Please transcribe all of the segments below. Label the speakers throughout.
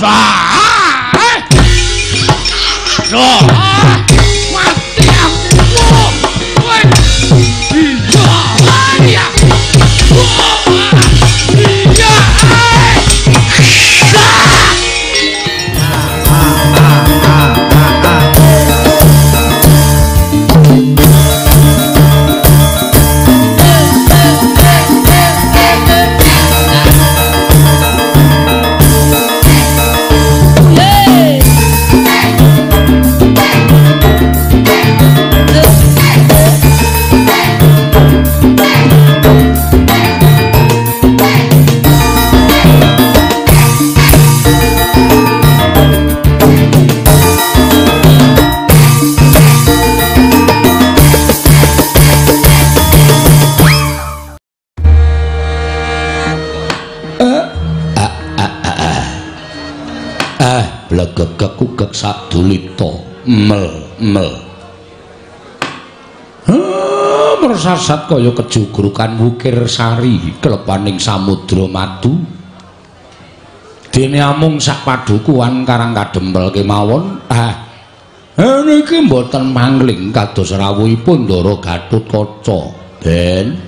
Speaker 1: Mati
Speaker 2: sadulita. Mel, mel. Ah, mersasat kaya kejugrukan wukir sari kelepaning samudra madu. Dene amung sak padukuhan karang kadempel kemawon. Ah. Niki mboten mangling kados rawuhipun Ndara Gatotkaca. Den.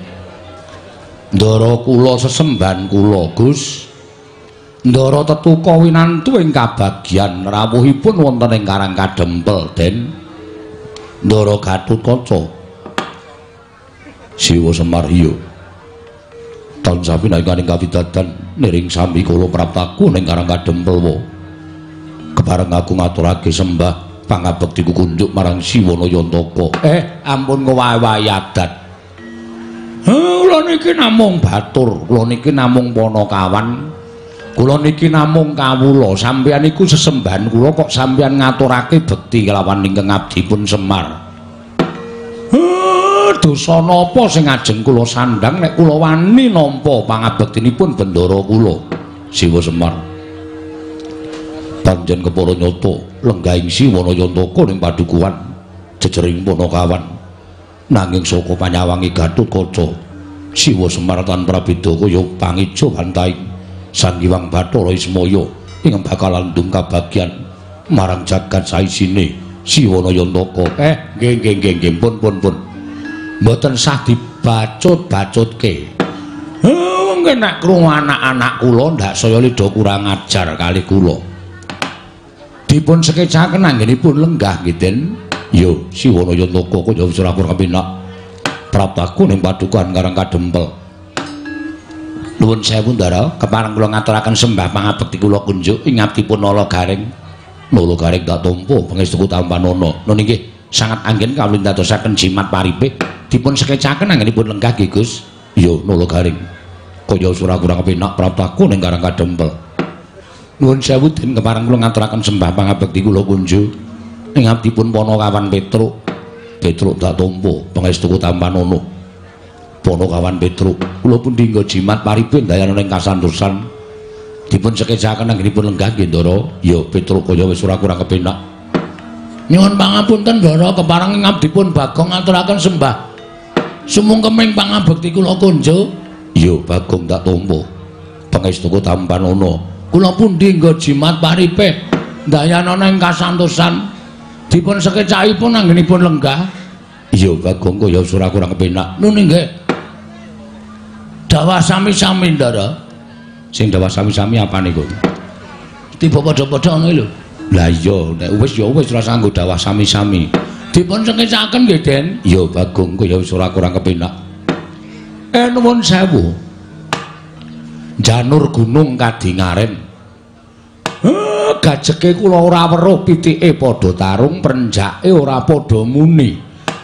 Speaker 2: Ndara kula sesemban kula, Gus. Ndara tetuka winantu ing kabagyan rawuhipun wonten ing Karang Kadempel, Den. Ndara Gatotkaca. Siwa Semar iya. Taun sami nalikaning kawidadan niring sami kula praptaku ning Karang Kadempel wa. Kepareng aku ngaturake sembah pangabektiku kunjuk marang Siwana Yantaka. Eh, ampun ngowahi adat. Kula niki namung batur, kula niki namung panakawan. Kula niki namung kawula, sampeyan iku sesembahan kula kok sampeyan ngaturake bekti kelawan ingkang abdipun Semar. Eh, dosa napa sing ajeng kula sandhang nek kula wani nampa pangabektinipun bendara kula, Siwa Semar. Panjen kepara nyata lenggahing Siwana Yantaka ning padukuhan jejering Panakawan. Nanging saka panyawangi Gatotkaca, Siwa Semar tan prabeda kaya pangijo pantaing Sang Hyang Bathara Ismaya ing bakalan ndung kabagyan marang jagat saisine Siwana Yantaka. Eh, nggih nggih nggih nggih pun pun pun. Mboten sah dibacut-bacutke. Nggih nek krungu anak-anak kula ndak saya lida kurang ajar kali kula. Dipun sekecaken anggenipun lenggah nggih, Den. Yo, Siwana Yantaka kaya wis ora kurang kepenak. Praptaku ning padukan Karang Kadempel. Nuwun sewu Ndara, kepareng kula ngaturaken sembah pangabekti kula kunjuk ing abdipun Nala Garing. Nala Garing tak tampa pangestuku tampanana. Nun inggih sangat anggen kawula dadosaken jimat paripe dipun sekecaken anggenipun lenggah nggih Gus. Iya, Nala Garing. Kaya ora kurang kepenak praptaku ning Karang Kadempel. Nuwun sewu den kepareng kula ngaturaken sembah pangabekti kula kunjuk ing abdipun Panakawan Petruk. Petruk tak tampa pangestuku tampanana. Panakawan Petruk, kula pun dinggo jimat paripe dayana ning kasantosan. Dipun sekecaken anggenipun lenggah nggih Ndara. Ya Petruk kaya wis ora kurang kepenak. Nyuwun pangapunten Ndara kepareng ing abdipun Bagong ngaturaken sembah. Sumungkeming pangabekti kula kunjuk. Ya Bagong tak tampa. Pangestuku tampanana. Kula pun dinggo jimat paripe dayana ning kasantosan. Dipun sekecakipun anggenipun lenggah. Iya Bagong kaya ora kurang kepenak. Nun nggih. Dawa sami-sami Ndara. Sing dawa sami-sami apa niku? Tiba padha-padha ngono lho. Lah iya, nek wis ya wis ora sanggo dawa sami-sami. Dipun sekecakaken nggih, Den. Iya Bagong kaya wis ora kurang kepenak. Eh nuwun sewu. Janur gunung kadingaren. Eh, gajeke kula ora weruh pitike padha tarung, prenjake ora padha muni.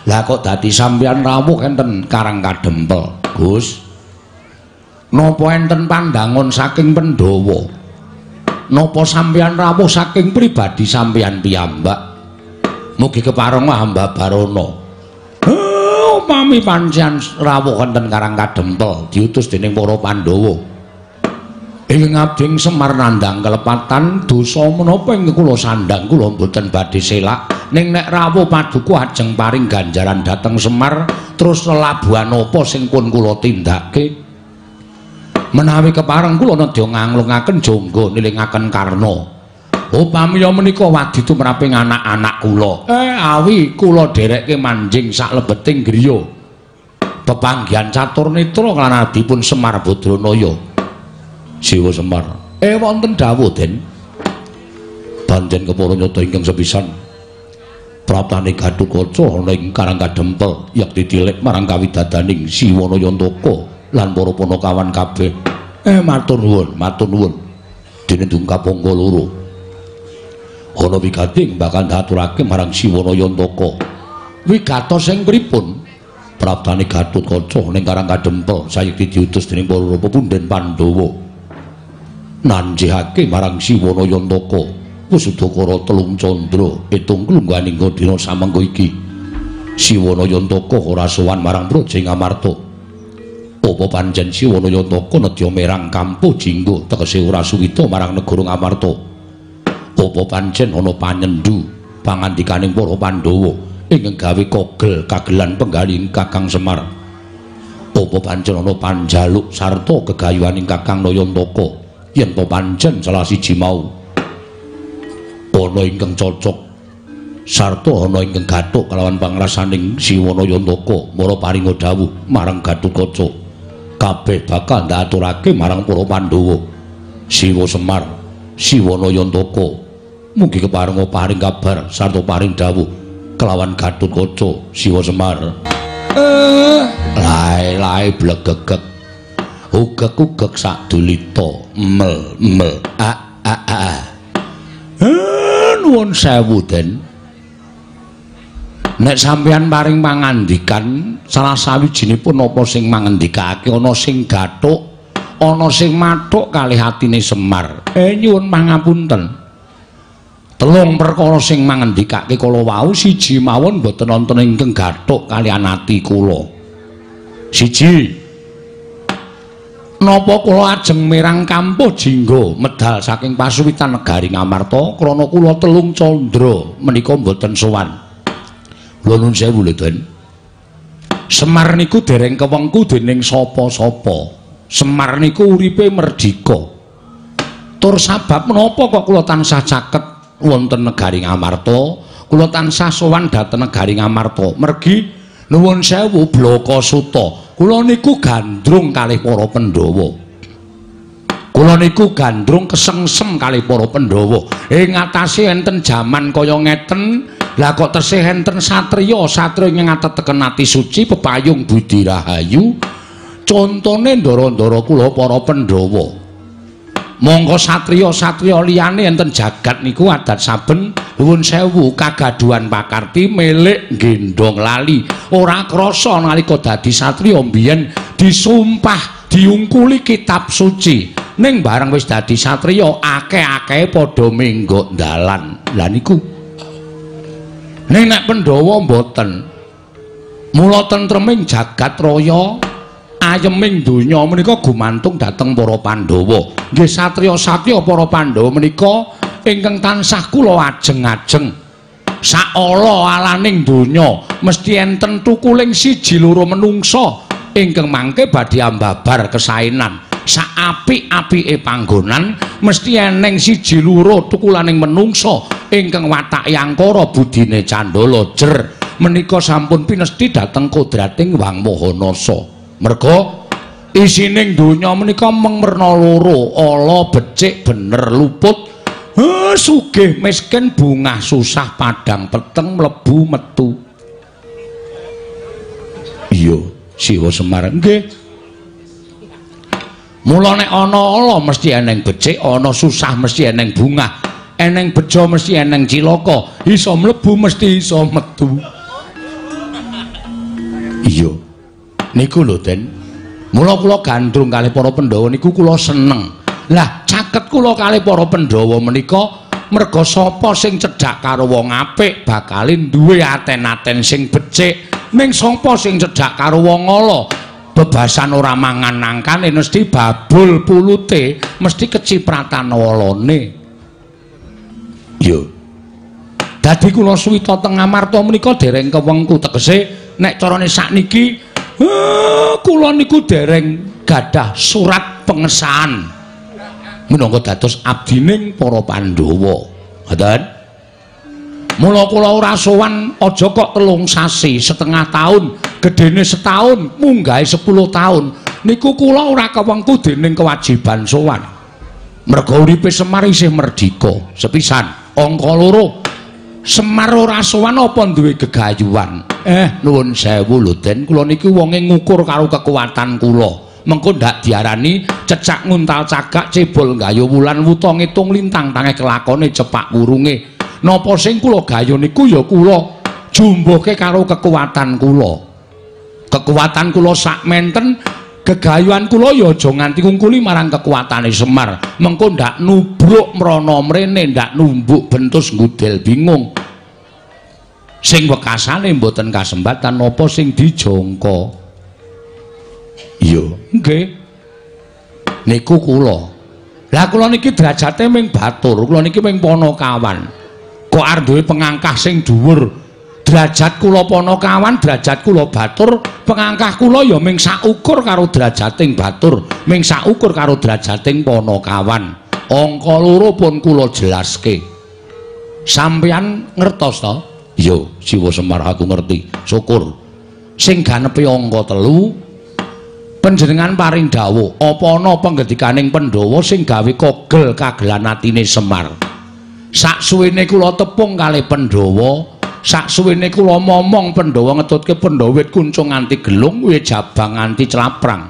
Speaker 2: Lah kok dadi sampeyan rawuh enten Karang Kadempel, Gus? Napa enten pandangon saking Pandhawa? Napa sampeyan rawuh saking pribadi sampeyan piyambak? Mugi kepareng hamba Barana. Oh, mami pancen rawuh enten Karang Kadempel diutus dening para Pandhawa. Ing ngabding Semar nandang kelepatan dosa menapa ing kula sandang kula mboten badhe selak ning nek rawuh paduku ajeng paring ganjaran dhateng Semar terus lelabuhan apa sing pun kula tindake menawi kepareng kula nedya nganglungaken jangga nilingaken karna Upami menika wadi tumraping anak-anak kula. Eh awi kula derekke manjing sak lebeting griya. Pepanggihan catur netra lan adipun Semar Badranaya. Siwa Semar. Eh wonten dawuh, Den. Panjen kepara nyata ingkang sepisan. Praptane Gatotkaca ana ing Karang Kadempel yak ditilek marang kawidadaning Siwana Yantaka lan para panakawan kabeh. Eh matur nuwun, matur nuwun. Dene dungkap angka loro. Ana wigating bakal daturake marang Siwana Yantaka. Wigatos sing pripun? Praptane Gatotkaca ning Karang Kadempel sayekti diutus dening para pepunden Pandhawa. Nanjihake marang Siwana Yantaka. Pusudakara telung candra etung klungganing dina samengko iki. Siwana Yantaka ora sowan marang Praja Ngamarta. Apa pancen Siwana Yantaka nedya merang kampuh jinggo tegese ora suwita marang negara Ngamarta. Apa pancen ana panyendhu pangandikaning para Pandhawa ingkang gawe kogel kagelan penggaling Kakang Semar. Apa pancen ana panjaluk sarta gegayuhaning Kakang Nayantaka yen to pancen salah siji mau ana ingkang cocok sarta ana ingkang gathuk kalawan pangrasaning mara paringa dawuh marang Gatotkaca kabeh bakal ndaturake marang para Pandhawa. Siwa Semar Siwana Yantaka mugi keparenga paring kabar sarta paring dawuh. Kelawan Gatotkaca Siwa Semar. Eh. Lae-lae blegegek ugek-ugek sak dulita. Mel mel a a a nuwun sewu den nek sampeyan paring pangandikan salah sawijinipun apa sing mangendikake? Ana sing gathuk ana sing mathuk kalih atine Semar. Eh nyuwun pangapunten telung perkara sing mangendikake kala wau siji mawon boten wonten ingkang gathuk kaliyan ati kula. Siji. Napa kula ajeng mirang kampuh jingga medal saking pasuwitan negari Ngamarta krana kula telung candra menika mboten sowan. Lha nun sewu lho, Den. Semar niku dereng kewengku dening sapa-sapa. Semar niku uripe merdika. Tur sabab menapa kok kula tansah caket wonten negari Ngamarta, kula tansah sowan dhateng negari Ngamarta. Mergi nuwun sewu Blaka Suta. kula niku gandrung kalih para Pandhawa. Kula niku gandrung kesengsem kalih para Pandhawa. Ing ngatasé enten jaman kaya ngeten, lah kok tesih enten satriya, satriya ing ngateteken ati suci pepayung budi rahayu. Contone ndara-ndara kula para Pandhawa. Monggo satriya-satriya liyane enten jagat niku adat saben nuwun sewu kagaduhan pakarti milik gendong lali ora krasa nalika dadi satriya mbiyen disumpah diungkuli kitab suci ning bareng wis dadi satriya akeh-akeh padha menggo dalan lah niku ning nek Pandhawa mboten mula tentreming jagat raya ayeming donya menika gumantung dhateng para Pandhawa. Nggih satriya-satriya para Pandhawa menika ingkang tansah kula ajeng-ajeng. Saala alaning donya mesti enten tukuling siji loro menungsa ingkang mangke badhe ambabar kesaenan. Sak apik-apike panggonan mesti eneng siji loro tukulaning menungsa ingkang watak yangkara budine candala jer menika sampun pinesti dhateng kodrating Wang Mahanasa. Merga isining donya menika mung merna loro, ala becik bener luput. Ha sugih miskin bungah susah padang peteng mlebu metu. Iya, Siwa Semar nggih. Mula nek ana ala mesti eneng becik, ana susah mesti eneng bungah, eneng bejo mesti eneng cilaka, iso mlebu mesti iso metu. Iya. niku lho Den mula kula gandrung kalih para Pandhawa niku kula seneng lah caket kula kalih para Pandhawa menika merga sapa sing cedhak karo wong apik bakalin duwe aten-aten sing becik ning sapa sing cedhak karo wong ala bebasan ora mangan nangkane mesti babul pulute mesti kecipratan walane yo dadi kula suwita teng Amarta menika dereng kewengku tegese nek carane sakniki Uh, kula niku dereng gadah surat pengesahan minangka dados abdining para Pandhawa. Ngoten. Mula kula ora sowan aja kok telung sasi, setengah tahun, gedene setahun, munggahe 10 tahun. Niku kula ora kewengku dening kewajiban sowan. Merga uripe Semar isih merdika. Sepisan, angka loro. Semar ora sowan apa duwe gegayuhan. Eh, nuwun sewu lho, Den. Kula niki wonge ngukur karo kekuatan kula. Mengko ndak diarani cecak nguntal cagak cebol gayo wulan wuta ngitung lintang tange kelakone cepak wurunge. Napa sing kula gayo niku ya kula jumbuhke karo kekuatan kula. Kekuatan kula sak menten gegayuhan kula ya aja nganti ngungkuli marang kekuatane Semar. Mengko ndak nubruk mrana mrene, ndak numbuk bentus ngudel bingung. Sing wekasane mboten kasembatan napa sing dijangka. Iya, nggih. Niku kula. Lah kula niki derajate ming batur, kula niki ming Panakawan. kok arep duwe pengangkah sing dhuwur derajat kula Panakawan derajat kula batur. Pengangkah kula ya ming saukur karo derajating batur. Ming saukur karo derajating Panakawan angka loro pun kula jelaske. Sampeyan ngertos to? Iya Siwa Semar aku ngerti. Syukur. Sing ganepi angka telu panjenengan paring dawuh apa ana pengendikaning Pandhawa sing gawe kogel kagelan atine Semar? Sak suwene kula tepung kalih Pandhawa sak suwene kula momong Pandhawa ngetutke Pandhawa wit kuncung nganti gelung wit jabang nganti celaprang.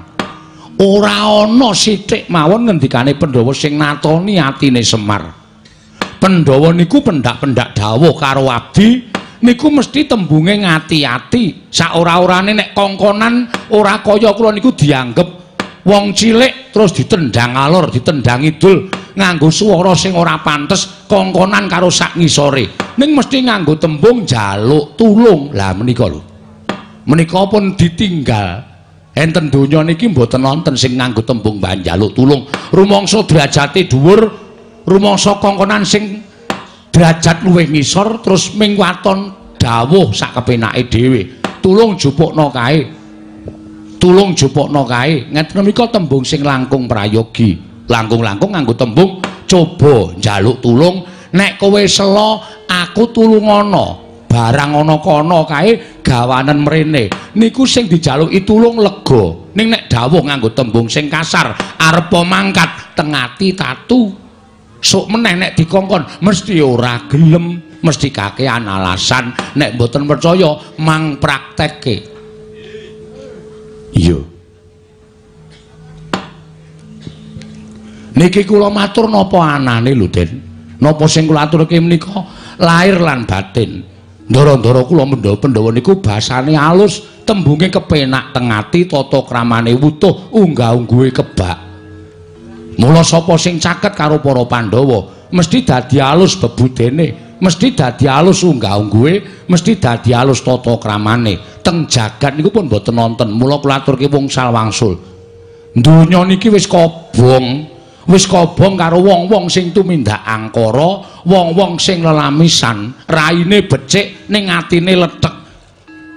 Speaker 2: Ora ana sithik mawon ngendikane Pandhawa sing natoni atine Semar. Pandhawa niku pendak-pendak dawuh karo abdi niku mesti tembunge ngati-ati. Sak ora-orane nek kongkonan ora kaya kula niku dianggep wong cilik terus ditendang alor ditendang idul nganggo swara sing ora pantes kongkonan karo sak ngisore. Ning mesti nganggo tembung jaluk tulung. Lah menika lho. Menika pun ditinggal. Enten donya niki mboten wonten sing nganggo tembung bahan jaluk tulung. Rumangsa derajate dhuwur rumangsa kongkonan sing derajat luwih ngisor terus ming waton dawuh sak kepenake dhewe. Tulung jupukno kae. Tulung jupukno kae. Ngeten menika tembung sing langkung prayogi langkung-langkung nganggo tembung coba njaluk tulung. Nek kowe selo aku tulungono barang ana kono kae gawanen mrene. Niku sing dijaluki tulung lega. Ning nek dawuh nganggo tembung sing kasar arep mangkat tengati tatu. Sok meneh nek dikongkon mesti ora gelem mesti kakean alasan nek mboten percaya mang praktekke iya Niki kula matur napa anane lho, Den? Napa sing kula aturke menika lahir lan batin. Ndara-ndara kula Pandhawa niku basane alus, tembunge kepenak tengati tata kramane wutuh, unggah-ungguhe kebak. Mula sapa sing caket karo para Pandhawa, mesti dadi alus bebudene, mesti dadi alus unggah-ungguhe, mesti dadi alus tata kramane. Teng jagat niku pun boten nonton. Mula kula aturke wong salwangsul. Donya niki wis kobong. Wis kobong karo wong-wong sing tumindak angkara, wong-wong sing lelamisan, raine becik ning atine letek.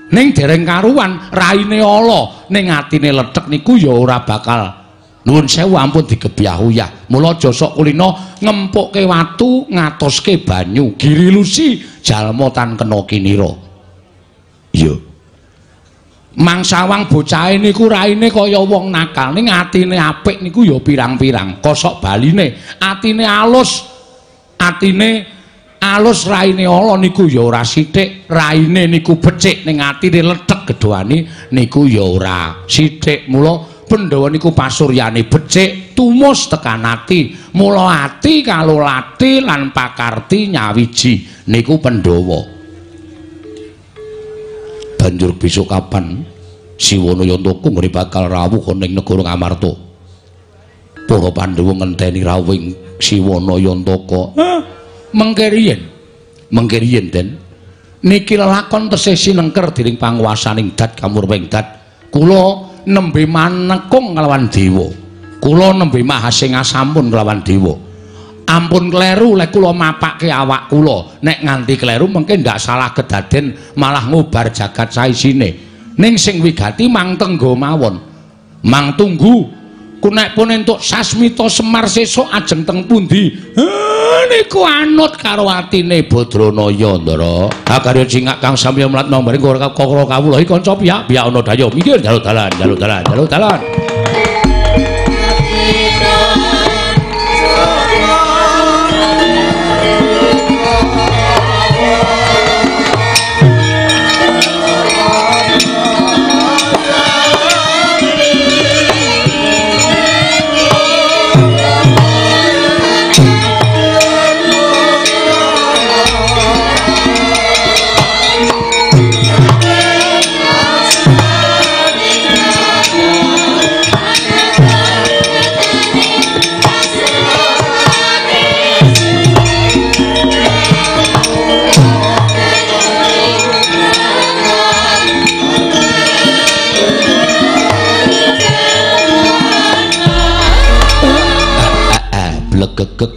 Speaker 2: Ning dereng karuan raine ala ning atine letek niku ya ora bakal nuwun sewu ampun digebyah-uyah. Mula aja sok kulino ngempukke watu, ngatoske banyu, girilusi jalma tan kena kinira. Iya. Mangsawang bocahe niku raine kaya wong nakal. Ning atine apik niku ya pirang-pirang. Kosok baline. Atine alus. Atine alus raine ala niku ya ora sithik. Raine niku becik. Ning atine ledhek gedhoane niku ya ora sithik. Mula Pandhawa niku pasuryane becik. Tumus tekan ati. Mula ati kalolati lan pakarti nyawiji niku Pandhawa banjur besok kapan Siwana Yantaka nggone bakal rawuh ning negara Ngamarta. Para Pandhawa ngenteni rawing Siwana Yantaka. Mengke riyen. Mengke riyen, Den. Niki lakon tesih sinengker dening panguwasaning Dat Kamurweng Dat. Kula nembe manekung nglawan dewa. Kula nembe mahasing asampun nglawan dewa. Ampun kleru lek kula mapake awak kula. Nek nganti kleru mengke ndak salah kedaden malah ngubar jagat saisine. Ning sing wigati mang tenggo mawon. Mang tunggu. Ku nek pun entuk sasmita semar sesuk ajeng teng pundi? Niku anut karo atine Badranaya Ndara. Akarya cingak kang samya mlat nombaring karo kawula. Iki kanca piyak-piyak ana daya mikir jaluk dalan, jaluk dalan, jaluk dalan.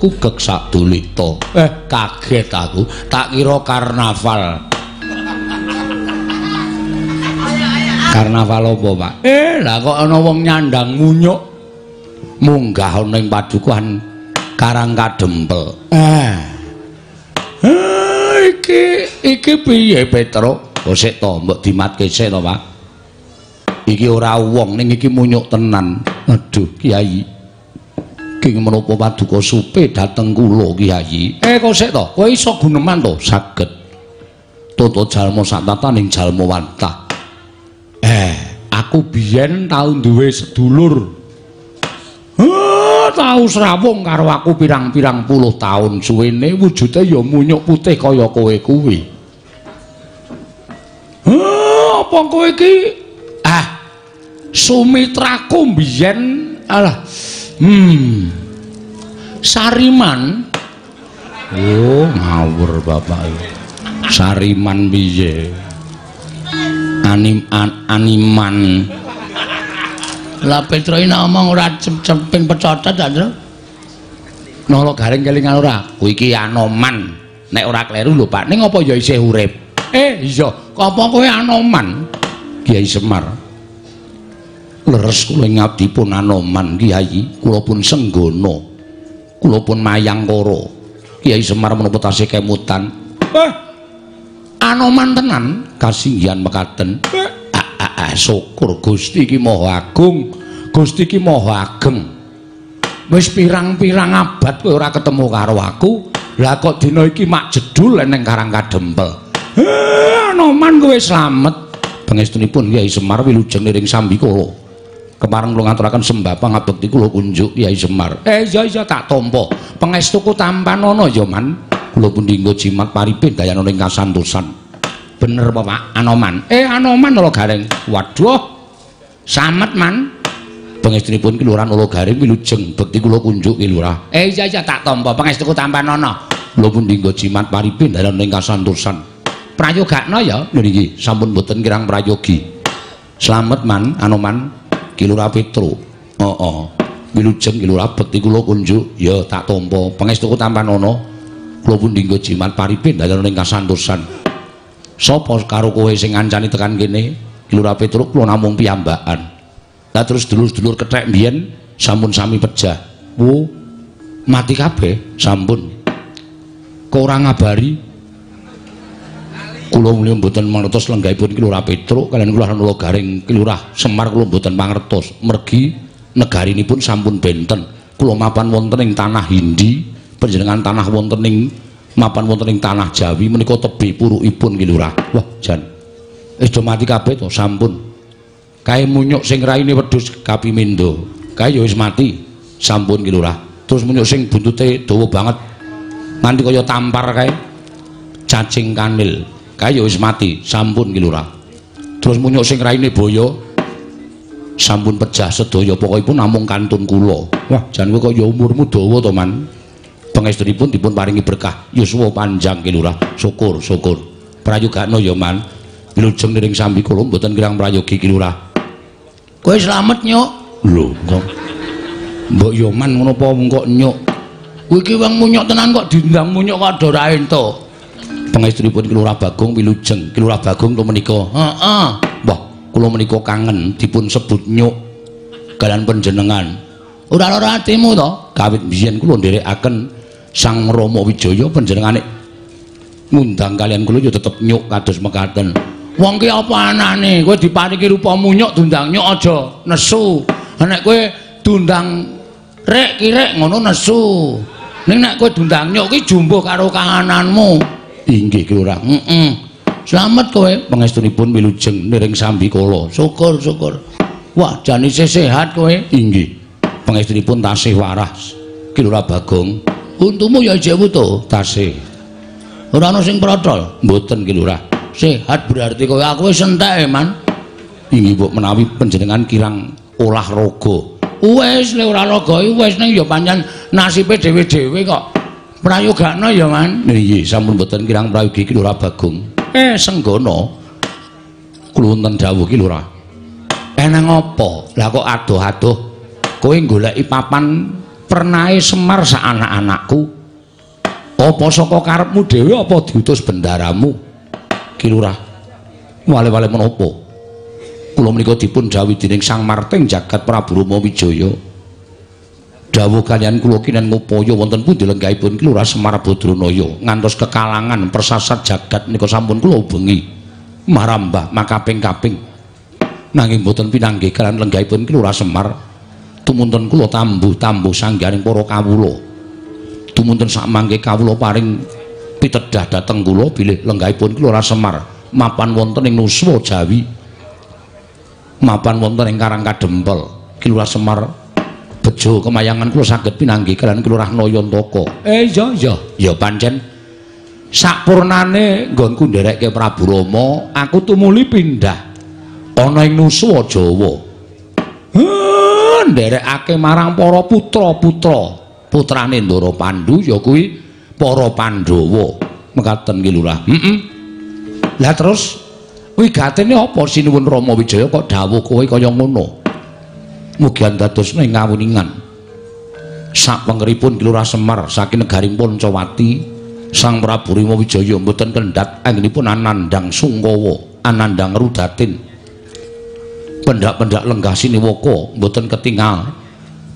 Speaker 2: Blegegek kugek sadulita. Eh, kaget aku. Tak kira karnaval. karnaval apa, Pak? Eh, lah kok ana wong nyandang munyuk munggah ana ing padukuhan Karang Kadempel. Eh. Eh, iki iki piye, Petro? Kok sik to, mbok dimatke sik to, Pak? Iki ora wong ning iki munyuk tenan. Aduh, Kiai. saking menapa paduka supe dhateng kula Kyai. Eh kok sik to, kowe iso guneman to? Saged. Toto jalma sak tataning jalma wantah. Eh, aku biyen tau duwe sedulur. Hah, tau srawung karo aku pirang-pirang puluh taun suwene wujude ya munyuk putih kaya kowe kuwi. Hah, apa kowe iki? Ah, sumitraku biyen alah Hmm. Sariman. Oh, ngawur Bapak iki. Sariman piye? Anim an, animan. Lah Petro iki ngomong ora cepeng pecotot ta, Tru? Nolo garing kelingan ora? Kuwi iki anoman. Nek ora kleru lho, Pak. Ning apa ya isih urip? Eh, iya. Apa kowe anoman? Kiai Semar. leres kula ngabdi pun anoman Kyai kula pun senggono kula pun mayangkara Kyai Semar menapa tasih kemutan? Eh anoman tenan kasinggihan mekaten. Eh ah, ah, ah, syukur Gusti iki Maha Agung. Gusti iki Maha Ageng. Wis pirang-pirang abad kowe ora ketemu karo aku. Lah kok dina iki mak jedul ning Karang Kadempel? Eh anoman kowe slamet pangestunipun Kyai Semar wilujeng ning Sambikala Kemarin kula ngaturaken sembah pangabekti kula kunjuk Kyai Semar. Eh iya iya tak tampa. Pangestuku tampan ana ya man. Kula pun dinggo jimat paripin dayana ning kasantosan. Bener apa Pak? Anoman. Eh Anoman lho Gareng. Waduh. Samet man. Pangestunipun kelurahan Ula Garing wilujeng bekti kula kunjuk ki lurah. Eh iya iya tak tampa. Pangestuku tampan ana. Kula pun dinggo jimat paripin dayana ning kasantosan. Prayogakna ya niki sampun boten kirang prayogi. Slamet man Anoman. Kilura. Oh, oh. Wilujeng Kilura bekti kula kunjuk ya tak tampa. Pangestuku tampan ana. Kula pun dinggo jimat paripin dalan ning kasantosan. Sapa karo kowe sing ngancani tekan kene? Kilura Petro kula namung piyambakan. Lah terus dulur-dulur kethek mbiyen sampun sami pejah. Wo mati kabeh sampun. Kok ora ngabari? Kula mulya mboten mangertos lenggahipun Kilurah Petruk kalian Kelurahan Ula Garing Kilurah Semar kula mboten mangertos. Mergi negarinipun sampun benten. Kula mapan wonten ing tanah Hindi panjenengan tanah wonten ing mapan wonten ing tanah Jawi menika tebih purukipun Kilurah wah jan. Wis do mati kabeh to sampun. Kae munyuk sing raine wedhus kapimindo kae ya wis mati. Sampun Kilurah terus munyuk sing buntute dawa banget. Nganti kaya tampar kae cacing kanil kaya wis mati sampun ki lurah. Terus munyuk sing raine boyo sampun pejah sedaya. Pokokipun namung kantun kula. Wah. Jan kowe kok ya umurmu dawa to man? Pangestunipun dipun paringi berkah. Yuswa panjang ki lurah. Syukur syukur. Prayogakno ya man. Wilujeng ning sambi kula mboten kirang prayogi ki lurah. Kowe slamet nyuk lho kok mbok yo man ngono apa kok nyuk kowe iki wong munyuk tenan kok diundang munyuk kok ora ento pangestunipun Kilurah Bagong wilujeng Kilurah Bagong kula menika heeh wah kula menika kangen dipun sebut nyuk kalian panjenengan ora lara atimu to kawit biyen kula nderekaken Sang Rama Wijaya panjenengane ngundang kalian kula ya tetep nyuk kados mekaten. Wong ki apa anane? Kowe dipaniki rupamu nyuk dundang nyuk aja nesu. Nek kowe dundang rek kirek ngono nesu. Ning nek kowe dundang nyuk ki jumbuh karo kangananmu. Inggih Ki Lurah. Heeh. Slamet kowe pangestunipun wilujeng niring sambi kala. Syukur syukur. Wah, jane sehat kowe. Inggih. Pangestunipun tasih waras. Ki Lurah Bagong. Untumu ya jewu to, tasih. Ora ana sing protol. Mboten Ki Lurah. Sehat berarti kowe aku wis entek, Man. Inggih, Bu, menawi panjenengan kirang olahraga. Wis nek ora raga wis ning ya pancen nasibe dhewe-dhewe kok. Prayogakno ya, Man. Nggih, sampun mboten kirang prayogi Ki Lurah Bagong. Eh, senggono. Kula dawuh Ki Lurah. Eneng apa? Lah kok adoh-adoh kowe goleki papan pernahe Semar sak anak-anakku. Apa saka karepmu dhewe apa diutus bendaramu? Ki Lurah. Wale-wale menapa? Kula menika dipun dawuh dening Sang Marting Jagat Prabu Rama Wijaya. Dawuh kalian kula kinen ngupaya wonten pundi lenggahipun Ki Lurah Semar Badranaya ngantos kekalangan persasat jagat nika sampun kula ubengi marambah makaping-kaping. Nanging boten pinanggih kalian lenggahipun Ki Lurah Semar tumuntun kula tambuh-tambuh sanggaring para kawula. Tumuntun sak mangke kawula paring pitedah dhateng kula bilih lenggahipun Ki Lurah Semar mapan wonten ing Nuswa Jawi. Mapan wonten ing Karang Kadempel. Ki Lurah Semar bejo kemayangan kula saged pinanggih kalian Ki Lurah Nayantaka. Eh iya iya, ya pancen sakpurnane nggonku nderekke Prabu Rama, aku tumuli pindah ana ing Nuswa Jawa. Heh, nderekake marang para putra-putra. Putrane Ndara Pandhu ya kuwi para Pandhawa. Mekaten ki Lurah. Heeh. Lah terus wigatene apa sinuwun Rama Wijaya kok dawuh kowe kaya ngono? Mugi andadosna ing ngawuningan. Sak pengeripun ki Lurah Semar saking negaring Pancawati, Sang Prabu Rama Wijaya mboten kendhat anggenipun anandang Sungkawa, anandang Rudatin. pendak-pendak lenggah siniwaka mboten ketingal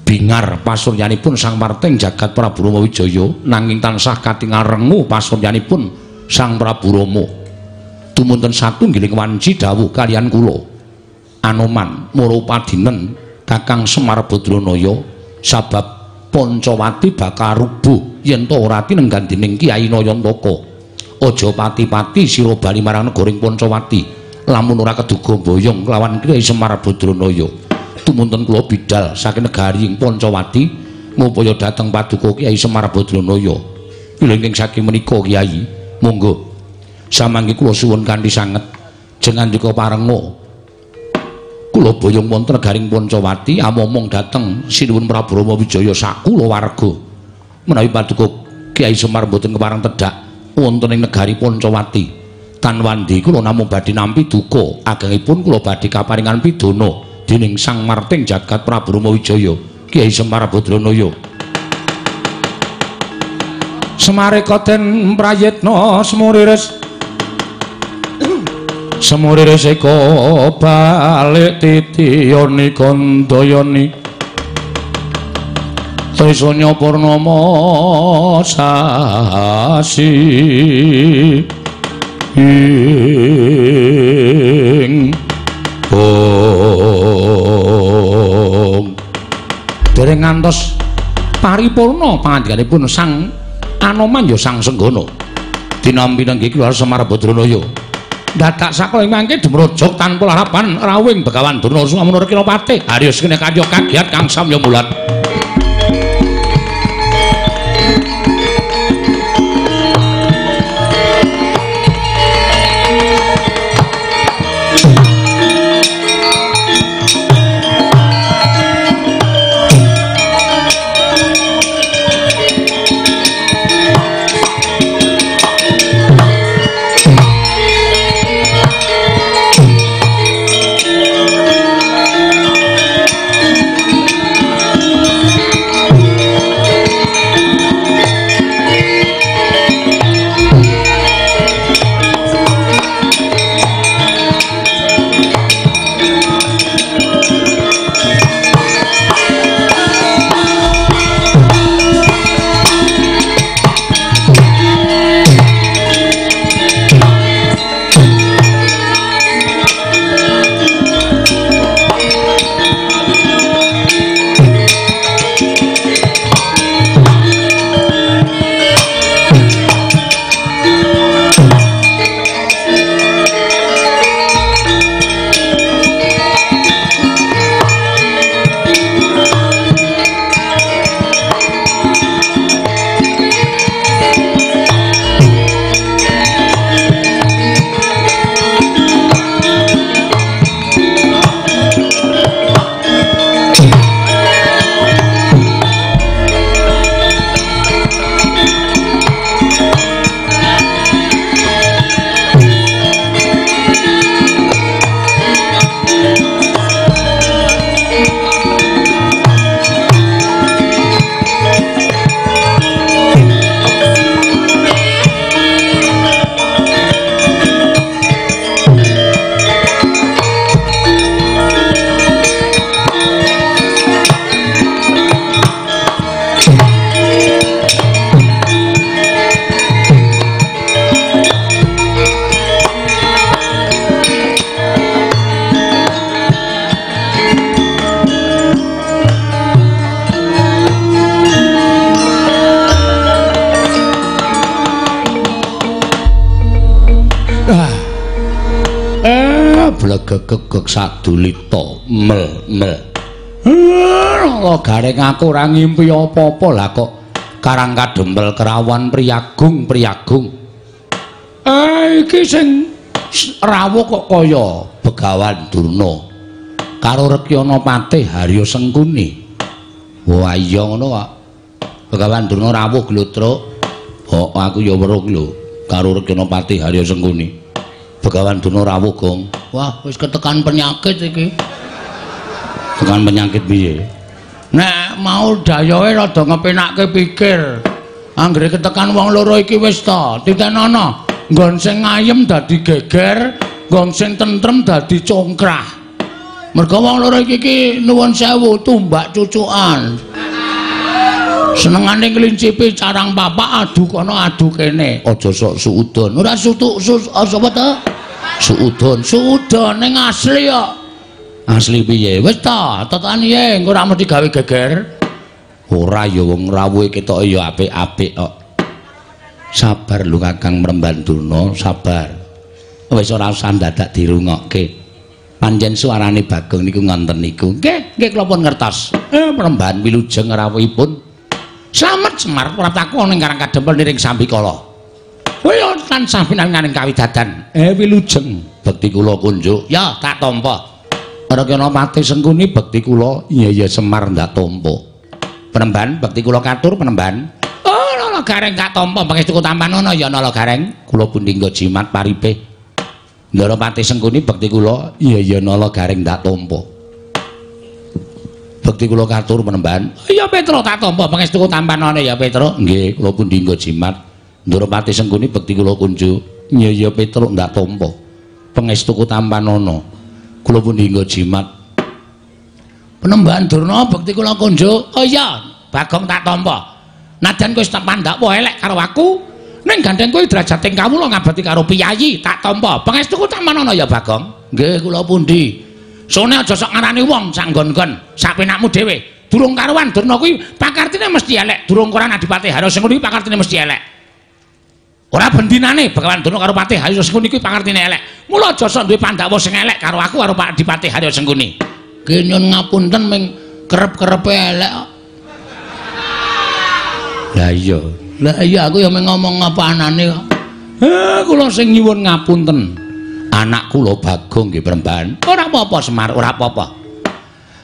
Speaker 2: bingar pasuryanipun Sang Marting Jagat Prabu Rama Wijaya nanging tansah katingal rengu pasuryanipun Sang Prabu Rama tumuntun satunggiling wanci dawuh kalian kula Anoman Murupadinen Kakang Semar Badranaya sabab Pancawati bakal rubuh. Yen to ora tinenggandining Kyai Nayantaka. Aja pati-pati sira bali marang negoring Pancawati lamun ora keduga boyong kelawan Kyai Semar Badranaya tumuntun kula bidal saking negari ing Pancawati ngupaya dhateng paduka Kyai Semar Badranaya pilenging saking menika Kyai monggo samangke kula suwun kanthi sanget jenengan juga parenga kula boyong wonten negaring Pancawati amomong dhateng Sinuwun Prabu Rama Wijaya sakula warga. Menawi paduka Kyai Semar boten kepareng tedhak wonten ing negari Pancawati. Tanwandi kula namung badhe nampi duka. Agengipun kula badhe kaparingan pidana dening Sang Marting Jagat Prabu Rama Wijaya Kyai Semar Badranaya Semare koten prayitna semuriris Semuriris eka balik titiyani kandayani Trisanya Purnama sasi. Ing bong. Dereng ngantos paripurna pangandikanipun Sang Anoman ya Sang Senggana dinampi nang keluar Semar Badranaya dadak sakala mangke demrojok tanpa harapan rawing Begawan Durna Sumamunur Kinopati Haryos kene kanyo kagiat Kang Samya Mulat sadulita mel mel. Lo garing aku ora ngimpi apa-apa. Lah kok karang kadempel kerawan priyagung priyagung eh iki sing rawuh kok kaya begawan durna. Karo rekyana patih harya sengkuni. Wah iya ngono kok begawan durna rawuh glutro oh aku ya weruh lho karo rekyana patih harya sengkuni. Begawan durna rawuh gong wah wis ketekan penyakit iki. Tekan penyakit piye? Nek mau dayoe rada ngepenakke pikir. Anggere ketekan wong loro iki wis ta titenono. Nggon sing ayem dadi geger nggon sing tentrem dadi congkrah. Mergo wong loro iki iki nuwun sewu tumbak cucukan. Senengane klincipi carang papa adu kono adu kene. Aja sok suudon. Ora sutuk sus apa ta suudon. Suudon ning asli kok asli piye? Wis ta tetani ye engko ora mesti gawe geger. Ora ya wong rawuhe ketok ya apik-apik kok. Sabar lu kakang mremban durna sabar. Wis ora usah dadak dirungokke. Panjen suarane bagong niku ngonten niku. Nggih nggih kula pun ngertos. Eh mremban wilujeng rawuhipun. Slamet semar. Prataku ning karang kadempel niring sambikala tansah pinanganing kawidadan. Eh wilujeng bekti kula kunjuk. Ya tak tampa Ora kena mati sengkuni bekti kula. Iya iya semar ndak tampa penemban bekti kula katur penemban. Oh nala gareng gak tampa pangestu tampan ana ya nala gareng. Kula pundi nggo jimat paripe. Ndara mati sengkuni bekti kula. Iya iya nala gareng ndak tampa bekti kula katur penemban. Iya petro tak tampa pangestu tampan ana ya petro. Nggih kula pundi nggo jimat ndara mati sengkuni bekti kula kunju iya petro ndak tampa pangestu tampan ana kula pundi nggo jimat. Penembahan durna bekti kula kunjuk. Oh iya bagong tak tampa. Najan kowe wis wae elek karo aku. Ning gandeng kowe derajating kawula ngabati karo piyayi tak tampa. Pangestuku tak manono ya bagong? Nggih kula pundi. Sone aja sok ngarani wong sak nggon-nggon sak penakmu dhewe. Durung karuan durna kuwi pakartine mesti elek. Durung koran adipati haro sing kuwi pakartine mesti elek Ora bendinane Bagawan Dono karo Patih Haryo Sengkuni kuwi pangertine elek. Mula aja sok duwe Pandhawa sing elek karo aku karo Pak Adipati Haryo Sengkuni. Ki nyun ngapunten ming kerep-kerepe elek. Lah iya. Lah iya aku ya ngomong apa anane kok. Eh kula sing nyuwun ngapunten. Anak kula Bagong nggih Premban. Ora apa-apa Semar, ora apa-apa.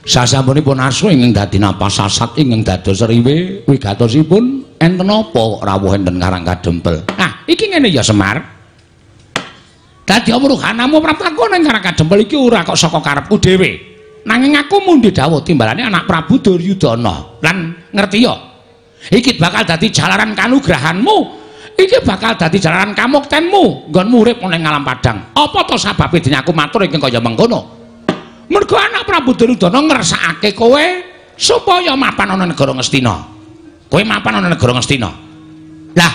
Speaker 2: Sasampunipun asu ing dadi napas sasat ing dados riwe wigatosipun enten apa kok rawuh enten Karang Kadempel. Nah, iki ngene ya Semar. Dadi amruhanamu praptaku ning Karang Kadempel iki ora kok saka karepku dhewe. Nanging aku mundi dawuh timbalane anak Prabu Duryudana. Lan ngerti ya? Iki bakal dadi jalaran kanugrahanmu. Iki bakal dadi jalaran kamuktenmu nggonmu urip ning alam padang. Apa to sababe dene aku matur ing kaya mengkono? Mergo anak Prabu Duryudana ngersakake kowe supaya mapan ana negara Ngastina. kowe mapan ana negara Ngastina. Lah,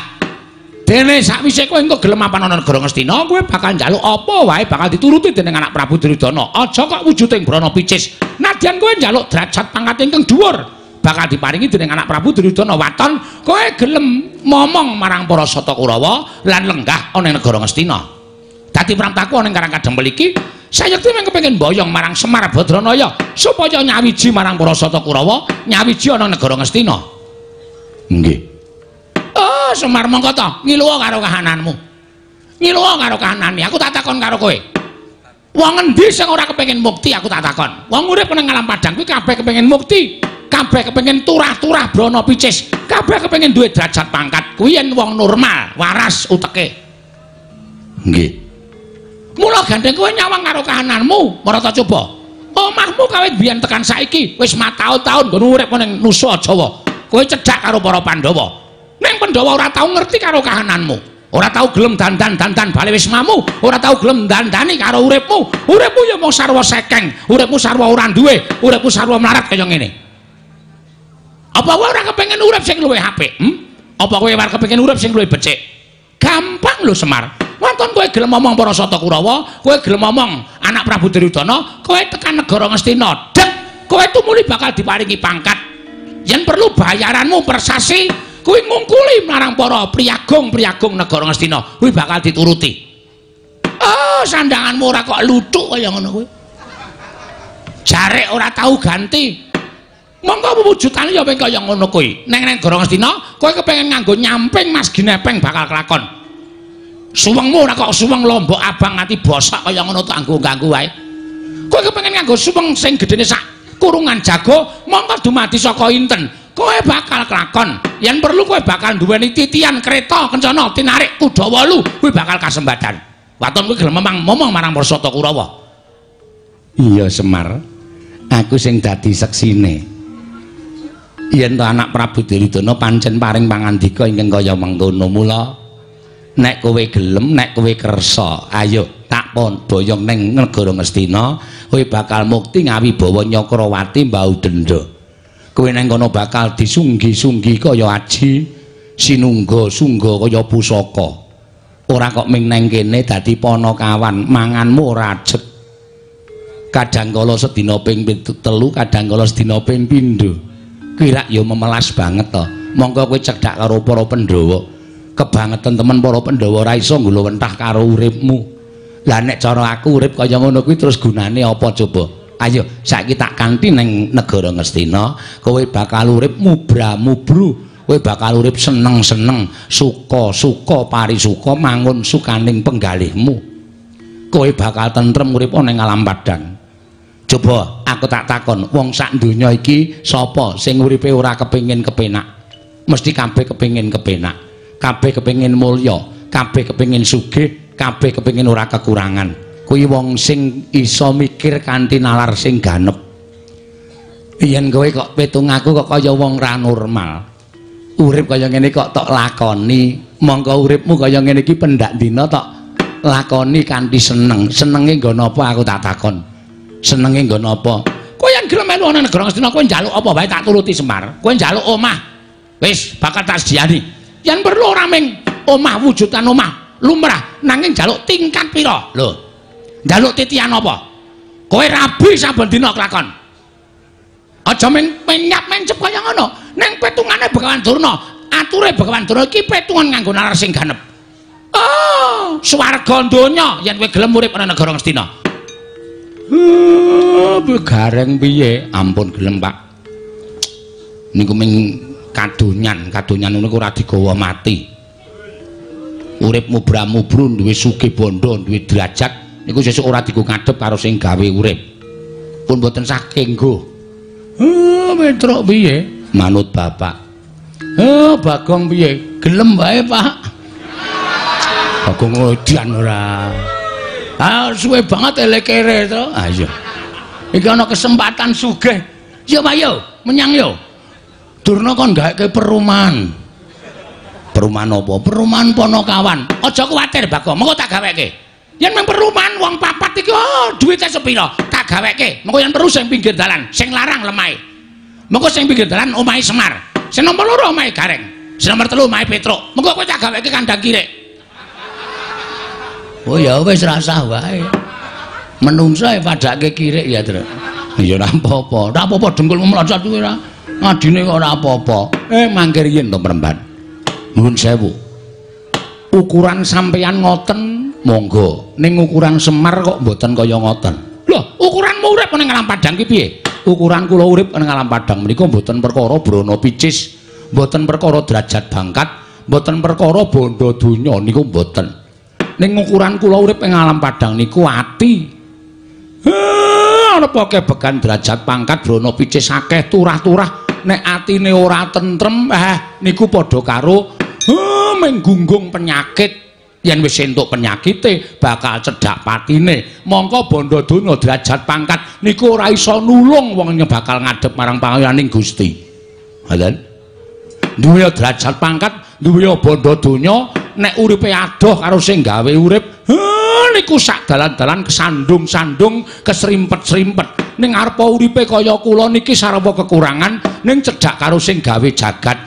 Speaker 2: dene sakwise kowe engko gelem mapan ana negara Ngastina, kowe bakal njaluk apa wae bakal dituruti dening anak Prabu Duryudana. Aja kok wujuding brana picis. Nadyan kowe njaluk derajat pangkat ingkang dhuwur, bakal diparingi dening anak Prabu Duryudana waton, kowe gelem momong marang para Sata Kurawa lan lenggah ana negara Ngastina. Dadi pramtaku ana Karang Kadempel iki Sayekti mung kepengin boyong marang Semar Badranaya supaya nyawiji marang para Sata Kurawa, nyawiji ana negara Ngastina. Nggih. Semar mongko to, ngiluwa karo kahananmu. Ngiluwa karo kahanane. Aku tak takon karo kowe. Wong endi sing ora kepengin mukti aku tak takon. Wong urip nang alam padang kuwi kabeh kepengin mukti. Kabeh kepengin turah-turah brana picis. Kabeh kepengin duwe derajat pangkat. Kuwi yen wong normal, waras uteke. Nggih. Mula gandeng kowe nyawang karo kahananmu, marata coba. Omahmu kawit biyen tekan saiki wis mataun-taun nggon urip ning Nusa Jawa. kowe cedhak karo para Pandhawa. Ning Pandhawa ora tau ngerti karo kahananmu. Ora tau gelem dandan-dandan bali wismamu, ora tau gelem dandani karo uripmu. Uripmu ya mung sarwa sekeng, uripmu sarwa ora duwe, uripmu sarwa melarat kaya ngene. Apa kowe ora kepengin urip sing luwih apik? Hm? Apa kowe ora kepengin urip sing luwih becik? Gampang lho Semar. Wonten kowe gelem ngomong para Sata Kurawa, kowe gelem ngomong anak Prabu Duryudana, kowe tekan negara Ngastina. Dek, kowe tumuli bakal diparingi pangkat yen perlu bayaranmu per sasi kuwi ngungkuli marang para priyagung-priyagung negara Ngastina kuwi bakal dituruti Oh, sandanganmu ora kok luthuk kaya ngono kuwi. Jarek ora tau ganti. Monggo wujudane ya ping kaya ngono kuwi. Neng neng Goro Ngastina, kowe kepengin nganggo nyamping Mas Ginepeng bakal kelakon. Suwengmu ora kok suweng lombok abang nganti bosok kaya ngono tak ganggu wae. Kowe kepengin nganggo suweng sing gedene sak kurungan jago, monggo dumadi saka inten. Kowe bakal kelakon. Yen perlu kowe bakal duweni titian kereta kencana tinarik kuda wolu, kowe bakal kasembadan. Waton kuwi gelem memang momong marang Marsata Kurawa. Iya Semar. Aku sing dadi seksine. yen to anak Prabu Duryudana pancen paring pangandika ingkang kaya mangkono mula nek kowe gelem nek kowe kersa ayo tak pon boyong ning negara Ngastina kowe bakal mukti ngawibawa Nyakrawati mbau denda kowe nang kono bakal disunggi-sunggi kaya aji sinungga sungga kaya pusaka ora kok ming nang kene dadi ponokawan manganmu ora ajeg kadang kala sedina ping 3 kadang kala sedina ping pindho kira ya memelas banget to. Monggo kowe cedhak karo para Pandhawa. Kebangetan temen para Pandhawa ora iso nggulawentah karo uripmu. Lah nek cara aku urip kaya ngono kuwi terus gunane apa coba? Ayo saiki tak kanthi ning negara Ngastina, kowe bakal urip mubra-mubru. Kowe bakal urip seneng-seneng, suka-suka parisuka mangun sukaning penggalihmu. Kowe bakal tentrem urip ning alam padang. Coba aku tak takon, wong sak donya iki sapa sing uripe ora kepengin kepenak? Mesti kabeh kepengin kepenak. Kabeh kepengin mulya, kabeh kepengin sugih, kabeh kepengin ora kekurangan. Kuwi wong sing iso mikir kanthi nalar sing ganep. Yen kowe kok petung aku kok kaya wong ra normal. Urip kaya ngene kok tok lakoni, monggo uripmu kaya ngene iki pendak dina tok lakoni kanthi seneng. Senenge nggo napa aku tak takon. senenge nggon apa kowe yang gelem melu ana negara Ngastina kowe njaluk apa wae tak turuti Semar kowe njaluk omah wis bakal tak sediani yen perlu ora ming omah wujudan omah lumrah nanging njaluk tingkat pira lho njaluk titian apa kowe rabi saben dina kelakon aja ming menyap mencep kaya ngono ning petungane Begawan Durna ature Begawan Durna iki petungan nganggo nalar sing ganep oh swarga donya yen kowe gelem urip ana negara Ngastina Uh, gareng piye? Ampun gelem, Pak. Niku ming kadonyan, kadonyan niku ora digawa mati. Urip mubra-mubru duwe sugih bondo, duwe derajat, niku sesuk ora diku ngadep karo sing gawe urip. Pun boten saking go. Uh, metrok piye? Manut Bapak. Uh, Bagong piye? Gelem wae, Pak. Bagong odian ora. Ah suwe banget elekere to. Ah iya. Iki ana kesempatan sugih. Ya ayo menyang yo. Durna kon gaweke perumahan. Perumahan apa? Perumahan Ponokawan. Aja kuwatir, Bako. Mengko tak gaweke. Yen mung perumahan wong papat iki oh duwite sepira? Tak gaweke. Mengko yen perlu sing pinggir dalan, sing larang lemahe. Mengko sing pinggir dalan omahe Semar. Sing nomor loro omahe Gareng. Sing nomor telu omahe Petruk. Mengko kowe tak gaweke kandang kirek. Oh ya wis rasah wae. Menungsa e padake kirik ya, Tru. Ya ora apa-apa. Ora apa-apa dengkul mlocot kuwi ora. Adine kok ora apa-apa. Eh mangkir yen to Mremban. Nuwun sewu. Ukuran sampeyan ngoten, monggo. Ning ukuran Semar kok mboten kaya ngoten. Lho, ukuranmu urip ning alam padang ki piye? Ukuran kula urip ning alam padang menika mboten perkara brana picis, mboten perkara derajat bangkat, mboten perkara bondo donya niku mboten. ning ukuran kula urip ing alam padang niku ati. Ana poke bekan derajat pangkat brana picis akeh turah-turah nek atine ora tentrem eh niku padha karo menggunggung penyakit yen wis entuk penyakite bakal cedhak patine mongko bondo donya derajat pangkat niku ora iso nulung wong bakal ngadep marang pangeyaning Gusti. Ngoten. Duwe derajat pangkat, duwe bondo donya nek uripe adoh karo sing gawe urip niku sak dalan-dalan kesandung-sandung kesrimpet-srimpet ning arepa uripe kaya kula niki sarapa kekurangan ning cedhak karo sing gawe jagat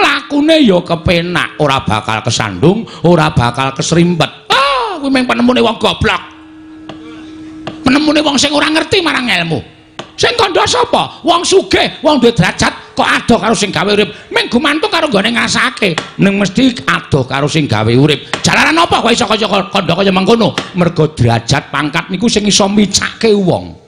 Speaker 2: lakune ya kepenak ora bakal kesandung ora bakal kesrimpet ah kuwi meng penemune wong goblok penemune wong sing ora ngerti marang ilmu Sing kandha sapa? Wong sugih, wong duwe derajat kok adoh karo sing gawe urip. Ming gumantung karo gone ngrasake. Ning mesti adoh karo sing gawe urip. Jalaran apa kok iso kaya kandha kaya mengkono? Mergo derajat pangkat niku sing iso micake wong.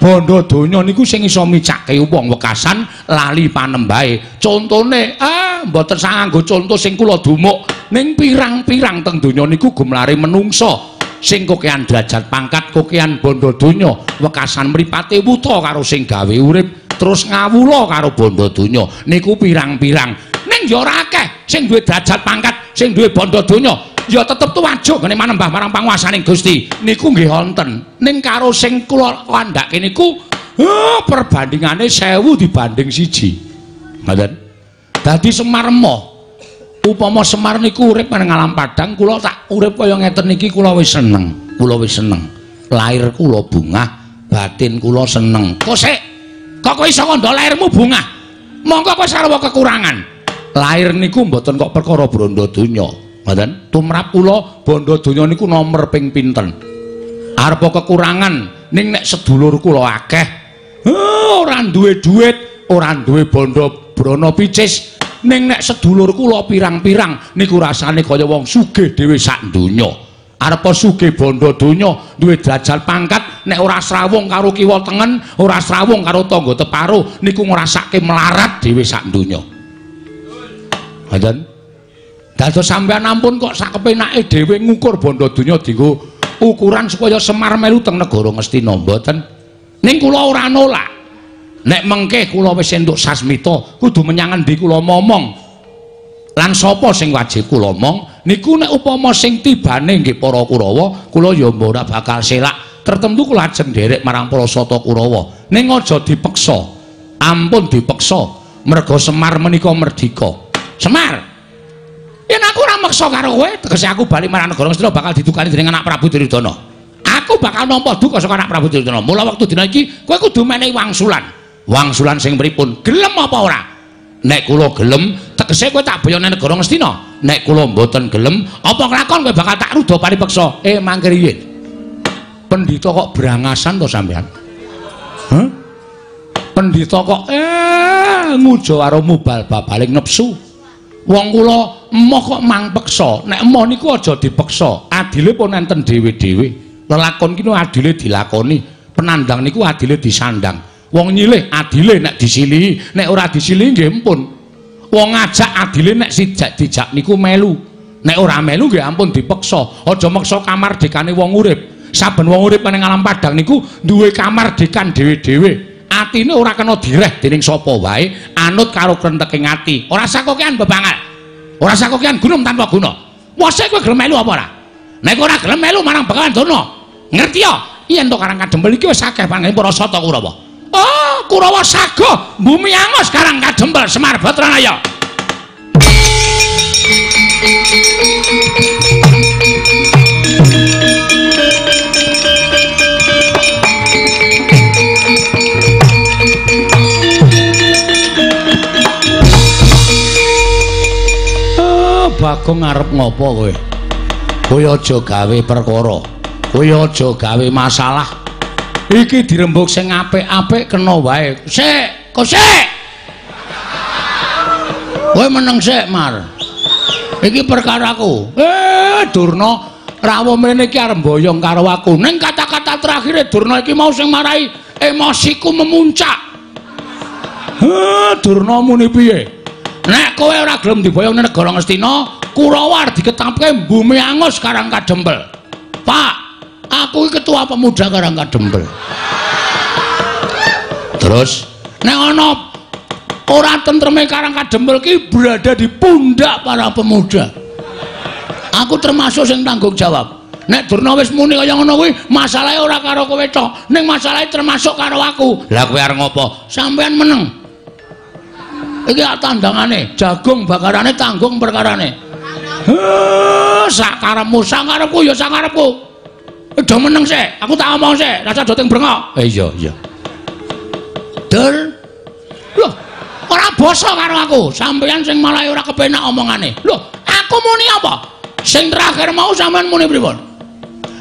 Speaker 2: Bondo donya niku sing iso micake wong wekasan lali panembahe. Contone, ah mboten sanganggo conto sing kula dumuk. Ning pirang-pirang teng donya niku gumlare menungso. sing kokean derajat pangkat kokean bondo donya. Wekasan mripate wuta karo sing gawe urip terus ngawula karo bondo donya. Niku pirang-pirang. Ning ora akeh sing duwe derajat pangkat sing duwe bondo donya ya tetep tuwajuk ngene manembah marang panguwasaning Gusti. Niku nggih wonten. Ning karo sing kula kandhake niku oh, perbandingane 1000 dibanding siji. Ngoten? Dadi Semar emoh upama Semar niku urip nang alam padang kula tak urip kaya ngeten iki kula wis seneng. Kula wis seneng. Lahir kula bungah batin kula seneng. Kok sik? Kok iso kandha lahirmu bungah? Monggo kowe sarwa kekurangan. Lahir niku mboten kok perkara brondo donya ngoten tumrap kula bondo donya niku nomor ping pinten? Arepa kekurangan? Ning nek sedulur kula akeh. Ora duwe dhuwit ora duwe bondo brono picis. Ning nek sedulur kula pirang-pirang niku rasane kaya wong sugih dhewe sak donya. Arepa sugih bondo donya duwe derajat pangkat nek ora srawung karo kiwa tengen ora srawung karo tangga teparo niku ngrasake melarat dhewe sak donya. Ngoten dados sampeyan ampun kok sak kepenake dhewe ngukur bondo donya dienggo ukuran supaya Semar melu teng negara Ngastina mboten? Ning kula ora nolak. Nek mengke kula wis entuk sasmita kudu menyang endi kula momong. Lan sapa sing wajib kula mong niku nek upama sing tibane nggih para Kurawa kula ya ora bakal selak. Tertentu kula ajeng nderek marang para sata Kurawa. Ning aja dipeksa. Ampun dipeksa. Merga Semar menika merdika. Semar meksa karo kowe tegese aku bali marang negara Ngastina bakal ditukani dening anak Prabu Duryudana. Aku bakal nampa duka saka anak Prabu Duryudana. Mula wektu dina iki kowe kudu menehi wangsulan. Wangsulan sing pripun? Gelem apa ora? Nek kula gelem tegese kowe tak boyone negara Ngastina nek kula mboten gelem apa kelakon kowe bakal tak rudo paripeksa? Eh mangke riyin pendhita kok brangasan to sampean? Huh? pendhita kok eh ngujo karo mubal babaling nepsu wong kula emoh kok mang peksa. Nek emoh niku aja dipeksa. Adile pun enten dhewe-dhewe. Lelakon ki adile dilakoni. Penandang niku adile disandang. Wong nyilih adile nek disilihi. Nek ora disilihi nggih ampun wong ngajak adile nek sijak dijak niku melu. Nek ora melu nggih ampun dipeksa. Aja maksa kamardikane wong urip. Saben wong urip ning alam padang niku duwe kamardikan dhewe-dhewe atine ora kena direh dening sapa wae anut karo krenteking ati. Ora sakokean bebangal ora sakokean gunung tanpa guna wase kowe gelem melu apa ora? Nek ora gelem melu marang Bagawan Dono. Ngerti ya? Yen to karang kadempel iki wis akeh pangane para sata Kurawa. Oh, Kurawa Sago, bumi angus sekarang kadempel Semar Batranaya. Oh, Bagong ngarep ngopo kowe? Kowe aja gawe perkara. Kowe aja gawe masalah. iki dirembuk sing apik-apik kena wae. Sik, kok sik. Kowe meneng sik, Mar. Iki perkaraku. Eh, Durna, rawuh mrene iki arep boyong karo aku. Ning kata-kata terakhir Durna iki mau sing marai emosiku memuncak. Eh, Durna muni piye? Nek kowe ora gelem diboyong negara Ngastina, Kurawa diketapke bumi angus karang kadempel. Pak, aku ketua pemuda karang kadempel terus? Nek ana ora tentreme karang kadempel ki berada di pundak para pemuda. Aku termasuk sing tanggung jawab. Nek durna wis muni kaya ngono kuwi masalahe ora karo kowe tok. Ning masalahe termasuk karo aku. Lah kowe arep ngopo? Sampean meneng iki tandangane jagung bakarane tanggung perkarane Heh, sak karepmu, sak karepku ya sak karepku. Do meneng sik, aku tak omong sik, rasa do teng brengok. Eh iya, iya. Dul. Loh, ora basa karo aku. Sampeyan sing malah ora kepenak omongane. Loh, aku muni apa? Sing terakhir mau sampean muni pripun?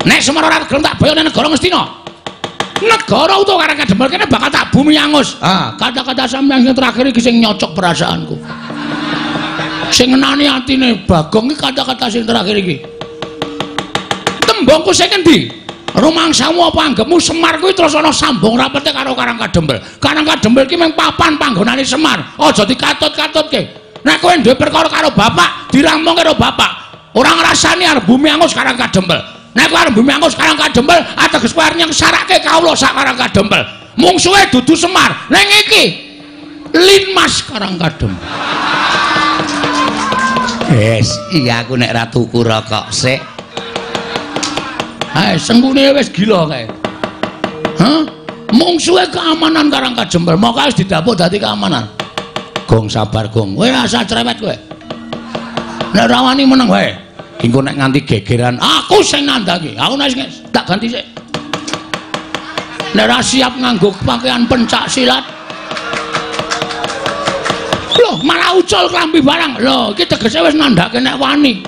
Speaker 2: Nek Semar ora gelem tak bayane negara Ngastina. Negara utawa karang kademel kene bakal tak bumi angus. Ah, kata-kata sampeyan sing terakhir iki sing nyocok perasaanku. Sing ngenani atine Bagong iki kata-kata sing terakhir iki. Tembongku sing endi? Rumangsamu apa anggemu Semar kuwi terus ana sambung rapete karo Karang Kadembel. Karang Kadembel ki mung papan panggonane Semar. Aja dikatut-katutke. Nek kowe duwe perkara karo bapak, dirangmong karo bapak. Ora ngrasani arep bumi angus Karang Kadembel. Nek kowe arep bumi angus Karang Kadembel, ateges kowe arep nyengsarake kawula sak Karang Kadembel. Mungsuhe dudu Semar. Ning iki Linmas Karang Kadembel.
Speaker 3: Yes, iya aku nek ra tuku rokok sik.
Speaker 2: Hai, sengkune wis gila kae. Hah? Mungsuhe keamanan Karang Kadembel, moko wis didapuk dadi keamanan. Gong sabar, Gong. Kowe asa cerewet kowe. Nek rawani meneng wae. Engko nek nganti gegeran, aku sing nandhangi. Aku nek tak ganti sik. Nek ra siap nganggo pakaian pencak silat. Loh, malah ucul klambi barang. Loh, iki tegese wis nandhake nek wani.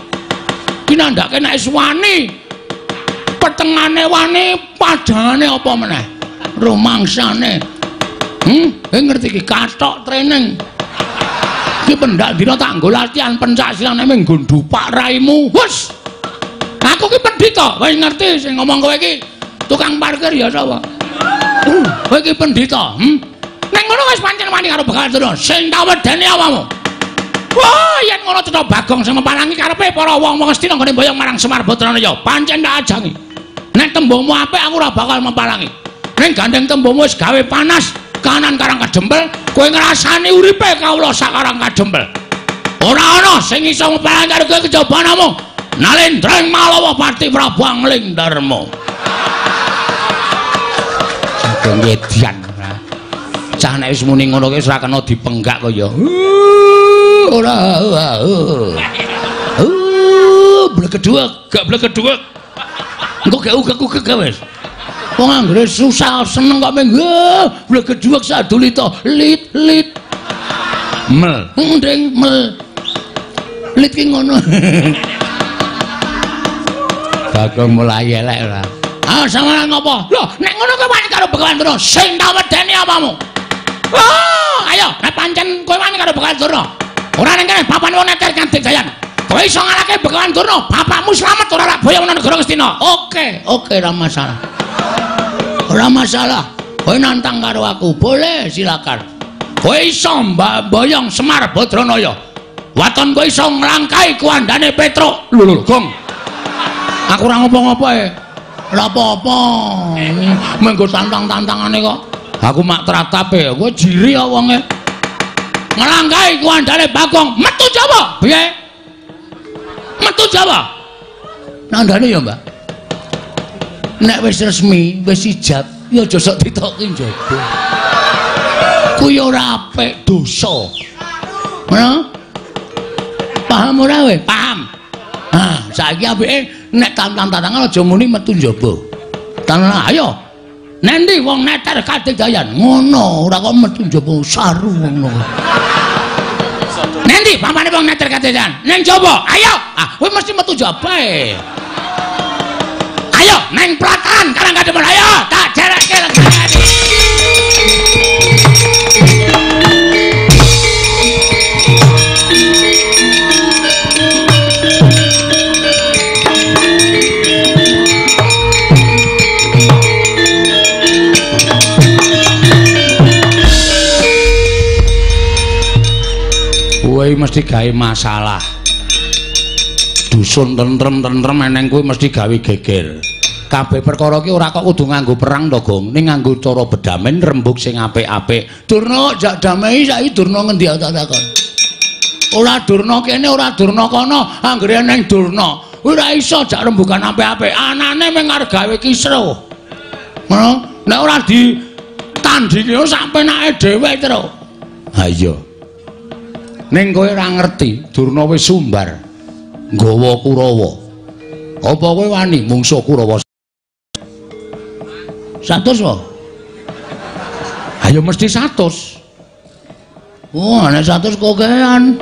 Speaker 2: Iki nandhake nek wis wani. petengane wani padangane apa meneh rumangsane hm kowe ngerti iki kathok training iki pendak dina tak nggo latihan pencak silang nek nggo dupak raimu. Wis aku ki pendhita wis ngerti sing ngomong kowe iki. Tukang parkir ya sapa? Kowe iki pendhita hm nek ngono wis pancen wani karo bakal turun sing tak wedeni awamu Wah, yen ngono cetha Bagong sama parangi karepe para wong-wong Astina nggone boyong marang Semar Batranaya. Pancen tak ajangi. Nek tembungmu apik aku ora bakal mempalangi. Ning gandeng tembungmu wis gawe panas kanan karang kadempel, kowe ngrasani uripe kawula sak karang kadempel. Ora ana sing iso kowe kejabanamu. Nalendreng Malawa Pati Prabu Angling Darma.
Speaker 3: Jago ngedian ora. Cah nek wis muni ngono kuwi ora kena dipenggak kaya.
Speaker 2: Ora. Uh, blek kedua, gak blek kedua. Engko gak ugek-ugek wis. Wong anggere susah seneng kok meng blegeduwek sadulita lit lit.
Speaker 3: Mel.
Speaker 2: Ndeng mel. Lit ki ngono.
Speaker 3: Bagong mulai elek ora.
Speaker 2: Ah sampeyan ngopo? Lho, nek ngono kowe wani karo Begawan Durna, sing tak wedeni apamu? Oh, ayo, nek pancen kowe wani karo Begawan Durna. Ora ning kene papan wong neter kanthi jayan. Kowe iso ngalahke Begawan Durna, bapakmu slamet ora rak boyong nang negara Ngastina. Oke, oke ora masalah. Ora masalah. Kowe nantang karo aku, boleh silakan. Kowe iso mbak boyong Semar Badranaya. Waton kowe iso nglangkai kuandane Petruk. Lho lho, Gong. Aku ora ngopo-ngopo e. Ora apa-apa. Menggo tantang-tantangane kok. Aku mak tratape, kowe jiri kok wonge. Nglangkai kuandane Bagong, metu Jawa. Piye? Metu Jawa. Nandane ya, Mbak. Nek wis resmi, wis ijab, ya aja sok ditoki njaba. Kuwi ora apik dosa. Ngono? Paham ora we? Paham. Ah, saiki apike nek tantang-tantangan aja muni metu njaba. Tanah ayo. Nendi wong neter kadegayan. Ngono, ora kok metu njaba saru ngono. Nendi pampane wong neter kadegayan? Ning njaba. Ayo. Ah, kowe mesti metu njaba e. Ayo, neng pratan, karang kademen ayo, tak legane. Kowe mesti gawe masalah. Dusun tentrem-tentrem eneng kowe mesti gawe geger. Kabeh perkara ki ora kok kudu nganggo perang to, Gong. Ning nganggo cara bedamen rembug sing apik-apik. Durna jak damai saiki Durna ngendi tak takon. Ora Durna kene, ora Durna kono, anggere eneng Durna. Ora iso jak rembugan apik-apik. Anane mung arep gawe kisruh. Ngono? Nek ora di tandingi sampe nake dhewe terus. Ha iya. Ning kowe ora ngerti, Durna wis sumbar. Nggawa Kurawa. Apa kowe wani mungsuh Kurawa? Satus wae. Ayo mesti satus. Wah, nek satus kokean.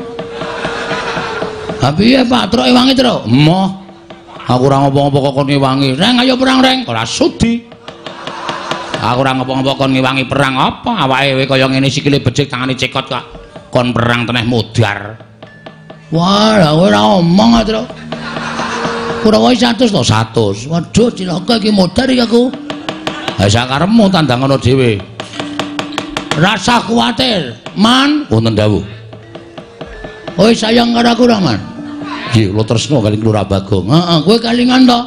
Speaker 2: Ha piye Pak Truk wangi truk? Emoh. Aku ora ngopo-ngopo kok kon wangi. Reng ayo perang reng. Ora sudi. Aku ora ngopo-ngopo kon ngewangi perang apa? Awake kowe kaya ngene sikile becik tangane cekot kok. Kon perang teneh modar.
Speaker 4: Wah, lha ora omong to. Kurawa 100 to 100. Waduh, cilaka iki modar iki aku.
Speaker 2: Ha sakarepmu tandang ngono dhewe.
Speaker 4: Rasa kuwatir, Man.
Speaker 2: Wonten dawuh.
Speaker 4: Kowe sayang karo aku, Man.
Speaker 2: Nggih, kula tresno kali Lurah Bagong.
Speaker 4: Heeh, kowe kalingan to.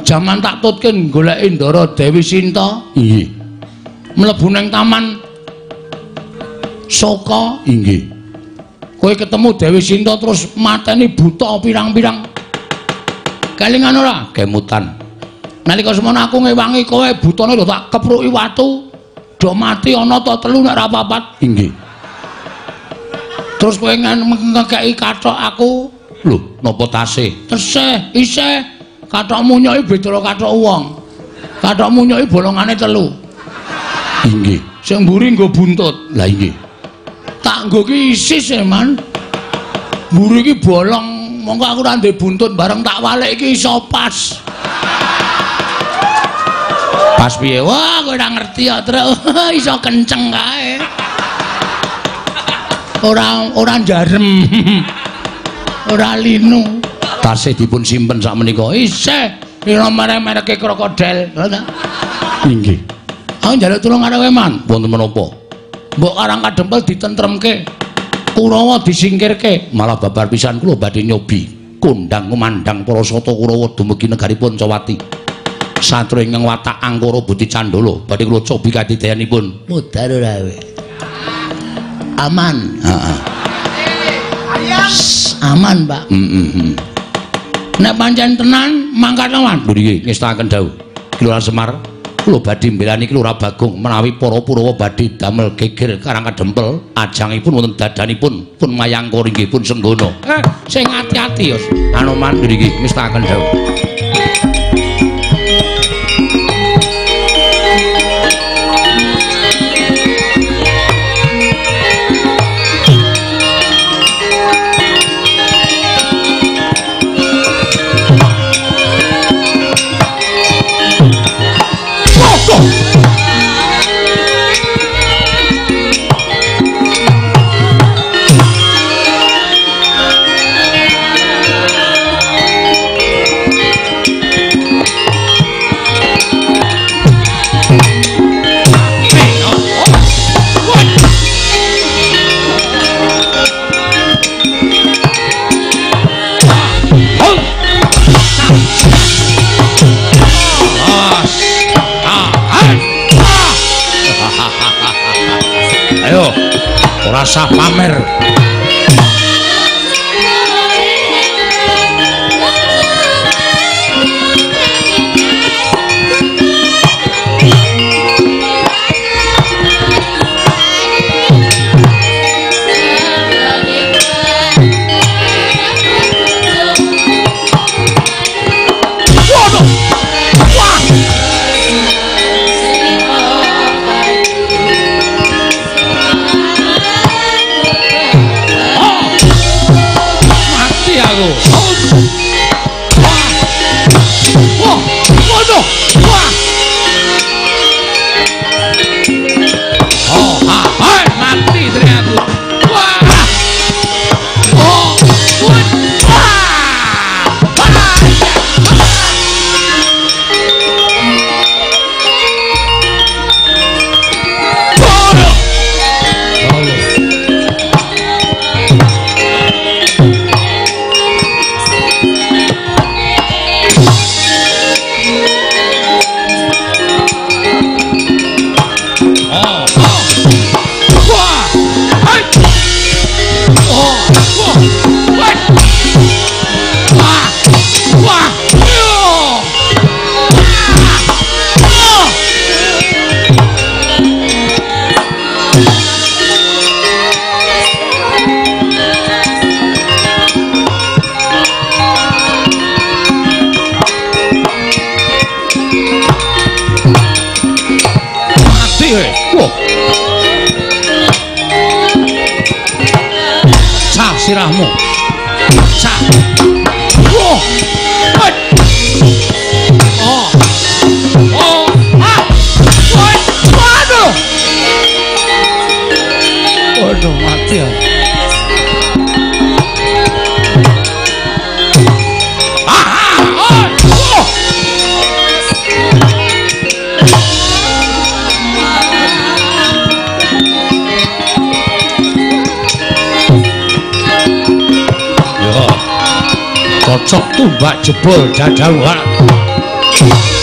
Speaker 4: Jaman tak tutke goleki Ndara Dewi Sinta,
Speaker 2: Nggih.
Speaker 4: mlebu ning taman Soka,
Speaker 2: Inggih.
Speaker 4: kowe ketemu Dewi Sinta terus mateni buta pirang-pirang. Kalingan ora?
Speaker 2: Kemutan.
Speaker 4: Nalika semono aku ngewangi kowe butane lho tak kepruki watu. Do mati ana ta telu nek ora papat.
Speaker 2: Inggih.
Speaker 4: Terus kowe ngekeki kathok aku
Speaker 2: Lho, napa tasih?
Speaker 4: tesih isih kathokmu nyoki beda kathok wong. Kathokmu nyoki bolongane telu.
Speaker 2: Inggih.
Speaker 4: Sing mburi nggo buntut.
Speaker 2: Lah inggih.
Speaker 4: Tak nggo ki isis e, Man. Mburi ki bolong, mongko aku ora ndek buntut bareng tak walik iki iso pas.
Speaker 2: Pas piye?
Speaker 4: Wah, kowe ora ngerti ya, Truk. iso kenceng kae. Ora ora jarem. ora linu.
Speaker 2: Tasih dipun simpen sak menika.
Speaker 4: Isih ira merek-mereke krokodil.
Speaker 2: Inggih.
Speaker 4: Aku njaluk tulung karo kowe, Man.
Speaker 2: Wonten menapa?
Speaker 4: Mbok karang kadempel ditentremke. Kurawa disingkirke.
Speaker 2: Malah babar pisan kula badhe nyobi kondang kumandang para sata Kurawa dumugi negari Pancawati. Satru ingkang watak Angkara Buti Candala badhe kula cobi kadidayanipun.
Speaker 4: Mudar ora kowe. Aman.
Speaker 2: Heeh.
Speaker 4: Aman, Pak.
Speaker 2: Heeh.
Speaker 4: Nek pancen tenan mangkat lawan.
Speaker 2: Mriki ngestaken dawuh. Kelurahan Semar kula badhe mbelani Kelurahan Bagong menawi para Kurawa badhe damel geger karang kadempel ajangipun wonten dadanipun pun mayangkara inggih pun senggono.
Speaker 4: Eh, sing ati-ati, Yos.
Speaker 2: Anoman mriki ngestaken dawuh. Ora sah pamer.
Speaker 4: Mati
Speaker 5: ya. Ya. Cocok tumbak jebol dadaluhan.
Speaker 2: Wah,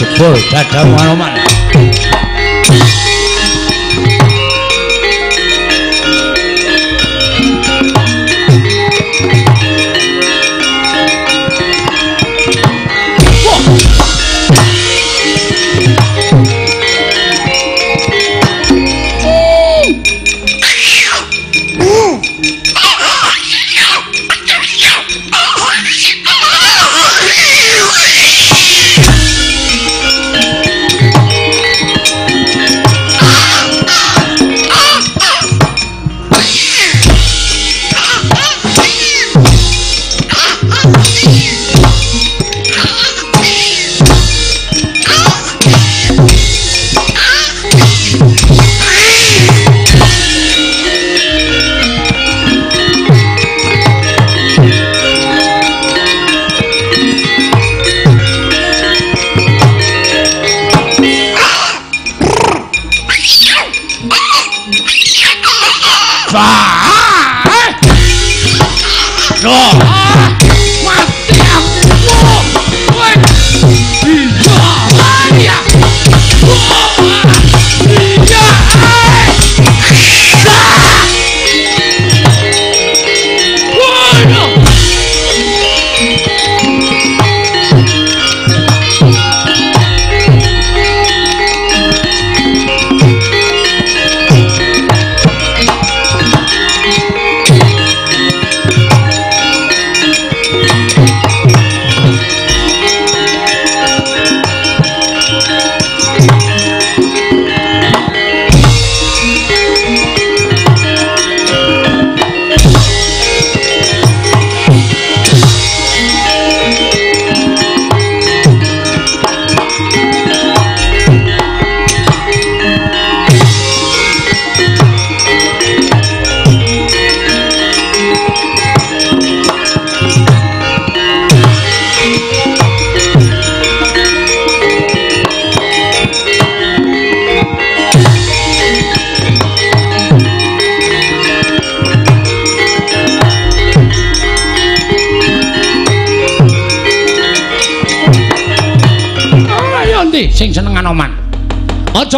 Speaker 5: tumbak jebol dadaluhan.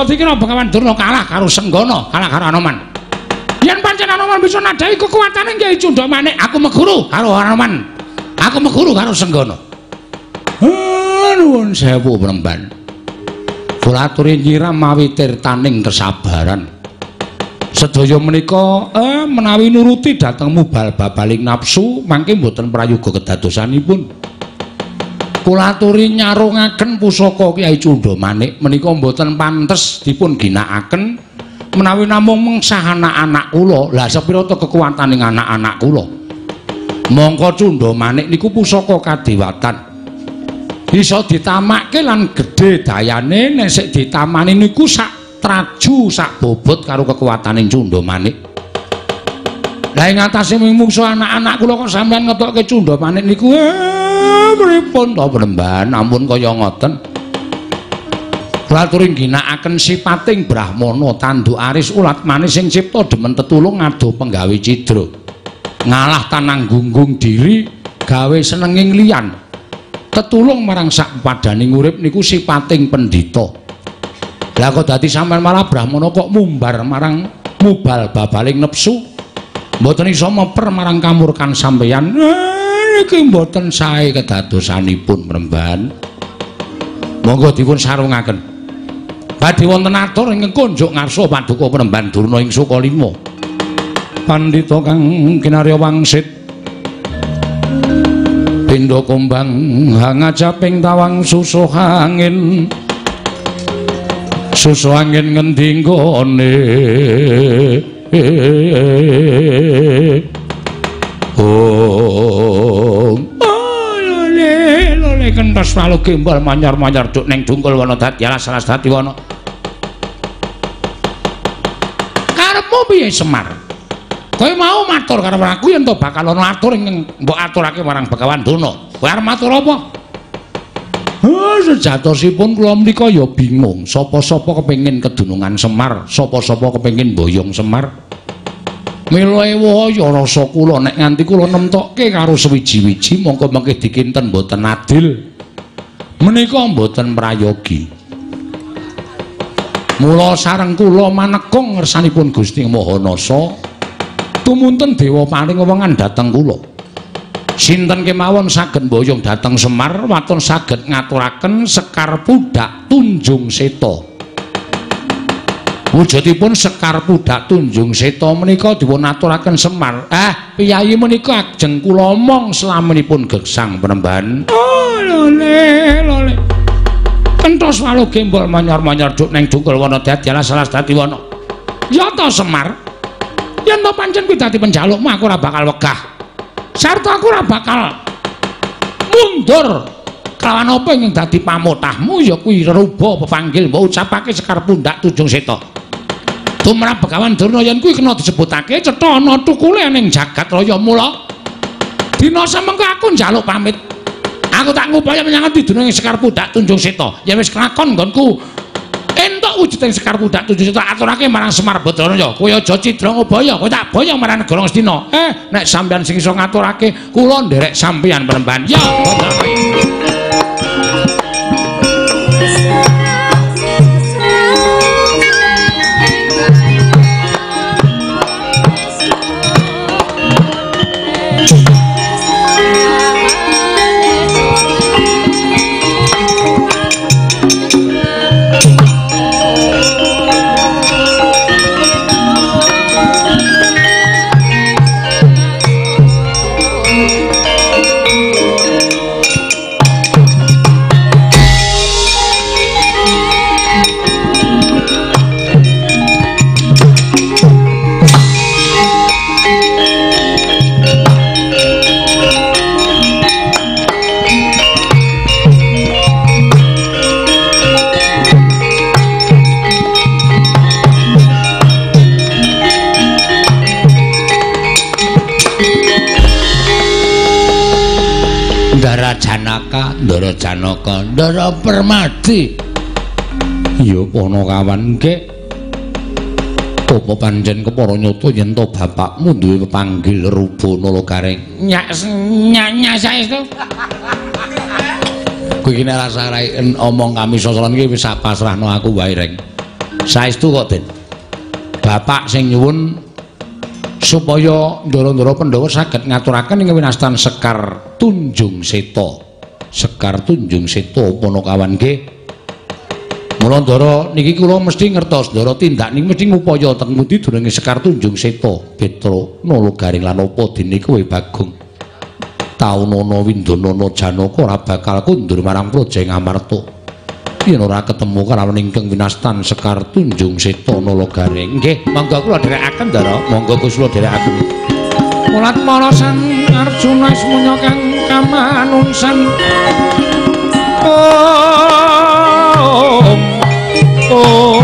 Speaker 2: Dikira Bengawan Durna kalah karo Senggana, kalah karo Anoman. Yen pancen Anoman bisa nadhahi kekuatane Kyai Cunda aku meguru karo Anoman. Aku meguru karo Senggana.
Speaker 5: Nuwun sewu Pramban.
Speaker 2: Kula aturi nyiram mawi tirtaning kesabaran. Sedaya menika eh, menawi nuruti dhateng mubal babaling nafsu mangke mboten prayoga kedadosanipun. Kula aturi nyarungaken pusaka Kyai Cunda Manik menika mboten pantes dipun ginakaken menawi namung mengsah anak-anak kula. Lah sepira to kekuwataning anak-anak kula? Mongko Cunda Manik niku pusaka kadewatan. bisa ditamakke lan gedhe dayane nek sik ditamani niku sak traju sak bobot karo kekuwataning Cunda Manik. Lah ing atase mungsu anak-anak kula kok sampean ngetokke Cunda Manik niku eh pripun to Pramban ampun kaya ngoten. Kula aturi ginakaken sipating Brahmana tanduk aris ulat manis sing cipta demen tetulung ngado penggawe cidra. Ngalah tanang gunggung diri gawe senenging liyan. tetulung marang sak padaning urip niku sipating pendhita. Lah kok dadi sampean malah brahmana kok mumbar marang mubal babaling nepsu. Mboten iso meper marang kamurkan sampeyan. Niki mboten sae kedadosanipun Mremban. Monggo dipun sarungaken. Badhe wonten atur ing kunjuk ngarsa paduka Mremban Durna ing Sukalima. Pandhita kang kinarya wangsit pindha kumbang hangajaping tawang susuh angin susuh angin ngendi nggone oh lole kentos walu gembal manyar-manyar duk ning dungkul wana dadi alas alas dadi wana karepmu piye semar Kowe mau matur karo aku yen to bakal ana atur ing mbok aturake marang Begawan Duna. Kowe arep matur apa? Oh, sejatosipun kula menika ya bingung, sapa-sapa kepengin kedunungan Semar, sapa-sapa kepengin boyong Semar. Mila ewaya rasa kula nek nganti kula nemtokke karo sewiji-wiji mongko mengke dikinten mboten adil. Menika mboten prayogi. Mula sareng kula manekung ngersanipun Gusti Mahanasa tumunten dewa paring wewengan dhateng kula. Sinten kemawon saged mboyong dhateng Semar, waton saged ngaturaken Sekar Pudak Tunjung Seta. Wujudipun Sekar Pudak Tunjung Seta menika dipun aturaken Semar. Eh, piyayi menika ajeng kula omong slaminipun gegsang penemban. Oh, lole, lole. Kentos walu gembol manyor-manyor duk neng dungkul wana dadi alas alas dadi wana. Ya Semar. yen to pancen kuwi dadi penjalukmu aku ora bakal wegah sarta aku ora bakal mundur kelawan apa ing dadi pamotahmu ya kuwi ruba pepanggil mbok ucapake sekar pundak tujung seta tumrap begawan durna yen kuwi kena disebutake cetha ana tukule ning jagat raya mula. Dina semengko aku njaluk pamit. Aku tak ngupaya menyang diduna ing sekar pundak tunjung seta ya wis kelakon nggonku. Entuk wujuding sekar pudak tujuh juta aturake marang Semar Badrana kowe aja cidra ngobaya kowe tak boyong marang negara Ngastina eh nek sampean sing iso ngaturake kula nderek sampeyan penemban ya Badrana Ndara Janaka, Ndara Permadi. Ya ana kawan ke. Apa pancen kepara nyata yen to bapakmu duwe pepanggil Rubana Logaring? Nyak nyak saestu. Kuwi kene rasa omong kami sosolan iki wis pasrahno aku wae reng. Saestu kok, Den. Bapak sing nyuwun supaya ndara-ndara Pandhawa saged ngaturaken ing winastan Sekar Tunjung Seta. Sekar Tunjung Seta Panakawan nggih.
Speaker 6: Mula Ndara niki kula mesti ngertos Ndara tindak niki mesti ngupaya teng pundi durunge Sekar Tunjung Seta Petra Nala Garing lan apa dene kowe Bagong. Taunana Windanana Janaka ora bakal kundur marang Praja Ngamarta. Yen ora ketemu karo ingkang winastan Sekar Tunjung Seta Nala Garing. Nggih, monggo kula dherekaken Ndara, monggo kula dherekaken.
Speaker 2: Mulat marasan Arjuna semuanya kang kamanungsan. Om Om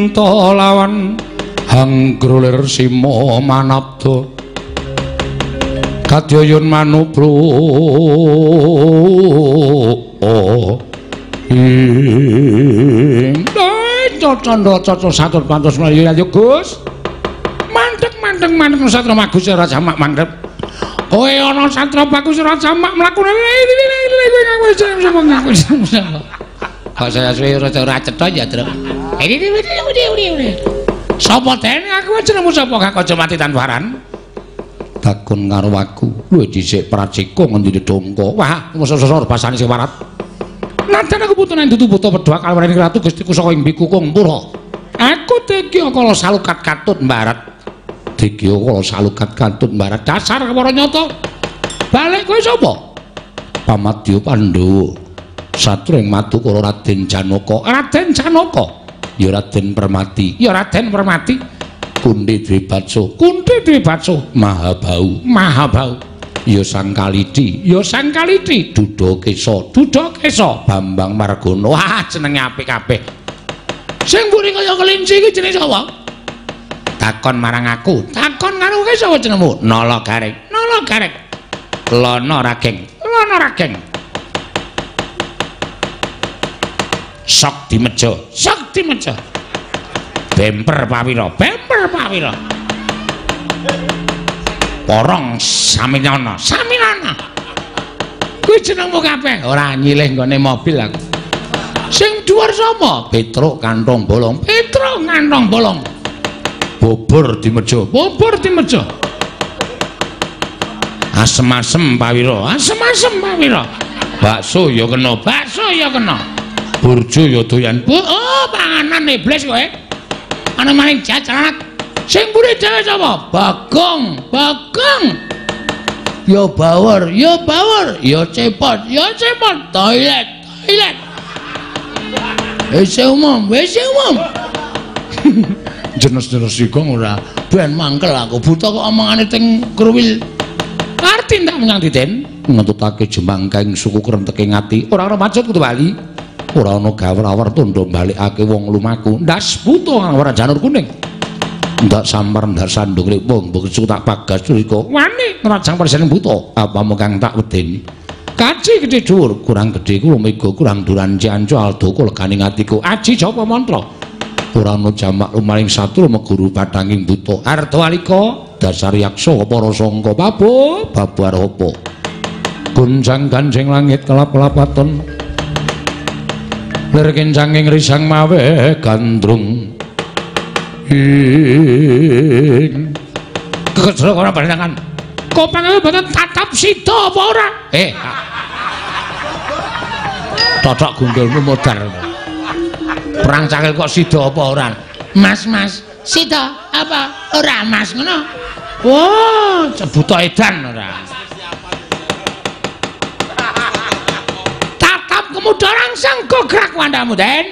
Speaker 2: haminta lawan Hanggrulir simo manabdo Kadyayun manubro Oh Ing Cocok cocok satur pantos mlayu ya Gus manteng manteng satra magus ora jamak mandhep kowe ana satra bagus ora jamak mlakune kok saya suwe ora ora cetha ya Tru sapa dene? Aku jenengmu sapa gak kaca mati tanparan takun karo aku. Lho dhisik pracika ngendi dongko? Wah mosok-mosok basane sing warat. Nanten aku butuh nang dudu butuh pedha kalwarene ratu Gustiku saka ing biku kumpura. Aku teki kala salukat katut mbarat. Dikya kala salukat kantun marat dasar kepara nyata. Balik kowe sapa? Pamadya Pandhawa.
Speaker 7: satru ing madukara Raden Janaka.
Speaker 2: Raden Janaka
Speaker 7: ya Raden Permati.
Speaker 2: Ya Raden Permati.
Speaker 7: Kunti Dwi Batso.
Speaker 2: Kunti Dwi Batso.
Speaker 7: Mahabau.
Speaker 2: Mahabau.
Speaker 7: Ya Sang Kalidi
Speaker 2: ya Sang Kalidi
Speaker 7: Duda Kesa
Speaker 2: Duda Kesa
Speaker 7: Bambang Margono.
Speaker 2: Wah jenenge apik kabeh. Sing mburi kaya kelinci iki jenenge sapa? Takon marang aku. Takon karo kowe sapa jenengmu? Nala Gareng. Nala Gareng. Lono Rageng. Lono Rageng. Sok dimejo. Sok dimejo Bemper Pawira Bemper Pawira Porong Saminana Saminana Kuwi jenengmu kabeh. Ora nyilih nggone mobil aku. Sing dhuwur sapa? Petruk kantong bolong. Petruk kantong bolong.
Speaker 7: Bobor dimejo.
Speaker 2: Bobor dimejo. Asem-asem Pawira asem-asem Pawira
Speaker 7: bakso ya kena.
Speaker 2: Bakso ya kena
Speaker 7: burjo ya doyan.
Speaker 2: Oh panganan iblis kowe. Ana maling jajanan sing mburi dhewe sapa? Bagong bagong. Ya bawor ya bawor. Ya cepot ya cepot. Toilet toilet. Wis umum wis umum. Jenis-jenis sigong ora. Ben mangkel aku buta kok omongane teng kruwil arti ndak menyang diten?
Speaker 7: Ngetutake jemangkaing suku krenteke ngati. Ora ana maksud kudu bali ora ana gawrawar tondo balikake wong lumaku.
Speaker 2: Ndas buta ora janur kuning.
Speaker 7: Ndak samar ndak sandung rek wong tak pagas riko
Speaker 2: wani ngrajang presiden buta
Speaker 7: apa kang tak wedeni
Speaker 2: kaji gede dhuwur
Speaker 7: kurang gedhe ku mega kurang duran jancu aldo legane ngatiku.
Speaker 2: Aji japa mantra
Speaker 7: ora ana jamak lumaring satru meguru padanging buta
Speaker 2: arta alika
Speaker 7: dasar yaksa para sangka? Babu babar apa? Gunjang ganjing langit kelap-kelapaton lir kencanging risang mawe gandrung. Ing.
Speaker 2: Kekesro ora panjenengan kok pengen boten tatap sida apa ora? Eh totok gundulmu modar. Perang cakil kok sida apa ora? Mas mas. Sida apa? Ora mas ngono. Wah cebuta edan ora kemudaran sang gograk wandamu den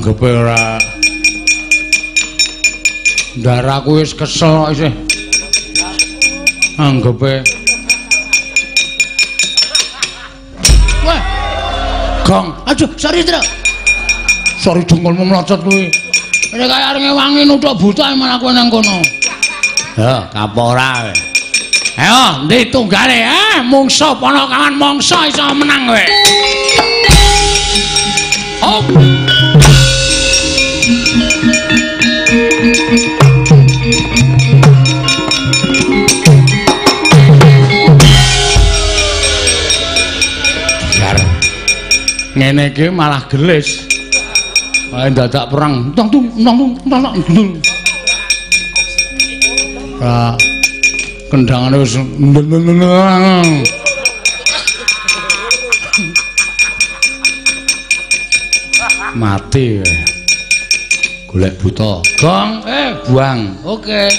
Speaker 2: anggap ora? Darahku wis kesel isih. Anggap wah gong. Aduh sorry Tru. Sorry jengkolmu mlocot kuwi. Ini kaya areng wangi nutuk buta malah kowe nang kono. Ya kapora Ayo, ndi tunggale eh mungsa ponokawan mangsa iso menang kowe. Oh. Ngene iki malah gelis. Ae dadak perang. Tung tung tung tung tung. Ah. kendangane wis mati golek buta gong eh buang oke okay.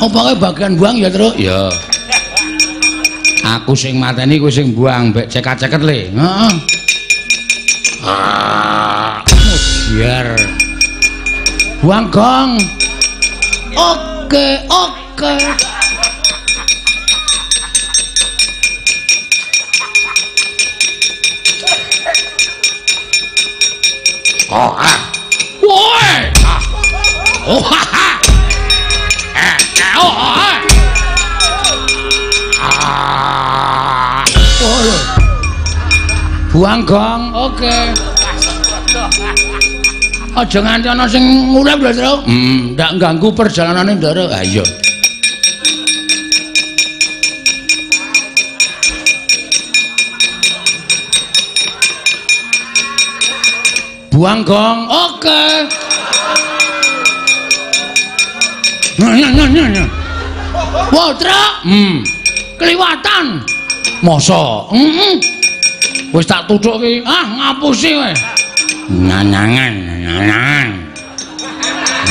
Speaker 2: apa bagian buang ya terus ya aku sing mateni kowe sing buang mbek cekat-ceket le heeh ah biar buang gong Oke, oke. Oh, ah. Woi. Ah. Oh, ha, ha. Eh, eh, oh. Ah. Buang gong, oke. Okay. aja nganti ana sing ngurip lho, Tru. Hmm, ndak ganggu perjalanane ndara. Ha iya. Buang gong. Oke. Nah, nah, nah. Wah, Tru. Hmm. Kliwatan. Masa? Heeh. Wis tak tuthuk ki. Ah, ngapusi kowe. Nanangan, nanangan.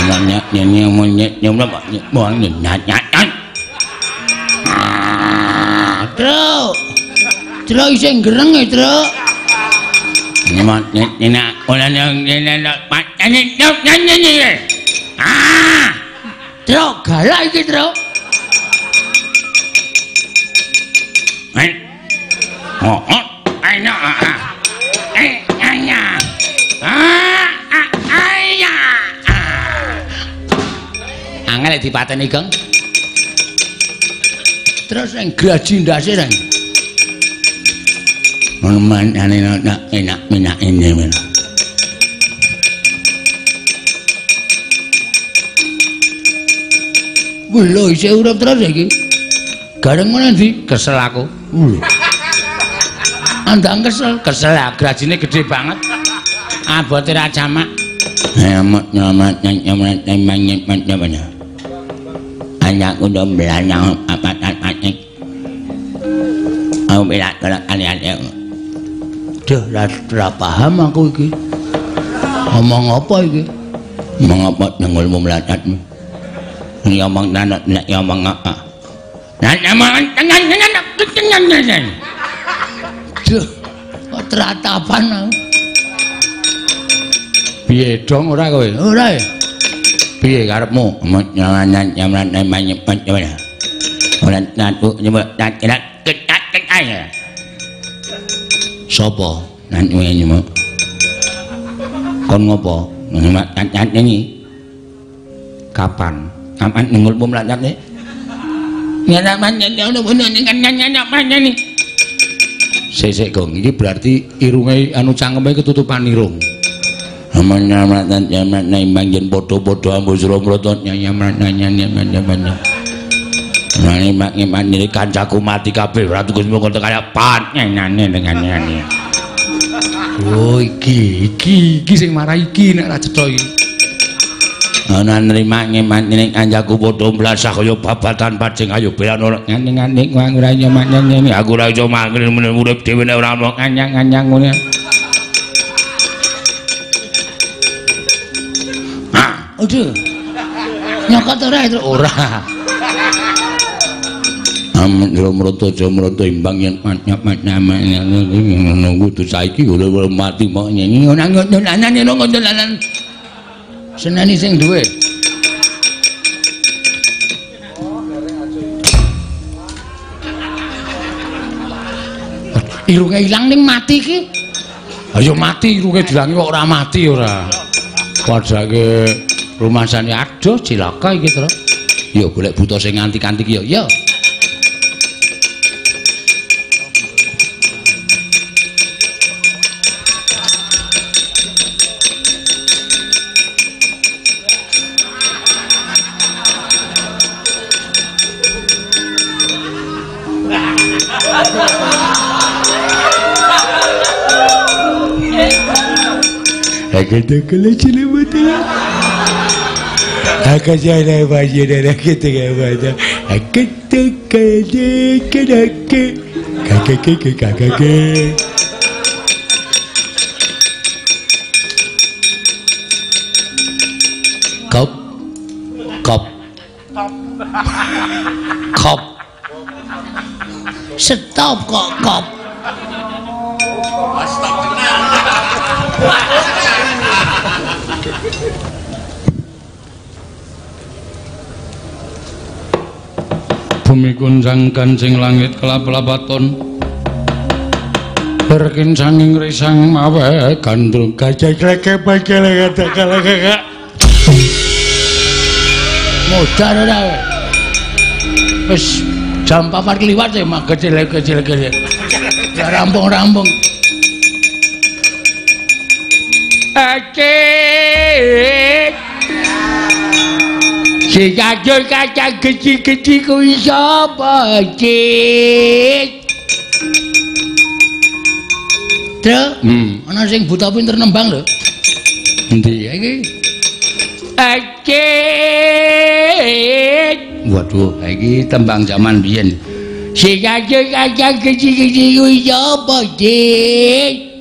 Speaker 2: Nanya nyanyi monyet nyomna nyet nyat nyat. Tru. Tru isih gereng e, Tru. Nyemot nyenak ora nang nyenak nyanyi nyanyi nyanyi. Ah. Tro galak iki, Tro. Eh. Oh, oh. Ayo. Eh, anya. Ah, aya. Angel dipateni, Gong. Terus yang gaji ndase nang. Meneman ane nak enak minak ini men. Wih lo isi urap terus iki. Gareng mana di? Kesel aku. Wih. Andang kesel, kesel ya. Gajine gede banget. Abote ra jamak. Nyamat nyamat nyamat nyamat nyamat nyamat. Anakku udah belanya apa apa apa. Aku bilang kalau kalian yang Duh, ora paham aku iki. Ngomong apa iki? Ngomong apa nang ilmu melatatmu? Ngomong nanak nek ngomong apa? Nan ngomong tenang tenang tenang tenang. Duh, kok teratapan aku. Piye dong ora kowe? Ora ya. Piye karepmu? Nyaman nyaman nyaman nyaman nyaman. Ora natu nyebut tak tak tak tak Sopo? Nan wengi mo. Kon ngopo? Ngemak nyanyi ini. Kapan? Kapan nengul bom lacat nih? Nyana manya dia udah bunuh Sesek gong, ini berarti irungai anu cangkemnya ketutupan irung. Aman nyamat dan nyamat naimbang jen bodoh-bodoh ambu suruh merotot nyamat nanya nyamat nyamat nyamat mak ngeman ini kancaku mati kabeh ratu gus mung kaya pat nyanyi dengan nyanyi. Oh iki iki iki sing marah iki nek ra cetha iki. Ana nrima ngeman ini kancaku padha mblasah kaya babatan pacing ayo belan ora nyanyi-nyanyi wong ora nyemak nyanyi aku ora iso mangkel meneh urip dhewe nek ora ono nganyang-nganyang ngene. Ah, aduh. Nyokot ora itu ora. amun mroto aja mroto imbang yen nyap nama ngono kudu saiki ora mati mok nyanyi ora ngondolanan ora ngondolanan senani sing duwe. Irunge ilang ning mati iki? Ayo mati irunge dilangi kok ora mati ora. Padake rumasane aduh cilaka iki terus. Ya golek buta sing antik-antik ya ya
Speaker 8: ಗೆದಕಲಚಲಮತಲ ಆಕಜಾನ ಬಾಜಿನ ರಕತೆಗ ಬಾಜ ಅಕ್ಕತ್ತ ಕಜೆ ಕಡಕ್ಕೆ ಕಕಕೆ ಕಕಕೆ
Speaker 2: ಕಪ್ ಕಪ್ ಕಪ್ ಕಪ್ ಶತಾಬ್ ಕಪ್
Speaker 9: bumi kunjang kancing langit kelap-lapaton berkin sanging risang mawe gandrung
Speaker 8: Kakak kakak kakak kakak kakak kakak.
Speaker 2: modar ora kowe. wis jam 4 kliwat ya mak kecil-kecil kecil ya rampung-rampung Acik Si kacul kacang kecil-kecil kuwi sapa, Cik? Tru,
Speaker 9: hmm.
Speaker 2: ana sing buta pinter nembang lho.
Speaker 9: endi?
Speaker 2: Iki. Acik
Speaker 9: waduh iki tembang zaman biyen.
Speaker 2: Sing acik acik kecil-kecil kuwi sapa dik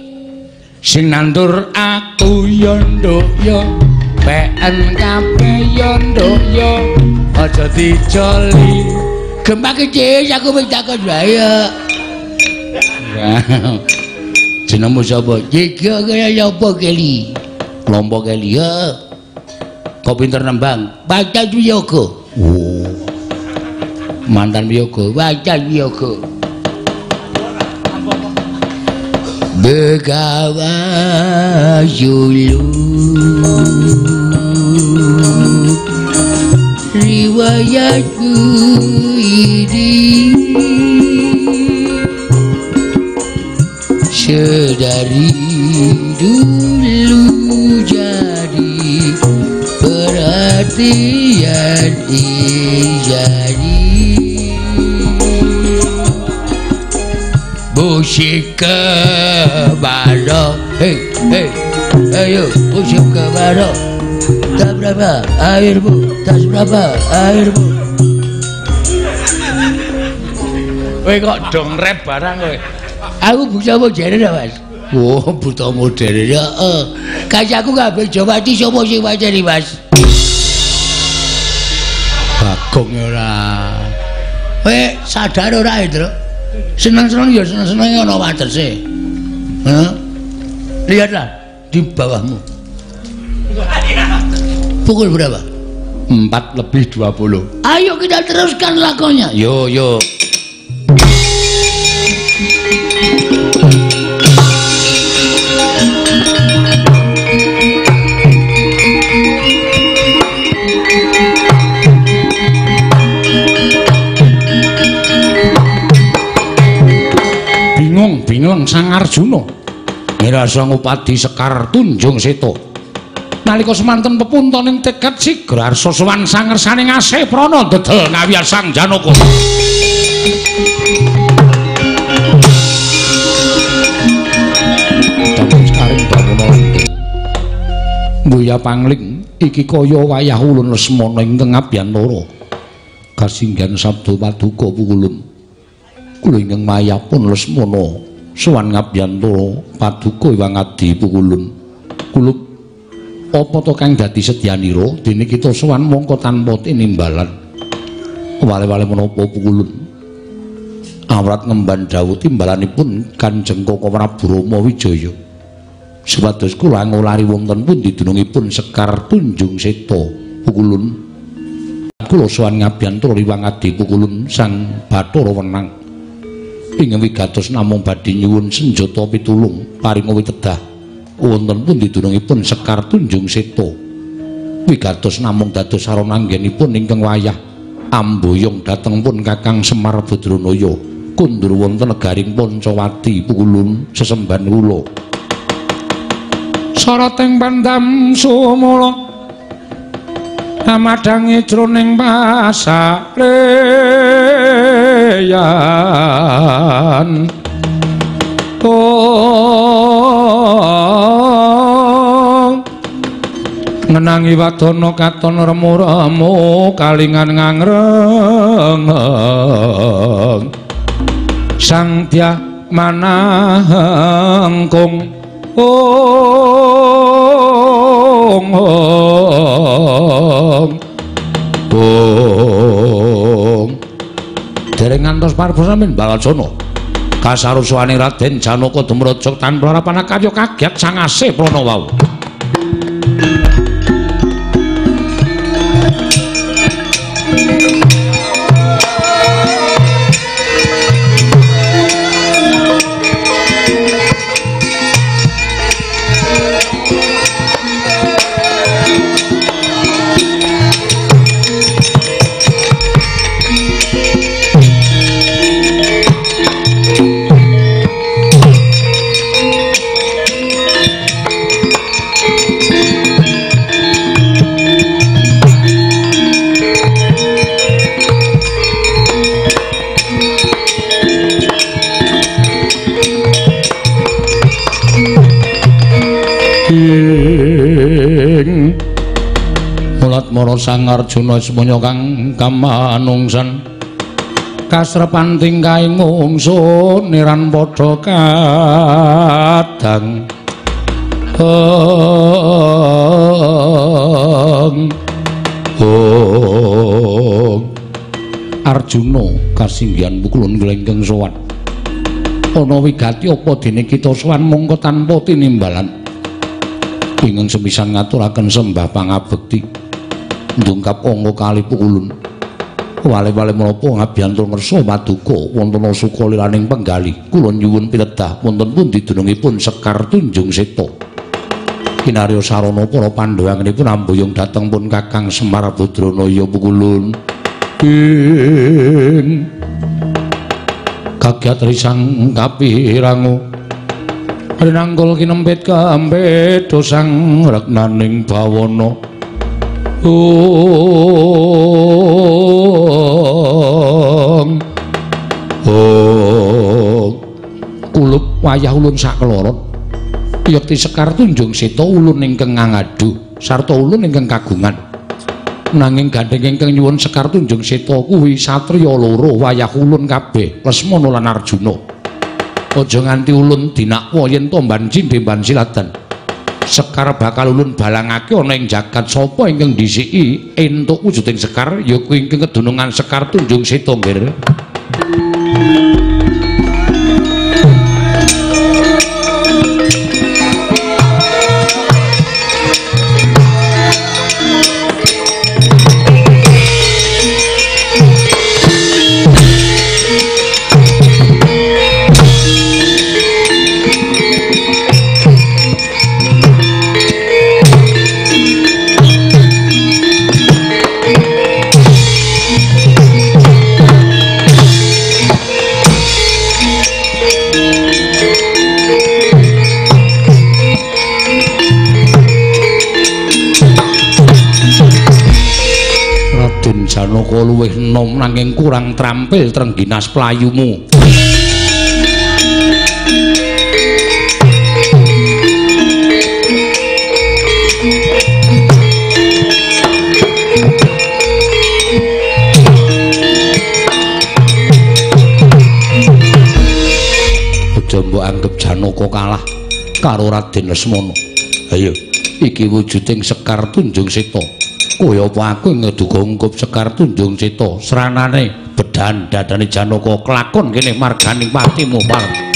Speaker 9: sing nandur aku yo nduk yo PN kabeh yo nduk yo aja dicoli
Speaker 2: gempa kecil aku wis takon wae
Speaker 10: Jenengmu sapa? Jega kaya nyapa keli.
Speaker 11: Lomba keli ya.
Speaker 10: Kok pinter nembang? Baca Wiyoga.
Speaker 11: Oh.
Speaker 10: Mantan Wiyoga, baca Wiyoga. Begawa yulu. Riwayatku ini Sedari dulu jadi perhatian Musik kebaro Hei, hei, ayo musik kebaro Tak berapa airmu, tak berapa airmu Kowe kok dong rap barang kowe. Aku buta modern ya, Mas.
Speaker 11: Oh, buta modern ya.
Speaker 10: Heeh. Kacaku kabeh Jawati sapa sing wajani, Mas?
Speaker 11: Bagong ora.
Speaker 10: Kowe sadar ora, Indra? Seneng-seneng ya seneng-seneng ana watese. Heh. Lihatlah di bawahmu. Pukul berapa?
Speaker 11: 4 lebih 20.
Speaker 10: Ayo kita teruskan lakonnya.
Speaker 11: Yo yo.
Speaker 2: Bingung Sang Arjuna.
Speaker 11: Ngrasa ngupadi Sekar Tunjung Seta.
Speaker 2: Nalika semanten pepuntoning tekad sigra arsa sowan sang ngersane ngase prana dedel ngawiyar Sang Janaka. Mbuya pangling iki kaya wayah ulun Lesmana ing tengah Biyantara.
Speaker 11: Kasinggan sabda paduka pukulun. Kula ingkang mayapun Lesmana sowan ngabyantara paduka Iwang Adi pukulun.
Speaker 2: Kulup apa to kang dadi sedyanira dene kita sowan mongko tanpa tinimbalan.
Speaker 11: Wale-wale menapa pukulun. Awrat ngemban dawuh timbalanipun Kanjeng Koko Prabu Rama Wijaya. Supados kula ngolari wonten pundi dunungipun Sekar Tunjung Seta pukulun. Kula sowan ngabyantara Iwang Adi pukulun Sang Bathara Wenang. Ing wigatos namung badhe nyuwun senjata pitulung paringa witedah. Wonten pundi dunungipun Sekar Tunjung Seta. Wigatos namung dados sarana anggenipun ingkang wayah. Amboyong dhateng pun Kakang Semar Badranaya kundur wonten negaring Pancawati pukulun sesemban kula.
Speaker 2: Sarateng pandam sumula Namadangi jroning pasareyan Oh Ngenangi wadana katon remu-remu kalingan ngangreng Sang Dia manahengkung. Ong ong. Ong dereng ngantos parposamin balacana kasaruswane Raden Janaka dumraja tanpa harapan kaya kaget sangase prana wau. ing mulat mara sang Arjuna semono kang kamanungsan. Kasrepan tingkaing mungsun niran padha kadang. Ong Arjuna kasinggihan pukulun glenggeng sowan. Ana wigati apa dene kita sowan mongko tanpa tinimbalan. Ingkang sepisan ngaturaken sembah pangabekti ndungkap angka kali ulun wale-wale menapa ngabiyantul ngersa paduka wonten suka liraning penggali kula nyuwun piletah wonten pundi dunungipun Sekar Tunjung Seta kinarya sarana para pandhawanipun ambuyung dhateng pun Kakang Semar Badranaya pukulun. Ing kagiat risang kapirangu rinanggul kinempit kambet dosang regnaning bawana ong ong kulup wayah ulun sakloron yakti sekar tunjung seta ulun ingkang ngangadu sarta ulun ingkang kagungan. Nanging gandeng ingkang nyuwun sekar tunjung seta kuwi satriya loro wayah ulun kabeh lesmana lan arjuna. Aja nganti ulun dinakwa yen tomban cindemban siladan Sekar bakal ulun balangake ana ing jagat sapa ingkang disiki entuk wujuding Sekar ya kuwi ingkang kedunungan Sekar Tunjung Seta nggir. Janaka luwih enom nanging kurang trampil trengginas playumu. Aja mbok anggap Janaka kalah karo Raden Lesmana. Ayo, iki wujuding Sekar Tunjung Seta. Kaya aku ngeduga ungkup Sekar Tunjung Seta seranane bedan dadane Janaka kelakon kene marganing patimu par.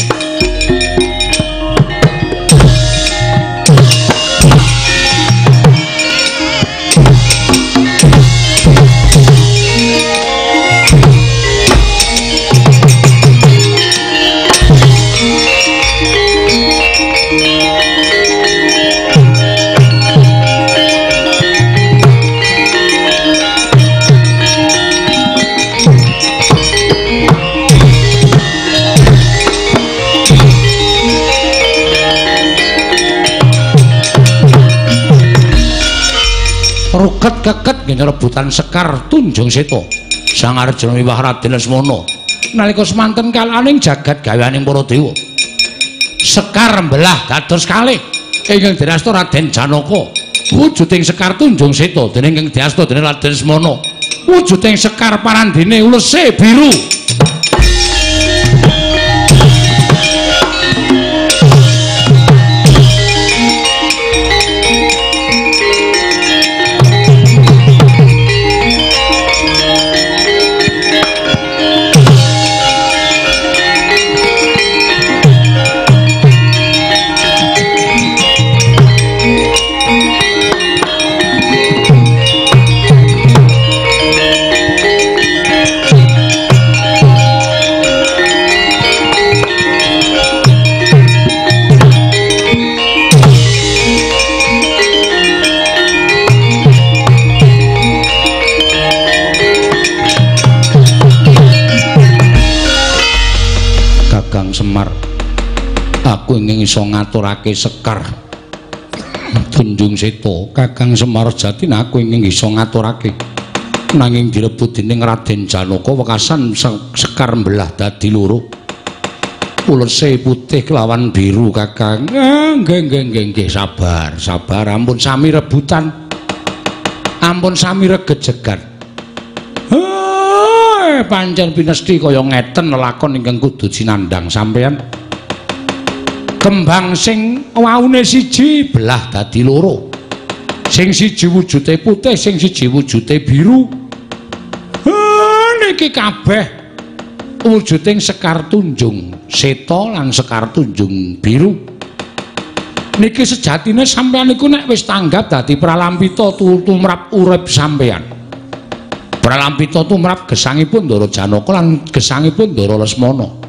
Speaker 2: Ruket keket ngene rebutan sekar tunjung seta sang arjuna miwah raden lesmana. Nalika semanten kalaning jagat gaweaning para dewa sekar mbelah dados kalih. Ingkang dirasta raden janaka. Wujuding sekar tunjung seta dening ingkang diasta dening raden lesmana. Wujuding sekar parandene ulese biru iso ngaturake sekar. Tunjung Seta Kakang Semar Jatin aku ingin iso ngaturake. Nanging direbut dening Raden Janaka wekasan se- sekar mbelah dadi loro. Ulese putih kelawan biru Kakang. Ah, nggih nggih nggih nggih sabar sabar. Ampun sami rebutan. Ampun sami regejegan Eh, pancen pinesti kaya ngeten lakon ingkang kudu sinandang sampeyan. Kembang sing waune siji belah dadi loro. Sing siji wujude putih, sing siji wujude biru. Eh, niki kabeh wujuding sekar tunjung seta lan sekar tunjung biru niki sejatine sampeyan iku nek wis tanggap dadi pralampita tumrap urip sampeyan pralampita tumrap gesangipun Ndara Janaka lan gesangipun Ndara Lesmana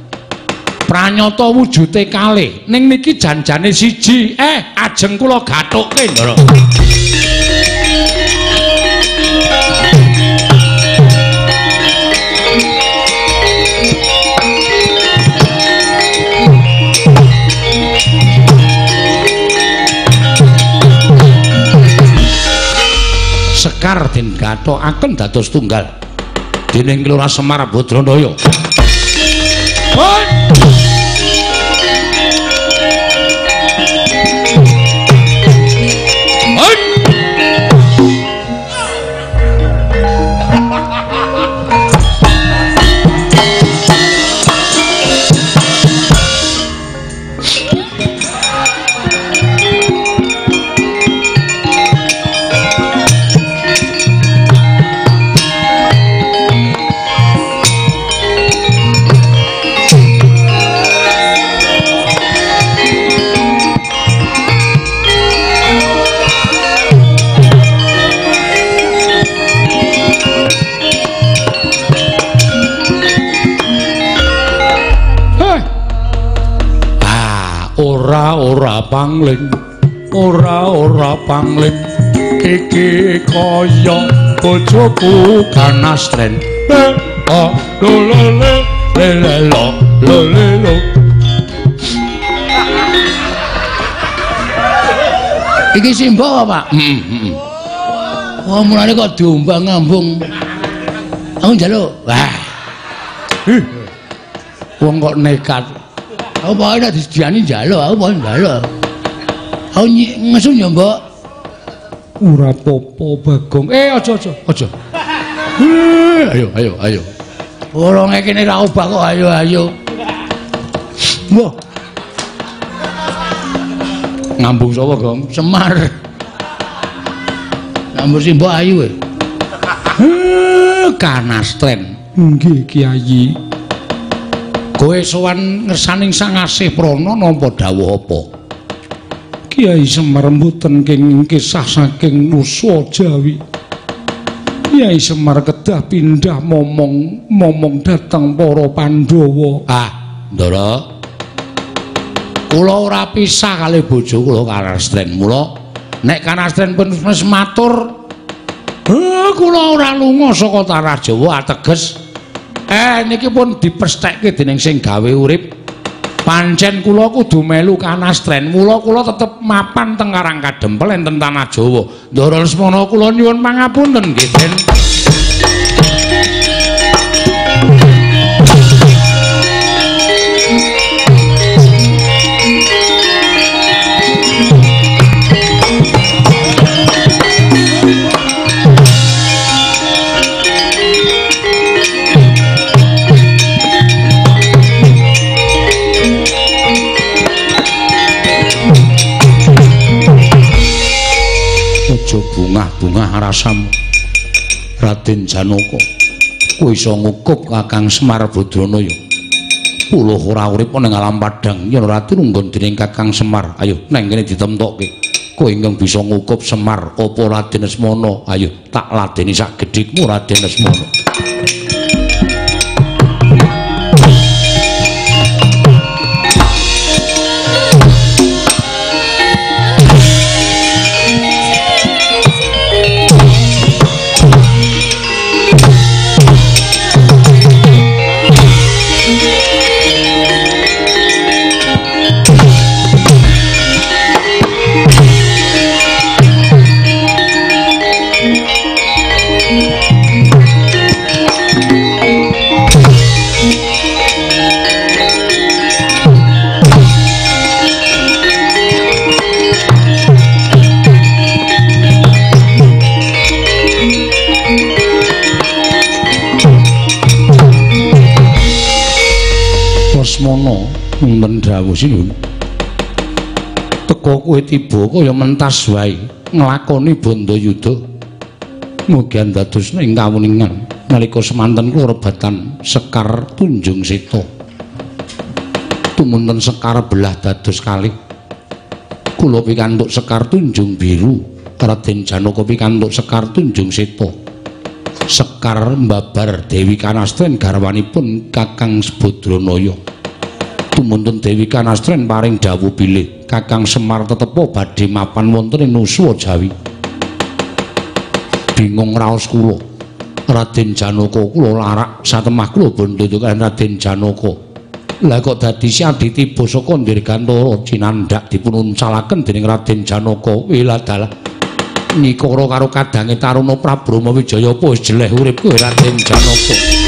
Speaker 2: pranyata wujude kalih. Ning niki janjane siji. Eh ajeng kula gathukke Ndara Sekar den gathokaken dados tunggal. Dening Kelurahan Semar Badranaya. Hoi! Ora pangling. Ora ora pangling. Kiki kaya bojoku kanastren. Ah, lo lo le, le le lo, lo le lo.
Speaker 12: Iki simbok apa, Pak?
Speaker 2: Hmm, hmm.
Speaker 12: Wah, mulane kok diombang ngambung. Aku njaluk.
Speaker 2: Wah. Wong kok nekat.
Speaker 12: Pokoke nek disediani njaluk, aku pokoke njaluk. Aku ngesun ya, Mbok.
Speaker 2: Ora popo Bagong. Eh, aja aja, aja. Eh, ayo, ayo, ayo.
Speaker 12: Ora ngekene ra obah kok ayo ayo.
Speaker 2: Wah. Ngambung sapa, Gong?
Speaker 12: Semar. Ngambur simbok ayu e.
Speaker 2: Eh, kanastren. Nggih, Kiai. Kowe sowan ngersaning Sang Asih Prana nampa dawuh apa? Kiai Semar mboten kenging kisah saking nusa Jawi. Kiai Semar kedah pindah momong momong dateng para Pandhawa. Ah, Ndara. Kula ora pisah kali bojo kula Kanastren. Mula nek Kanastren pun wis matur Eh, kula ora lunga saka tanah Jawa ateges. Eh, niki pun dipestekke dening sing gawe urip. Pancen kula kudu melu kanastren. Mula kula tetep mapan teng Karang Kadempel enten tanah Jawa. Ndara Lesmana kula nyuwun pangapunten nggih, Den. Rasamu. Raden Janaka, kowe iso ngukup Kakang Semar Badranaya. Puluh ora urip ning alam padang yen ora tinunggon dening Kakang Semar. Ayo neng kene ditemtokke. Kowe ingkang bisa ngukup Semar apa Raden Lesmana? Ayo tak ladeni sak gedhikmu Raden Lesmana. Dawuh sinun. Teka kowe tiba kaya mentas wae nglakoni bandayuda. Mugi dados ing kawuningan nalika semanten kula rebatan Sekar Tunjung Seta. Tumunten Sekar belah dados kalih. Kula pikantuk Sekar Tunjung Biru, Raden Janaka pikantuk Sekar Tunjung Seta. Sekar mbabar Dewi Kanastren garwanipun Kakang Sebodronaya. Tumunten Dewi Kanastren paring dawuh bilih Kakang Semar tetepo badhe mapan wonten ing Nuswa Jawi. Bingung raos kula. Raden Janaka kula larak satemah kula bondo kaliyan Raden Janaka. Lah kok dadi siadi tiba saka Dirgantara cinandak dipun uncalaken dening Raden Janaka wiladalah nikara karo kadange Taruna Prabu Wijaya apa wis jeleh urip kowe Raden Janaka.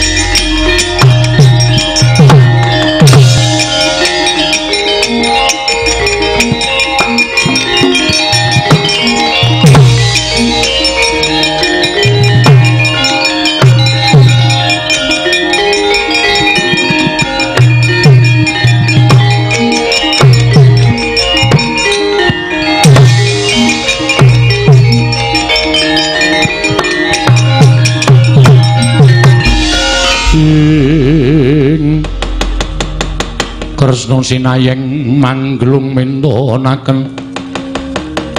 Speaker 2: Kresna sinayeng manglung mintonaken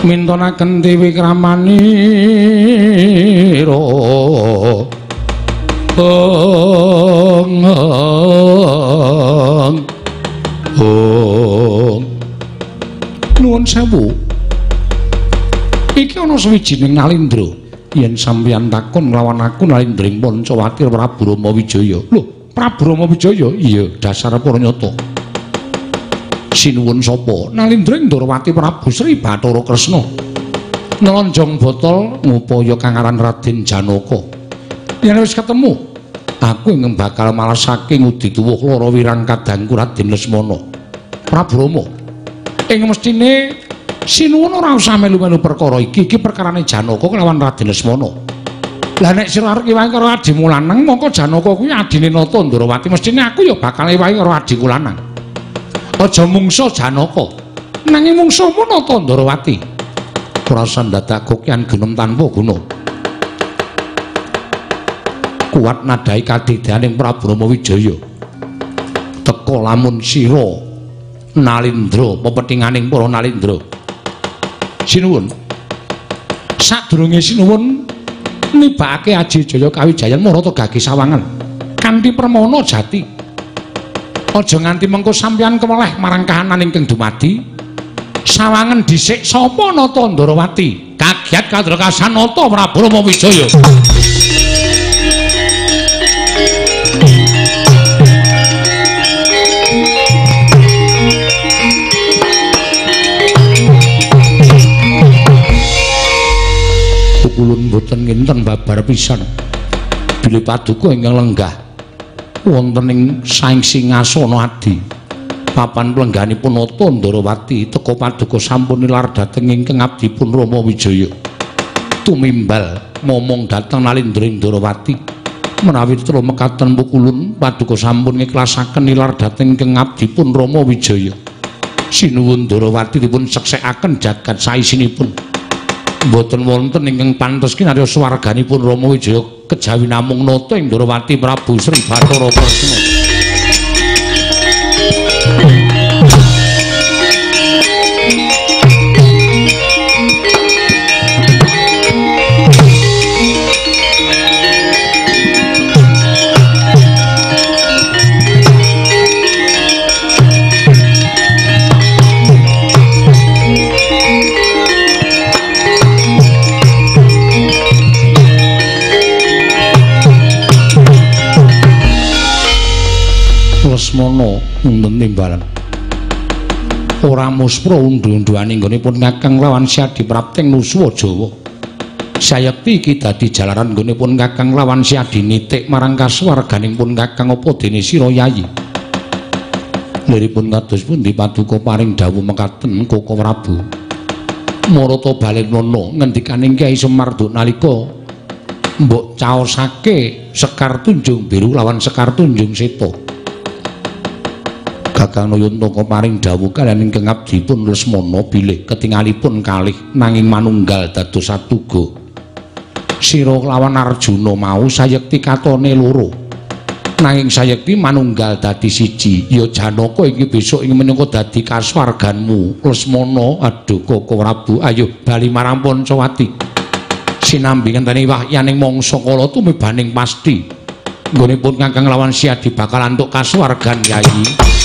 Speaker 2: mintonaken Dewi Kramanira ong ong ong nuwun sewu iki ana sawijining nalindra yen sampeyan takon nglawan aku nalindring Pancawati Prabu Rama Wijaya. Lho, Prabu Rama Wijaya? Iya, dasar Puranyata. Sinuwun sapa? Nalindring Ndrawati Prabu Sri Bathara Kresna. Nelonjong botol ngupaya kangaran Raden Janaka. Yen wis ketemu, aku ing bakal malasake ngudi tuwuh lara wirang kadangku Raden Lesmana. Prabu Rama. Ing mestine Sinuwun ora usah melu-melu perkara iki, iki perkarane Janaka kelawan Raden Lesmana. Lah nek sira arep wae karo adimu lanang, mongko Janaka kuwi adine Nata Ndrawati, mestine aku ya bakal wae karo adiku lanang. Aja mungsa Janaka. Nanging mungsuhmu Nata Ndrawati. Prasa dadak kokian gunem tanpa guna. Kuat nadai kadidaning Prabu Rama Wijaya. Teka lamun sira Nalindra, pepethinganing para Nalindra. sinuwun sadurunge sinuwun nibake aji jaya kawijayan marata gage sawangan kanthi permana jati aja nganti mengko sampeyan keweleh marang kahanan ingkang dumadi sawangan dhisik sapa nata ndarawati kagiat kadrakasan nata prabu rama wijaya. Kulun boten nginten babar pisan. Bilih paduka ingkang lenggah wonten ing saing singasana adi. Papan plengganipun Nata Ndarawati teka paduka sampun nilar dhateng ingkang abdipun Rama Wijaya. Tumimbal momong dhateng Nalindring Ndarawati menawi tra mekaten pukulun paduka sampun ngiklasaken nilar dhateng ingkang abdipun Rama Wijaya. Sinuwun Ndarawati dipun seksekaken jagat saisinipun mboten wonten ingkang pantes kinarya swarganipun Rama Wijaya kejawi namung nata ing Ndrawati Prabu Sri Bathara Kresna. Wonten timbalan. Ora muspra undu-unduane nggonipun Kakang lawan Syadi Prapting Nuswa Jawa. Sayekti iki dadi jalaran nggonipun Kakang lawan Syadi nitik marang kasuwarganipun Kakang apa dene sira yayi. Liripun kados pundi paduka paring dawuh mekaten Koko Prabu. Marata Balenana ngendikaning Kyai Semar nalika mbok caosake Sekar Tunjung Biru lawan Sekar Tunjung Seta. Kakang Nayantaka paring dawuh kaliyan ingkang abdipun Lesmana bilih ketingalipun kalih nanging manunggal dados satuga. sira lawan Arjuna mau sayekti katone loro. Nanging sayekti manunggal dadi siji ya Janaka iki besok ing menyangka dadi kasuwarganmu Lesmana aduh Koko Prabu ayo bali marang Pancawati sinambi ngenteni wahyaning mangsa kala tumebaning pasti. Nggone pun Kakang lawan Siadi bakal antuk kasuwargan Yayi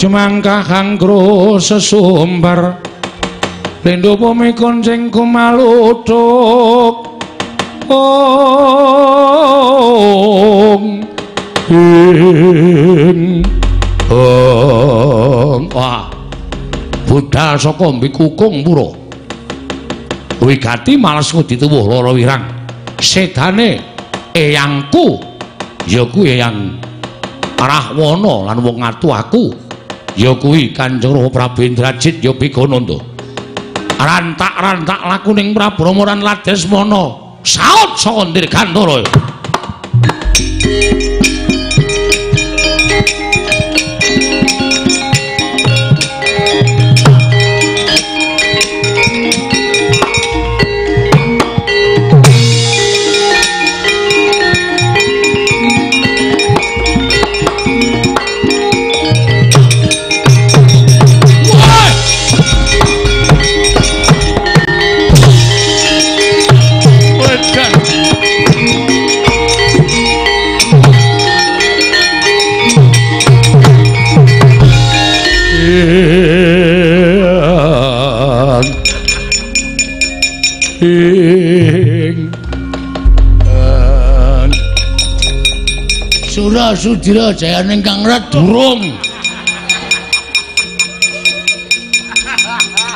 Speaker 2: Jemangkah kangkro sesumbar. Lendo pumi konceng kumalutuk Ong Ing Ong Wah. Budal saka mbikukung pura. Wigati males ngudituwuh lara wirang. Sedane eyangku. Ya kuwi eyang Rahwana lan wong ngatu aku ya kuwi Kanjeng Prabu Indrajit ya Bigonanda rantak-rantak lakuning Prabu Rama lan Ladesmana saut saka Dirgantara Sudira Jayane ingkang rat durung.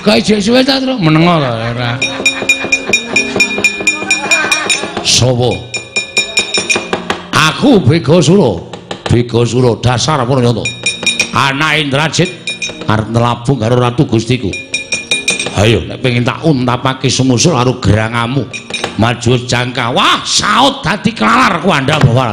Speaker 2: Kae jek suwe ta, Tru? Menengo ta ora. Sopo? Aku Begasura. Begasura dasar Purnata. Anak Indrajit arep nelabung karo Ratu Gustiku. Ayo nek pengin tak untapake sumusul karo gerangamu. Maju jangka. Wah, saut dadi klalar ku andam wae.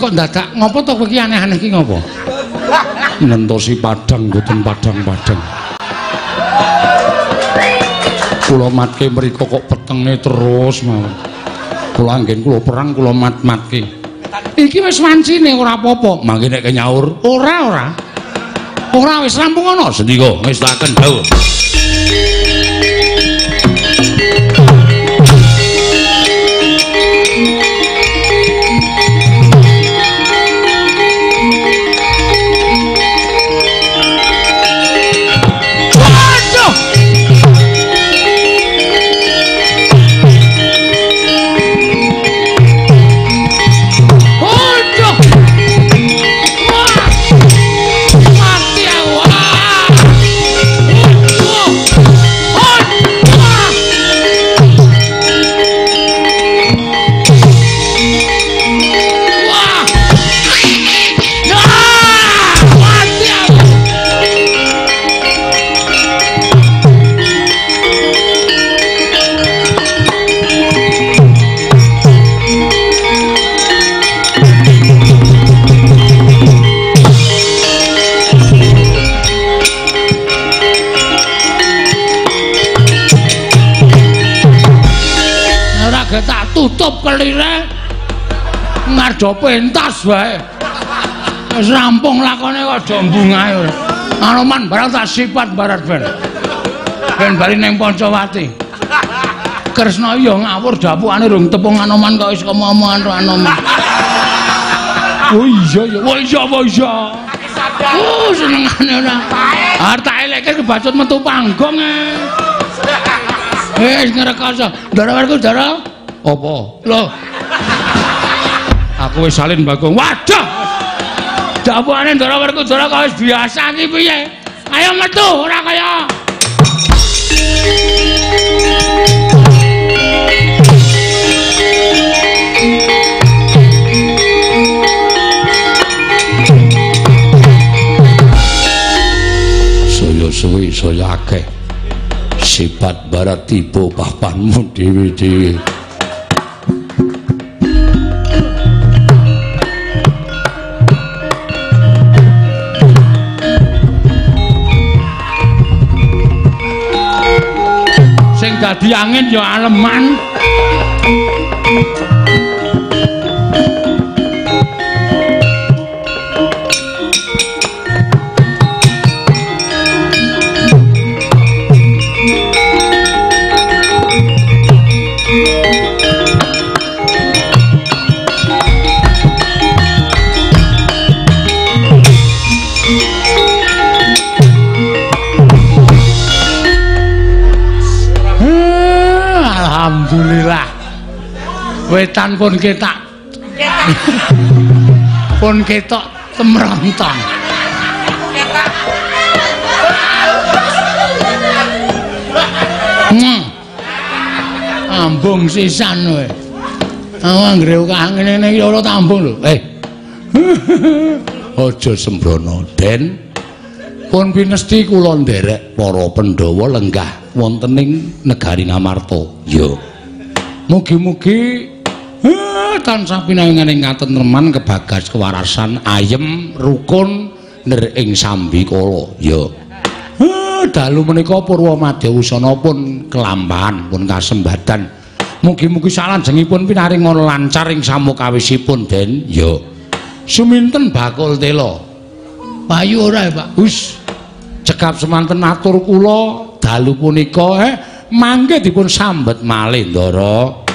Speaker 2: Kok dadak ngopo to kowe iki aneh-aneh iki ngopo?
Speaker 13: nentosi padang mboten padang-padang kula matke mriku kok petenge terus mawon kula anggen kula perang kula mat-matke
Speaker 2: Iki wis wancine ora apa-apa.
Speaker 13: mangke nek nyaur
Speaker 2: Ora ora. Ora wis rampung ana.
Speaker 13: sendika ngestaken dawuh
Speaker 2: tutup kelire ngardo pentas wae wis rampung lakone kok dombung ae ora anoman barang tak sifat barat ben ben bali ning Pancawati Kresna iya ngawur dapukane rung tepung anoman kok wis kemomongan ro anoman Oh iya ya, oh iya, oh iya. Oh senengane ora. Arep tak elekke kebacut metu panggung e. Wis ngrekoso. Ndara warku ndara.
Speaker 13: Apa
Speaker 2: Loh. Aku wis salin Bagong. Waduh. Dapukane ndara warku ndara kok wis biasa iki piye? Ayo metu ora kaya.
Speaker 13: suwi saya akeh sifat barat tiba papanmu dewi-dewi
Speaker 2: Dadi angin ya aleman. Wetan pun ketak. pun ketok temrontong. Hmm. Ambung sisan kowe. Aku anggere kangen iki ora tambung lho. Eh.
Speaker 13: aja sembrono den pun pinesti kula nderek para Pandhawa lenggah wonten ing negari Ngamarta ya
Speaker 2: Mugi-mugi tansah pinanganing katentreman kebagas kewarasan ayem rukun
Speaker 13: ner ing sambikala ya.
Speaker 2: Eh, dalu menika purwa madya usana pun kelampahan pun kasembatan mugi-mugi salajengipun pinaring lancar ing samukawisipun den.
Speaker 13: Ya.
Speaker 2: Suminten bakul tela payu ora Pak. Gus cekap semanten atur kula dalu punika eh mangke dipun sambet malih ndara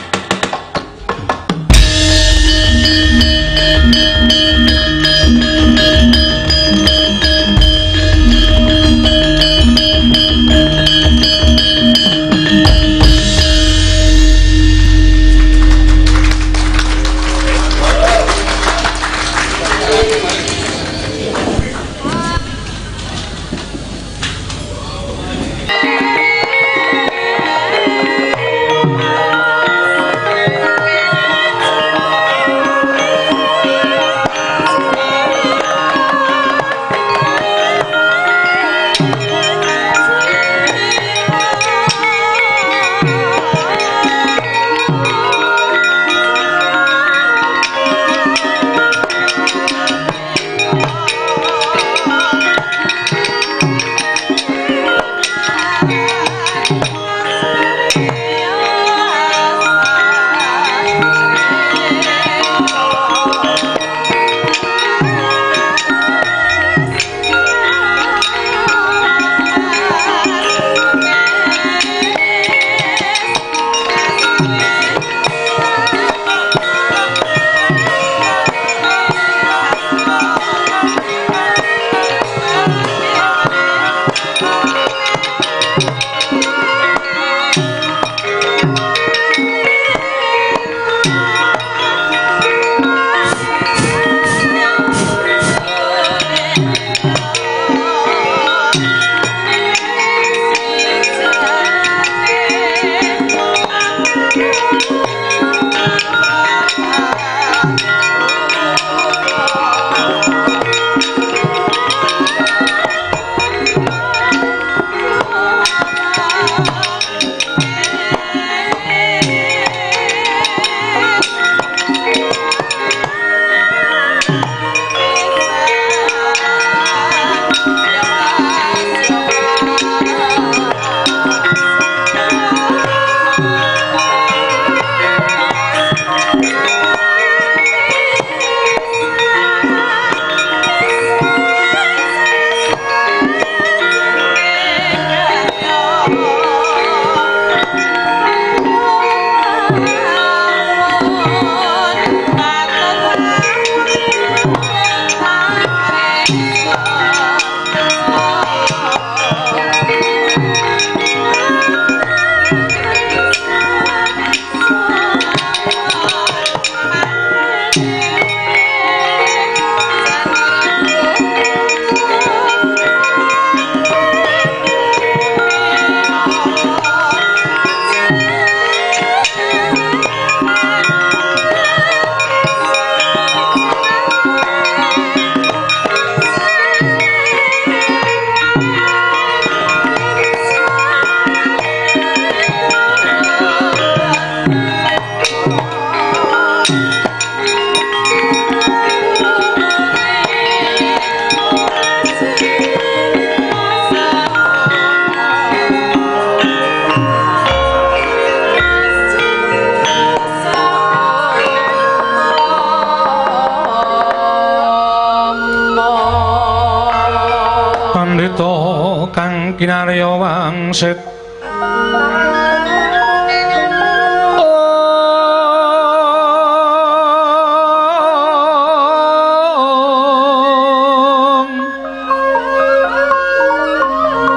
Speaker 3: Pandita kang kinarya wangsit.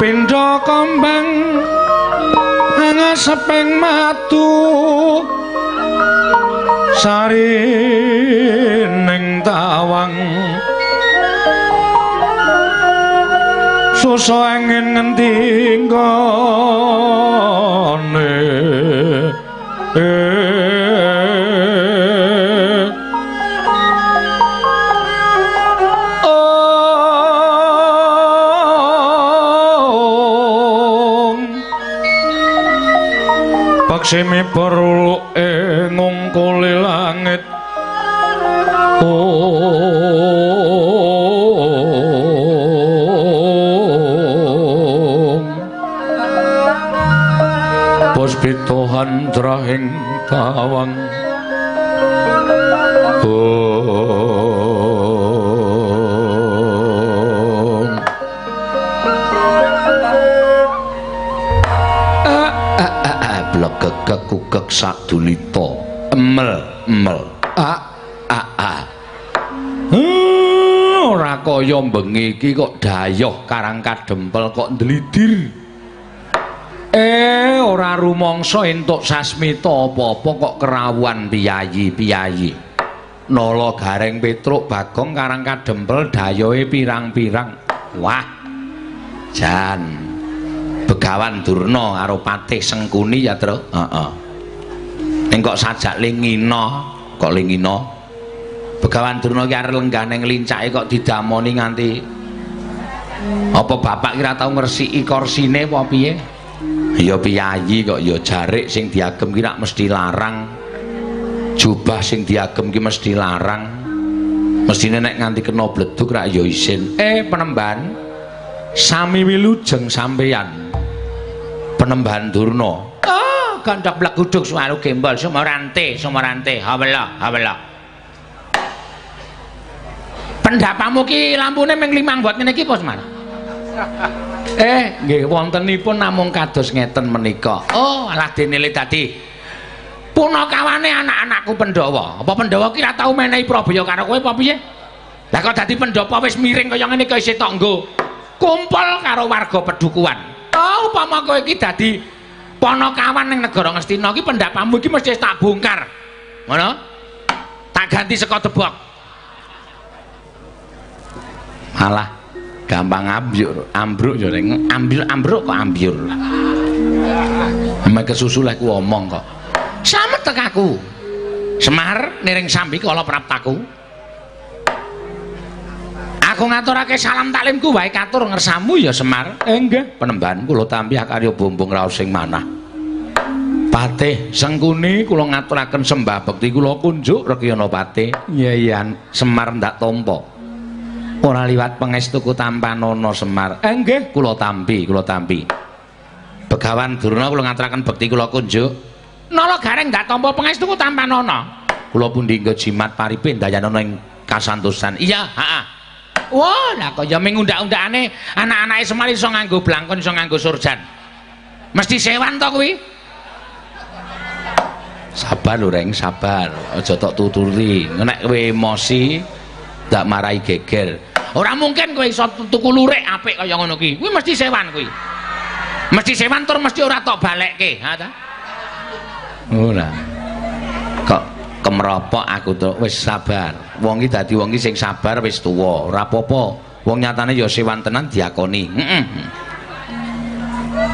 Speaker 3: Pindha kembang ngaseping matu sari suso angin ngendi ngene Paksimi peruluke Puspitohan drahing tawang. Om.
Speaker 2: Blegegek kugek sadulita. Emel emel. Ah ah ah. Hmm, ora kaya bengi iki kok dayoh karang kadempel kok ndlidir ora rumangsa entuk sasmita apa-apa kok kerawuan piyayi-piyayi. Nala gareng petruk bagong karang kadempel dayohe pirang-pirang. Wah jan. Begawan durna karo patih sengkuni ya tru. Heeh. Ning kok sajak lingina kok lingina. Begawan durna ki arep lenggane ngelincake kok didamoni nganti. Apa bapak kira tau ngresiki korsine apa piye ya piyayi kok ya jarik sing diagem ki mesti larang. Jubah sing diagem ki mesti larang. Mestine nek nganti kena bleduk rak ya isin. Eh penemban sami wilujeng sampeyan. Penemban durna. Oh gandhok blaguduk suwaru gembol. Sumorante sumorante hawala hawala pendapamu ki lampune ming limang buat ngene iki apa Semar? Eh, nggih wontenipun namung kados ngeten menika. Oh, alah denile dadi punakawane anak-anakku Pandhawa. Apa Pandhawa ki ora tau menehi Prabaya karo kowe apa piye? Lah kok dadi Pandhapa wis miring kaya ngene iki isih tok nggo kumpul karo warga pedukuhan. Oh, upama kowe iki dadi panakawan ning negara Ngastina ki pendapamu iki mesti tak bongkar. Ngono? Tak ganti saka debok. malah gampang ambyur ambruk yo ning. Ambil ambruk kok ambyur Ame kesusu lek ku omong kok. Slamet tek aku? Semar niring sambi kala praptaku Aku? Ngaturake salam taklimku wae katur ngersamu ya Semar. Eh, nggih. Penemban kula tampi karya bombong raos sing manah. Patih Sengkuni kula ngaturaken sembah bekti kula kunjuk Rekyana Patih. Iya iya. Semar ndak tampa ora liwat pengestuku tampanono Semar. Eh nggih, kula tampi, kula tampi. Begawan Durna kula ngaturaken bekti kula kunjuk. Nala gareng dak tampa pengestuku tampanono. Kula pundi nggo jimat paripe dayanana ing kasantosan. Iya, heeh. Wah, lah kaya mingundak-undakane anak-anake Semar iso nganggo blangkon, iso nganggo surjan. Mesti sewan to kuwi? Sabar lho, Reng, sabar. Aja tok tuturi. Nek kowe emosi, ndak marahi geger. Ora mungkin kowe iso tuku lurik apik kaya ngono ki. Kuwi mesti sewan kuwi. Mesti sewan tur mesti ora tok balekke, ha ta? Ora. Kok kemropok aku to wis sabar. Wong iki dadi wong iki sing sabar wis tuwa, ora apa-apa. Wong nyatane ya sewan tenan diakoni. Heeh.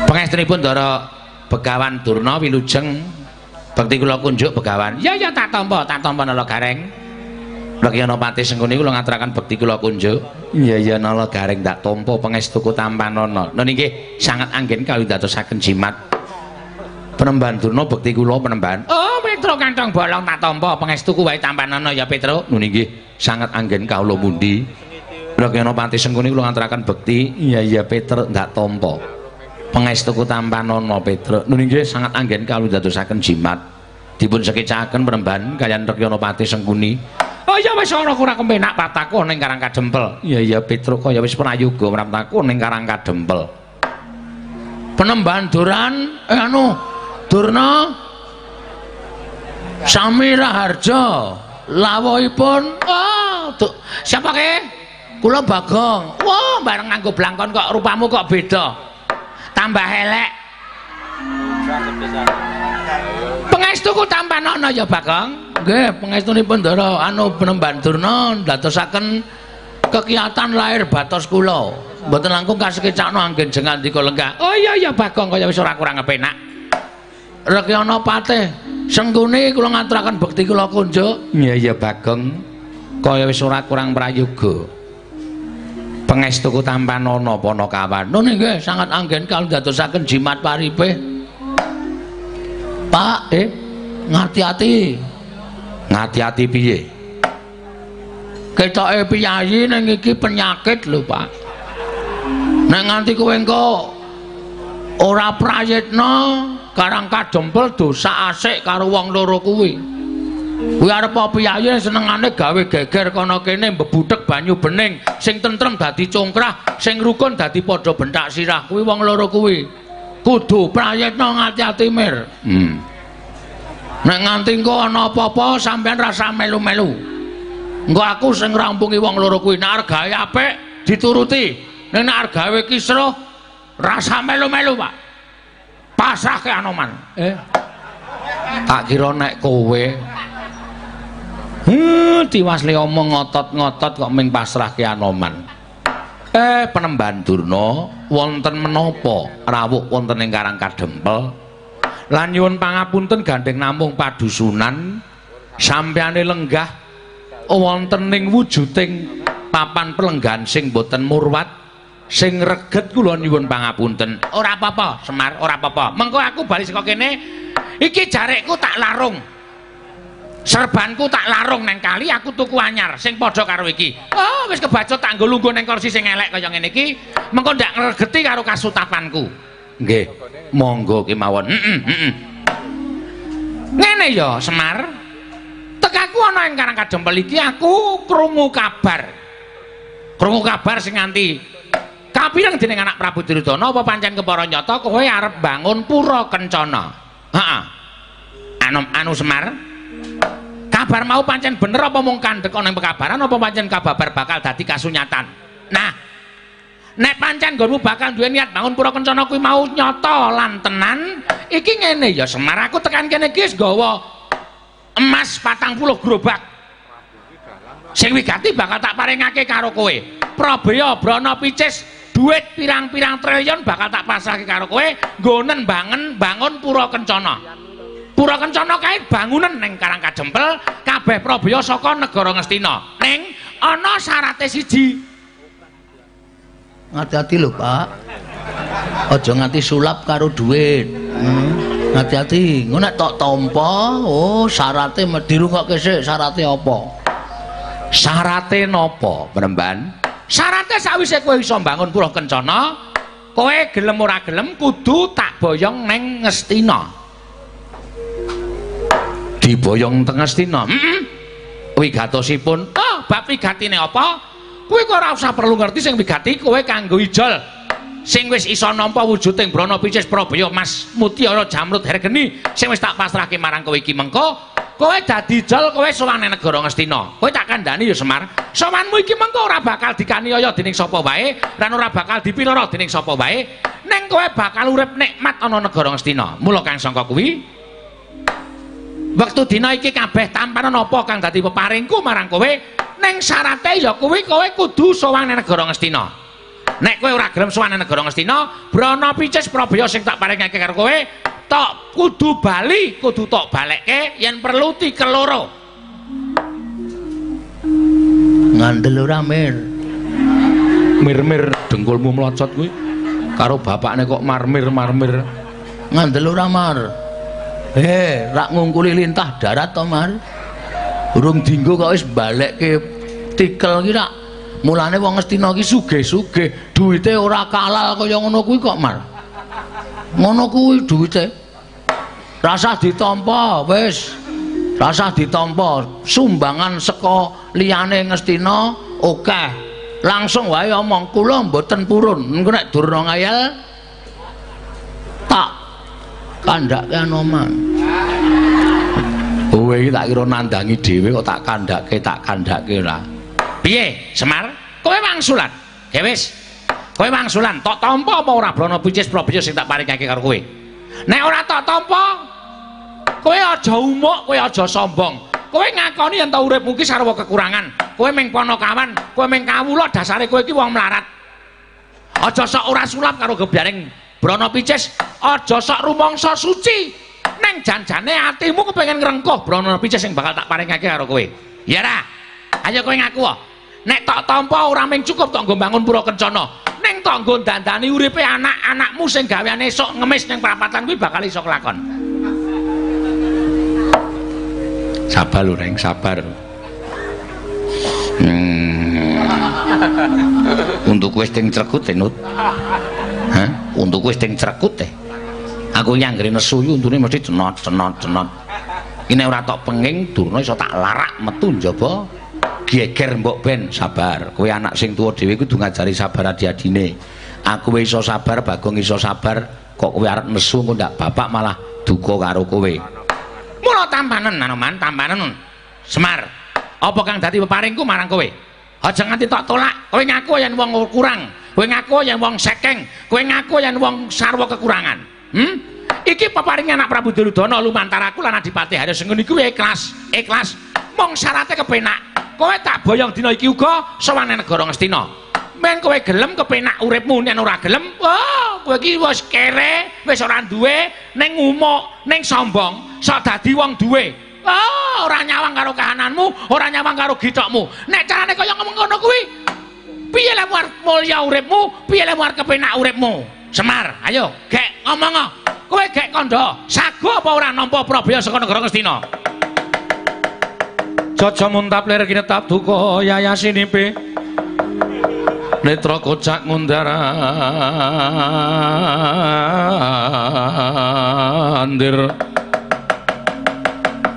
Speaker 2: Pangestunipun Ndara Begawan Durna wilujeng bekti kula kunjuk Begawan. Ya ya tak tampa, tak tampa nala gareng. Lakyana Pati Sengkuni kula ngaturaken bekti kula kunjuk. Iya iya nala garing tak tampa pangestuku tampanana. Nah nggih sangat anggen kawidatosaken jimat. Penemban Durna bekti kula penemban. Oh, Petro kantong bolong tak tampa pangestuku wae tampanana ya Petro. Nuh nggih sangat anggen kawula mundi. Lakyana Pati Sengkuni kula ngaturaken bekti. Iya iya Petro ndak tampa. Pangestuku tampanana Petro. Nuh nggih sangat anggen kawidatosaken jimat. Dipun sekecaken penemban kalian Rekyana Pati Sengkuni. Oh iya wis ora kurang kepenak pataku ning Karang Kadempel. Iya iya Petruk kaya wis prayoga mraptaku ning Karang Kadempel. Penemban Duran eh anu Durna Samira Harjo lawuhipun oh tuh, siapa ke? Kula Bagong. Wah, bareng nganggo blangkon kok rupamu kok beda. Tambah elek. Pengestuku tambah nono ya Bagong. Nggih, pengestunipun Ndara anu Penemban Durna ndadosaken kegiatan lahir batos kula. Mboten langkung kasekecakno anggen jengan dika lenggah. Oh iya iya Bagong kaya wis ora kurang kepenak. Rekyana Patih, senggune kula ngaturaken bekti kula kunjuk. Iya iya Bagong. Kaya wis ora kurang prayoga. Pengestuku tanpa nono pono kawan. Nun nggih sangat anggen kalau dadosaken jimat paripe. Pak, eh ngati-ati. Ngati-ati piye? Ketoke piyayi ning iki penyakit lho, Pak. Nek nganti kowe engko ora prayitna karang kadempel dosa asik karo wong loro kuwi. Kuwi arep piyayi senengane gawe geger kono kene mbebutek banyu bening, sing tentrem dadi congkrah, sing rukun dadi padha bentak sirah. Kuwi wong loro kuwi. Kudu prayitna ngati-ati mir. Hmm. Nek nganti engko ana apa-apa sampean rasa melu-melu. Engko aku sing ngrampungi wong loro kuwi nek arep gawe apik dituruti. Nek arep gawe kisruh rasa melu-melu, Pak. Pasrahke Anoman. Eh. Tak kira nek kowe Hmm, diwasli omong ngotot-ngotot kok ming pasrahke Anoman. Eh, penemban Durna wonten menapa rawuh wonten ing Karang Kadempel? Lan nyuwun pangapunten gandeng namung padusunan sampeyane lenggah wonten ing wujuding papan pelenggan sing boten murwat sing reget kula nyuwun pangapunten. Ora apa-apa, Semar, ora apa-apa. Mengko aku bali saka kene iki jarekku tak larung. Serbanku tak larung neng kali aku tuku anyar sing padha karo iki. Oh wis kebacut tak nggo lungguh neng kursi sing elek kaya ngene iki. Mengko ndak ngregeti karo kasutapanku. Nggih monggo kemawon. Heeh heeh ngene ya Semar. Tekaku ana ing Karang Kadempel iki aku krungu kabar. Krungu kabar sing nganti kapireng dening anak Prabu Duryudana apa pancen kepara nyata kowe arep bangun pura kencana. Heeh. Anu anu Semar kabar mau pancen bener apa mung kandhek ana pekabaran? Apa pancen kabar bakal dadi kasunyatan? Nah nek pancen nggonmu bakal duwe niat bangun pura kencana kuwi mau nyata lan tenan iki ngene ya Semar aku tekan kene wis gawa emas 40 gerobak. Sing wigati bakal tak paringake karo kowe. Prabaya Brana Picis duit pirang-pirang triliun bakal tak pasrahke karo kowe. Nggonen bangun bangun pura kencana Pura Kencana kae bangunan ning Karang Kajempel kabeh Prabaya saka negara Ngastina. Ning ana syarate siji.
Speaker 14: Hati-hati lho, Pak. Aja nganti sulap karo dhuwit. Hmm. Hati-hati. Engko nek tok tampa, oh syarate dirungokke sik syarate apa?
Speaker 2: Syarate napa, Bremban? Syarate sawise kowe iso bangun Pura Kencana, kowe gelem ora gelem kudu tak boyong ning Ngastina. Diboyong teng Astina. Heeh. Mm Wigatosipun, oh, bab wigatine apa? Kowe kok ora usah perlu ngerti sing wigati kowe kanggo ijol. Sing wis iso nampa wujuding Brana Picis Prabaya Mas Mutiara Jamrut Hergeni sing wis tak pasrahke marang kowe iki mengko kowe dadi ijol kowe sowan nang negara Ngastina. Kowe tak kandhani ya Semar. Sowanmu iki mengko ora bakal dikaniaya dening sapa wae lan ora bakal dipiloro dening sapa wae. Ning kowe bakal urip nikmat ana negara Ngastina. Mula kang sangka kuwi Wektu dina iki kabeh tampanan apa kang dadi peparingku marang kowe? Ning syarate ya kuwi kowe kudu sowan nang negara Ngastina. Nek kowe ora gelem sowan nang negara Ngastina, Brana Picis Prabaya sing tak paringake karo kowe, tok kudu bali, kudu tok balekke yen perlu tikeloro.
Speaker 14: Ngandel ora mir.
Speaker 2: Mir-mir dengkulmu mlocot kuwi karo bapakne kok marmir-marmir.
Speaker 14: Ngandel ora mar. Eh, rak ngungkuli lintah darat to, Mar. Urung dinggo kok wis balekke tikel ki rak. Mulane wong Astina ki sugih-sugih, duwite ora kalal kaya ngono kuwi kok, Mar. Ngono kuwi duwite. Rasa ditampa, wis.
Speaker 2: Rasah ditampa sumbangan saka liyane Ngastina akeh. Langsung wae omong kula mboten purun. Engko nek durna ngayal tak kandhake Anoman. Kowe iki tak kira nandangi dhewe kok tak kandhake tak kandhake ora. Piye, Semar? Kowe wangsulan. Ya wis. Kowe wangsulan, tok tampa apa ora Brana Picis Prabeya sing tak paringake karo kowe? Nek ora tok tampa, kowe aja umuk, kowe aja sombong. Kowe ngakoni yen ta uripmu ki sarwa kekurangan. Kowe ming ponokawan, kowe ming kawula dasare kowe iki wong melarat. Aja sok ora sulap karo gebyaring Brana Picis, aja sok rumangsa suci. Neng janjane atimu kepengin ngrengkuh Brana Picis sing bakal tak paringake karo kowe. Ya ra? Ayo kowe ngaku. Nek tok tampa ora ming cukup tok nggo bangun pura kencana. Ning tok nggo dandani uripe anak-anakmu sing gaweane esuk ngemis ning prapatan kuwi bakal iso kelakon. Sabar lho, Reng, sabar. Hmm. Untuk wis ting crekut Nut. Untuk wis ting crekut teh. Aku nyanggre nesu iki untune mesti cenot cenot cenot. Iki nek ora tok penging durna iso tak larak metu njaba geger mbok ben sabar. Kowe anak sing tuwa dhewe kudu ngajari sabar adi-adine. Aku iso sabar, Bagong iso sabar, kok kowe arep nesu kok ndak bapak malah duka karo kowe. Mula tampanen Anoman, tampanen. Semar. Apa kang dadi peparingku marang kowe? Aja nganti tok tolak. Kowe ngaku yen wong kurang, kowe ngaku yen wong sekeng, kowe ngaku yen wong sarwa kekurangan. Hmm? Iki peparinge anak Prabu Duryudana lumantar aku lan Adipati Haryo Senggun iku ikhlas, ikhlas. Mong syaratnya kepenak. Kowe tak boyong dina iki uga sowane negara Ngastina. Men kowe gelem kepenak uripmu nek ora gelem, oh, kowe iki wis kere, wis ora duwe, ning umuk, ning sombong, sok dadi wong duwe. Oh, ora nyawang karo kahananmu, ora nyawang karo gitokmu. Nek carane kaya ngomong ngono kuwi, piye lek war mulya uripmu, piye lek war kepenak uripmu? Semar, ayo, gek ngomong. Kowe gek kandha, sago apa ora nampa Prabaya saka negara Ngastina? Jaja muntap lir kinetap duka yayasinipe. Netra kocak ngundarandir.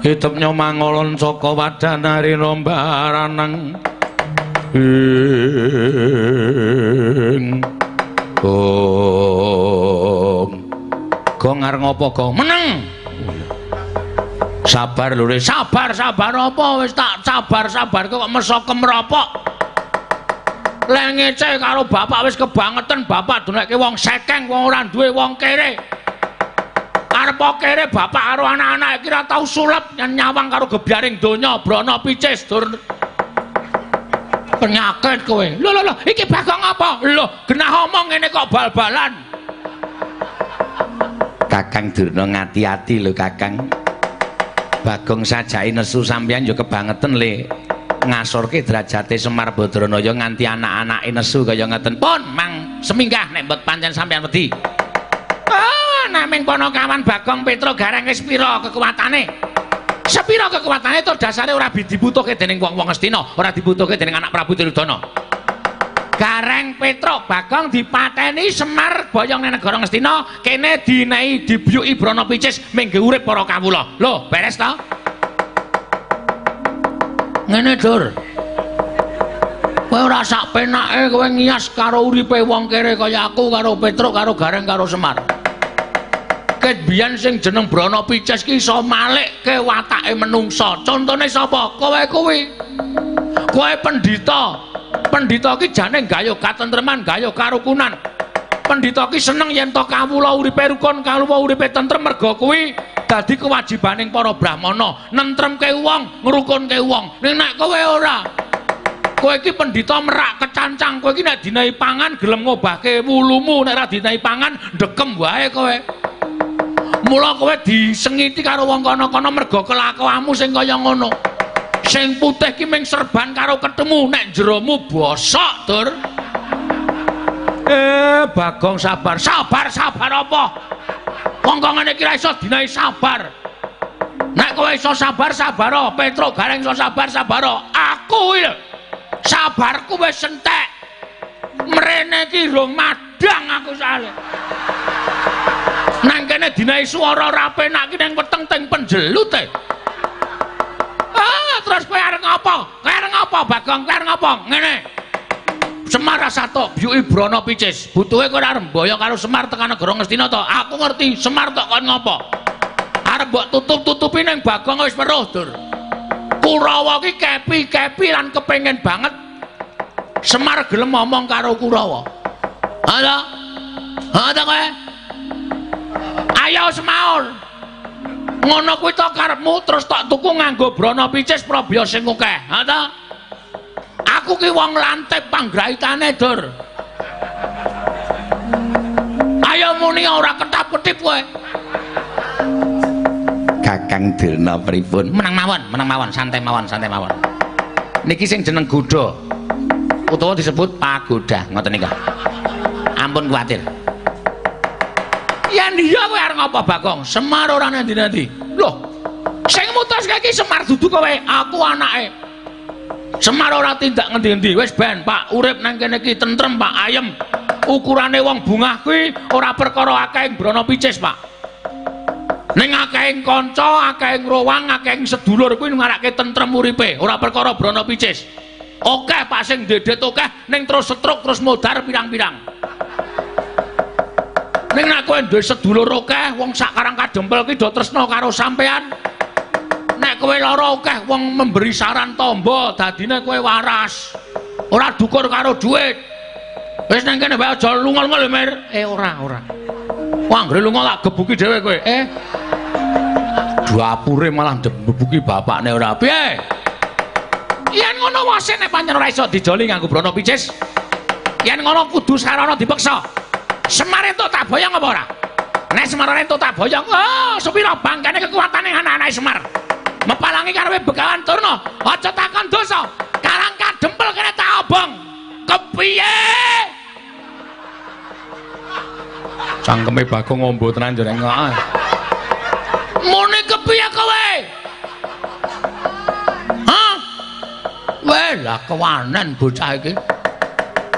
Speaker 2: Hitep nyomangolon saka wadanari rombaranang. Ing Gong. Gong arep ngopo, Gong? Meneng. Sabar lho, Re. sabar, sabar apa wis tak sabar, sabar kok meso kemropok. Lek ngece karo bapak wis kebangetan, bapak dunekke wong sekeng, wong ora duwe wong kere. Arep kere bapak karo anak-anak iki ora tau sulap nyawang karo gebyaring donya, brana picis dur penyakit kowe. Lho lho lho, iki Bagong apa? Lho, genah omong ngene kok bal-balan. Kakang Durna ngati-ati lho, Kakang. Bagong sajai nesu sampeyan yo kebangetan le ngasorke derajate Semar Badranaya nganti anak-anake nesu kaya ngeten. Pun, Mang seminggah nek mbet pancen sampeyan wedi. Ah, naming ponokawan Bagong Petro gareng wis pira kekuatane? Sepira kekuatane to dasare ora dibutuhke dening wong-wong Astina, ora dibutuhke dening anak Prabu Duryudana. Gareng Petro Bagong dipateni Semar boyong negara Ngastina, kene dinehi dibiyuki Brana Picis minggu urip para kawula. Lho, beres to? Ngene, Dur. Kowe ora sak penake kowe ngias karo uripe wong kere kaya aku karo Petro karo Gareng karo Semar. Ket biyen sing jeneng Brana Picis ki iso malikke watake menungsa. Contone sapa? Kowe kuwi. Kowe pendhita. Pendhita ki jane gayuh katentreman, gayuh karukunan. Pendhita ki seneng yen to kawula uripe rukun, kawula uripe tentrem merga kuwi dadi kewajibaning para brahmana nentremke wong, ngrukunke wong. Ning nek kowe ora, kowe iki pendhita merak kecancang, kowe iki nek dinahi pangan gelem ngobahke wulumu, nek ora dinahi pangan ndekem wae kowe. Mula kowe disengiti karo wong kono-kono merga kelakuanmu sing kaya ngono. Sing putih ki ming serban karo ketemu nek jeromu bosok, Dur. Eh, Bagong sabar. Sabar, sabar apa? Wong kok ngene iki ra iso dinahi sabar. Nek kowe iso sabar, sabar. Petro Gareng iso sabar, sabar. Aku iki sabarku wis entek. Mrene iki rong madang aku sale. Nang kene dinahi swara ora penak ki ning weteng teng penjelut e. terus kowe arep ngopo? Arep ngopo, Bagong? Arep ngopo? Ngene. Semar Rasato byuki Brana Picis. Butuhe kowe arep mboyong karo Semar tekan negara Ngastina to. Aku ngerti Semar tok kon ngopo. Arep mbok tutup-tutupi ning Bagong wis weruh, Dur. Kurawa ki kepi-kepi lan kepengin banget Semar gelem ngomong karo Kurawa. Halo? Ha ta kowe? Ayo semaur. Ngono kuwi to karepmu terus tak tuku nganggo brana picis probya sing akeh. Ha ta? Aku ki wong lantip panggraitane, Dur. Ayo muni ora ketap-ketip kowe.
Speaker 15: Kakang Dirna pripun?
Speaker 2: Menang mawon, menang mawon, santai mawon, santai mawon. Niki sing jeneng Gudha. Utawa disebut Pagoda, ngoten nika. Ampun kuwatir. Iya kowe arep ngapa, Bagong? Semar ora nanti-nanti. Loh, sing mutuske iki Semar dudu kowe, aku anake. Semar ora tindak ngendi-endi. Wis ben, Pak, urip nang kene iki tentrem, Pak, ayem. Ukurane wong bungah kuwi ora perkara akeh brana picis, Pak. Ning akehing kanca, akehing rowang, akehing sedulur kuwi ngarake tentrem uripe, ora perkara brana picis. Oke, Pak sing dedet oke, ning terus setruk terus modar pirang-pirang. Ning nek kowe duwe sedulur oke, wong sak karang kadempel ki do tresna karo sampean. Nek kowe lara oke, wong memberi saran tombo, dadine kowe waras. Ora dukur karo dhuwit. Wis nang kene wae aja lunga-lunga lho, Mir. Eh ora, ora. Wah, anggere lunga tak gebuki dhewe kowe. Eh. Dapure malah gebuki bapakne ora. Piye? Yen ngono wase nek pancen ora iso dijoli nganggo brana picis. Yen ngono kudu sarana dipeksa. Semar entuk tak boyong apa ora? Nek Semar ora entuk tak boyong, oh, sepira bangkane kekuatane anak-anak Semar. Mepalangi karepe Begawan Turna, aja takon dosa. Karang kadempel kene tak obong. Kepiye? Cangkeme Bagong ngombo tenan jare ngok. Mune kepiye kowe? Hah? Weh, lah kewanen bocah iki.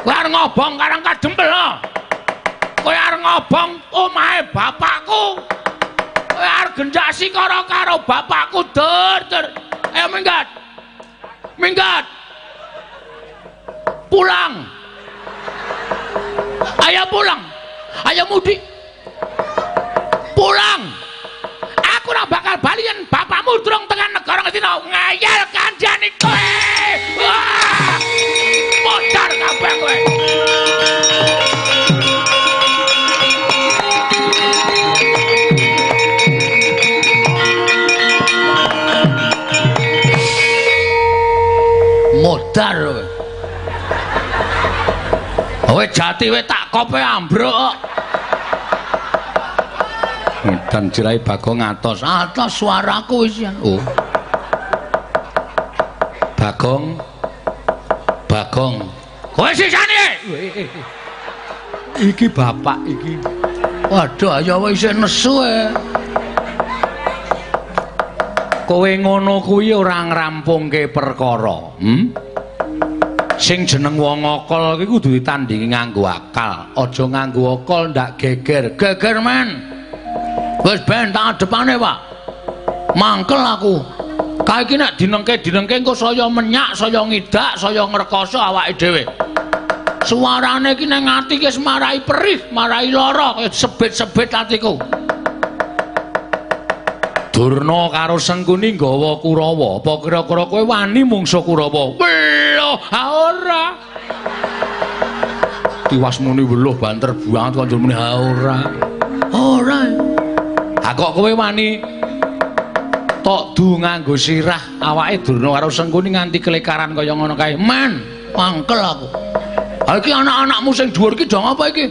Speaker 2: Kowe ngobong karang kadempel. ah? Kowe arep ngobong omahe bapakku. Kowe arep gendasi karo karo bapakku, Dur, Dur. Ayo minggat. Minggat. Pulang. Ayo pulang. Ayo mudik. Pulang. Aku ora bakal bali yen bapakmu durung tekan negara Ngastina. Ngayal kandhane kowe. Wah! Modar kabeh kowe. Modar kowe. Kowe jati we tak kope ambruk kok. Dan jirai Bagong atos. Atos suaraku wis. Oh. Bagong. Bagong. Kowe sisane.
Speaker 16: Iki bapak iki.
Speaker 2: Waduh, ya wis nesu e. Kowe ngono kuwi ora ngrampungke perkara, hm? Sing jeneng wong okol kuwi kudu ditandingi nganggo akal, aja nganggo okol ndak geger. Geger men. Wis ben tak adepane, Pak. Mangkel aku. Kae iki nek dinengke-dinengke engko saya menyak, saya ngidak, saya ngrekoso awake dhewe. Suarane iki nang ati wis marai perih, marai lara, kaya sebet-sebet atiku. Durna karo Sengkuni nggawa Kurawa, apa kira-kira kowe wani mungsuh Kurawa? Weloh, ha ora. Tiwas muni weluh banter banget kanjur muni ha ora. Ora. Ha kok kowe wani tok du nganggo sirah awake Durna karo Sengkuni nganti kelekaran kaya ngono kae. Man, mangkel aku. Ha iki anak-anakmu sing dhuwur iki dong apa iki?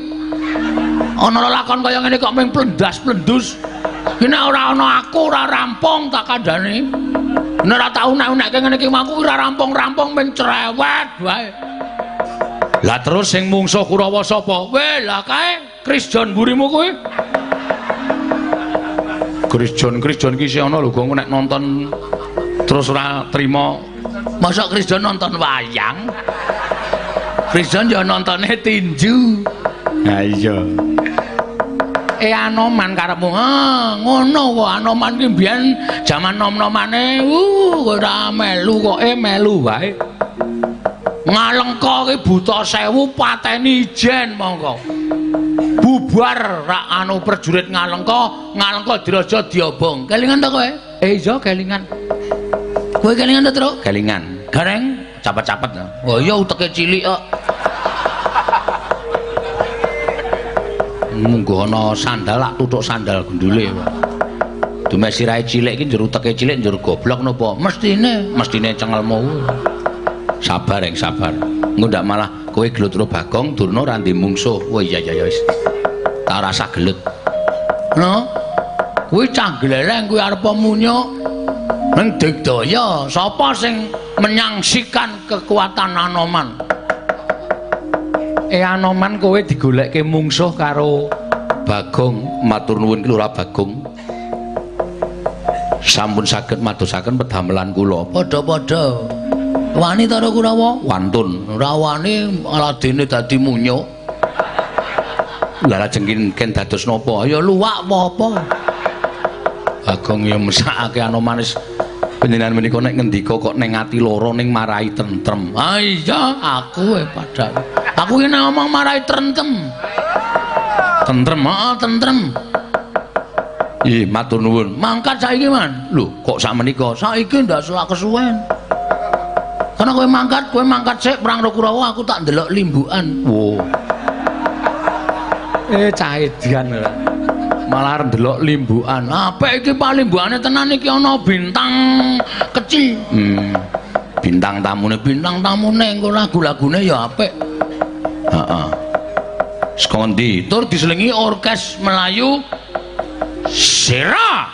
Speaker 2: Ana lelakon kaya ngene kok mung plendas-plendus. Nek ora ana aku ora rampung tak kandhani. Nek ora tau nek-nekke ngene iki mangku ora rampung-rampung mung cerewet wae. Lah terus sing mungsuh Kurawa sapa? Weh, lah kae Kris John mburimu kuwi. Kris John, Kris John ki isih ana lho gong nek nonton terus ora trima. Masa Kris John nonton wayang? Kris John ya nontone tinju.
Speaker 15: Ha iya.
Speaker 3: Eh Anoman karepmu. Ah, ngono kok Anoman ki mbiyen jaman nom-nomane uh ora melu kok eh melu wae. Ngalengka ki buta sewu pateni ijen monggo. Bubar rak anu prajurit ngalengka, ngalengka diraja diobong. Kelingan to kowe? Eh iya kelingan. Kowe kelingan to, Truk?
Speaker 2: Kelingan.
Speaker 3: Gareng
Speaker 2: Cepet-cepet.
Speaker 3: Oh iya uteke cilik kok.
Speaker 2: Munggo ana sandal lak tutuk sandal gundule. Dume sirahe cilik iki njero teke cilik njero goblok napa?
Speaker 3: Mestine
Speaker 2: Mestine cengelmu. Sabar ing sabar. Engko ndak malah kowe gelut karo Bagong Durna ra ndek mungsuh. Oh iya iya wis. Tak rasa gelut.
Speaker 3: no. Kuwi cah gleleng kuwi arep munyo. Ning digdaya sapa sing menyangsikan kekuatan Anoman?
Speaker 2: Eh Anoman kowe digolekke mungsuh karo Bagong, matur nuwun Lurah Bagong. Sampun saged madosaken pedamelan kula.
Speaker 3: Padha-padha. Wani ta Kurawa?
Speaker 2: Wantun.
Speaker 3: Ora wani malah dene dadi munyo.
Speaker 2: Lah lajeng ken dados napa?
Speaker 3: Ya luwak apa-apa.
Speaker 2: Bagong ya mesakake Anoman wis panjenengan menika nek ngendika kok ning ati lara ning marai tentrem.
Speaker 3: Ah iya, aku e padha. Aku nek ngomong marai trentem.
Speaker 2: Tentrem.
Speaker 3: Heeh, tentrem.
Speaker 2: Ih, matur nuwun.
Speaker 3: Mangkat saiki, Man.
Speaker 2: Lho, kok sak menika?
Speaker 3: Saiki ndak selak kesuwen. Karena kowe mangkat, kowe mangkat sik perang karo Kurawa, aku tak ndelok limbukan.
Speaker 2: Wo. Eh, cah edian. Malah ndelok limbukan.
Speaker 3: Apik iki Pak limbukane tenan iki ana bintang kecil.
Speaker 2: Hmm. Bintang tamune
Speaker 3: Bintang tamune engko lagu-lagune ya apik.
Speaker 2: Heeh. Saka ndi?
Speaker 3: Tur diselingi orkes Melayu Sera.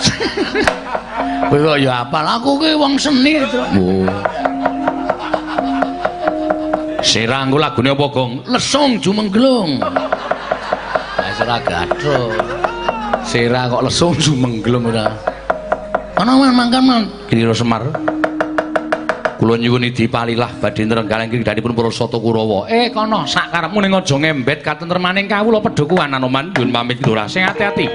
Speaker 3: Kowe kok ya apal aku ki wong seni.
Speaker 2: Oh. Serang ku lagune apa, Gong?
Speaker 3: Lesung jumengglung. Lah ora gathro.
Speaker 2: Sera kok lesung sumenglem ora.
Speaker 3: Ana man mangkan man.
Speaker 2: Kinira Semar. Kula nyuwun dipalilah badhe nrenggaling kidhanipun para sata Kurawa. Eh kono sak karepmu ning aja ngembet katentremaning kawula pedhokuan Anoman nyuwun pamit lurah sing ati-ati.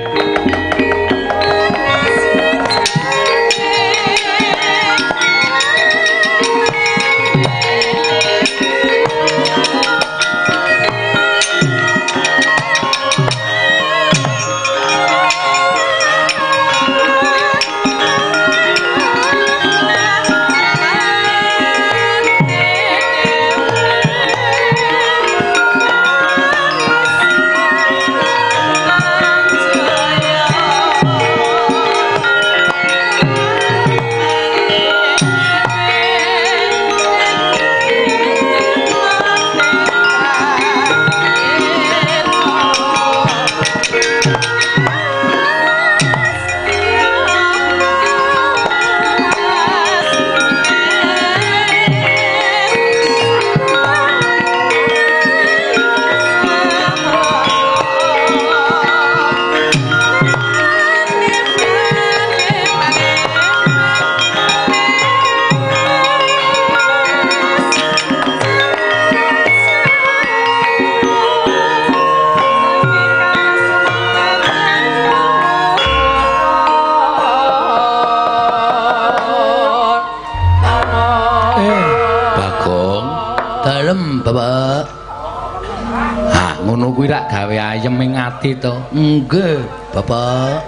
Speaker 2: Ayem ing ati to.
Speaker 3: Nggih, Bapak.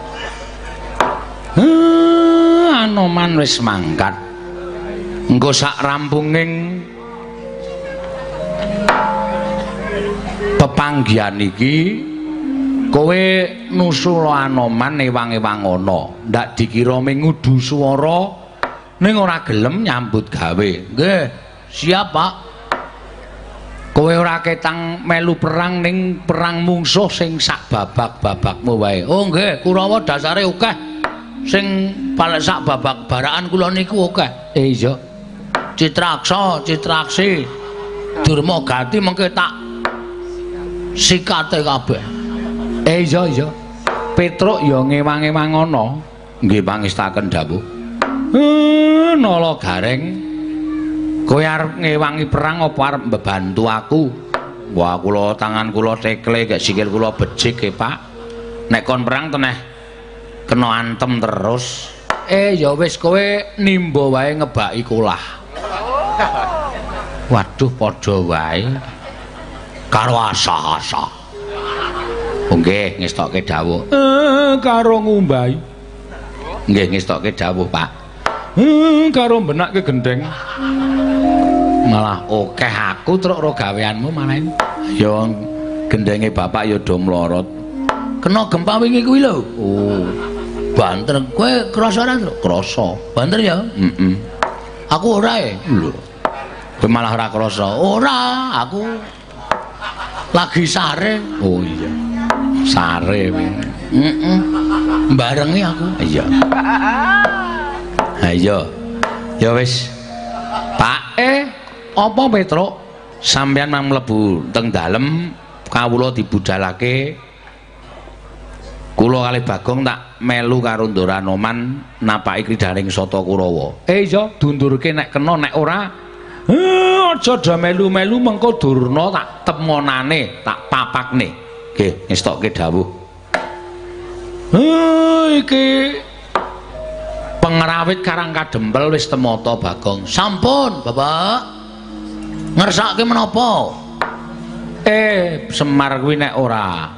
Speaker 2: Heh, Anoman wis mangkat. Engko sak rampunging pepanggihan iki kowe nusul Anoman ewang-ewang ana. Ndak dikira mengudu swara ning ora gelem nyambut gawe.
Speaker 3: Nggih, siap, Pak.
Speaker 2: Kowe ora ketang melu perang ning perang mungsuh sing sak babak-babakmu wae.
Speaker 3: Oh nggih, Kurawa dasare akeh. Sing palek sak babak barakan kula niku akeh.
Speaker 2: Eh iya.
Speaker 3: Citraksa, Citraksi, Durmagati mengke tak sikate kabeh.
Speaker 2: Eh iya iya. Petruk ya ngewang-ewang ana. Nggih pangestaken dawuh. Eh nala gareng. Kowe arep ngewangi perang apa arep mbebantu aku? Wah, kula tangan kula tekle, gak sikil kula becik e, Pak. Nek kon perang teneh kena antem terus.
Speaker 3: Eh ya wis kowe nimba wae ngebaki kulah.
Speaker 2: Waduh, padha wae. Karo asa-asa. Oh, nggih, ngestokke dawuh.
Speaker 3: Eh karo ngumbahi.
Speaker 2: Nggih, ngestokke dawuh, Pak.
Speaker 3: Eh karo benake gendeng.
Speaker 2: Malah akeh aku truk ro gaweanmu malah. Ya gendenge bapak ya do mlorot.
Speaker 3: Kena gempa wingi kuwi lho.
Speaker 2: Oh,
Speaker 3: Banter. Kowe krasa ora, Tru?
Speaker 2: krasa.
Speaker 3: Banter ya?
Speaker 2: Heeh.
Speaker 3: Aku ora e.
Speaker 2: Lho. Kowe malah ora krasa.
Speaker 3: Ora, aku lagi sare.
Speaker 2: Oh iya. Sare.
Speaker 3: Heeh. Barengi aku.
Speaker 2: Iya. Iya. Ya wis. Pak,
Speaker 3: Eh,
Speaker 2: apa Petruk? Sampeyan mang mlebu teng dalem kawula dibudalake. Kula kali Bagong tak melu karo Ndoranoman napaki kridaning Sata Kurawa.
Speaker 3: eh iya
Speaker 2: Dundurke nek kena nek ora
Speaker 3: Eh, aja do melu-melu mengko
Speaker 2: Durna tak temonane, tak papakne. Nggih, ngestokke dawuh.
Speaker 3: Eh, iki
Speaker 2: Pengrawit Karang Kadempel wis temata Bagong.
Speaker 3: sampun, Bapak. Ngersake menapa?
Speaker 2: Eh, Semar kuwi nek ora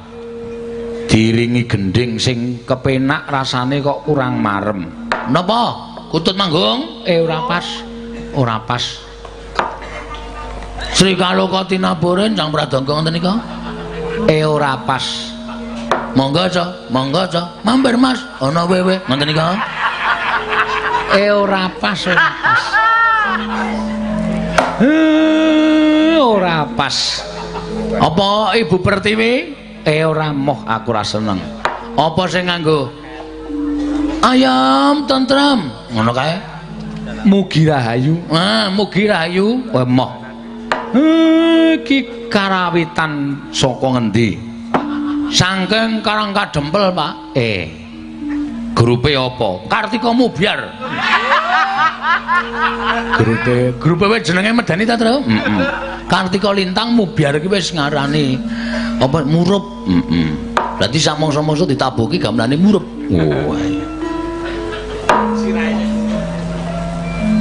Speaker 2: diringi gending sing kepenak rasane kok kurang marem.
Speaker 3: Napa? Kutut manggung?
Speaker 2: Eh ora pas. Ora pas.
Speaker 3: Sri Kaloka tinaburin Sang Pradangga ngoten nika.
Speaker 2: Eh ora pas.
Speaker 3: Monggo aja, monggo aja. Mampir Mas, ana wewe ngoten nika.
Speaker 2: Eh ora pas, ora pas. Ora pas.
Speaker 3: Apa Ibu Pertiwi?
Speaker 2: Eh ora moh aku ora seneng.
Speaker 3: Apa sing nganggo ayam tentrem? Ngono kae.
Speaker 2: Mugi rahayu.
Speaker 3: Ah, mugi rahayu.
Speaker 2: Eh moh. Iki karawitan saka ngendi?
Speaker 3: Sangking Karang Kadempel, Pak.
Speaker 2: Eh. Grupe apa?
Speaker 3: Kartika Mubyar.
Speaker 2: Grupe
Speaker 3: Grupe wis jenenge medani ta, Tru?
Speaker 2: Heeh.
Speaker 3: Kartika Lintang Mubyar iki wis ngarani apa murup.
Speaker 2: Heeh.
Speaker 3: Berarti samongso-mongso ditabuki gamelane murup.
Speaker 2: Oh. iya.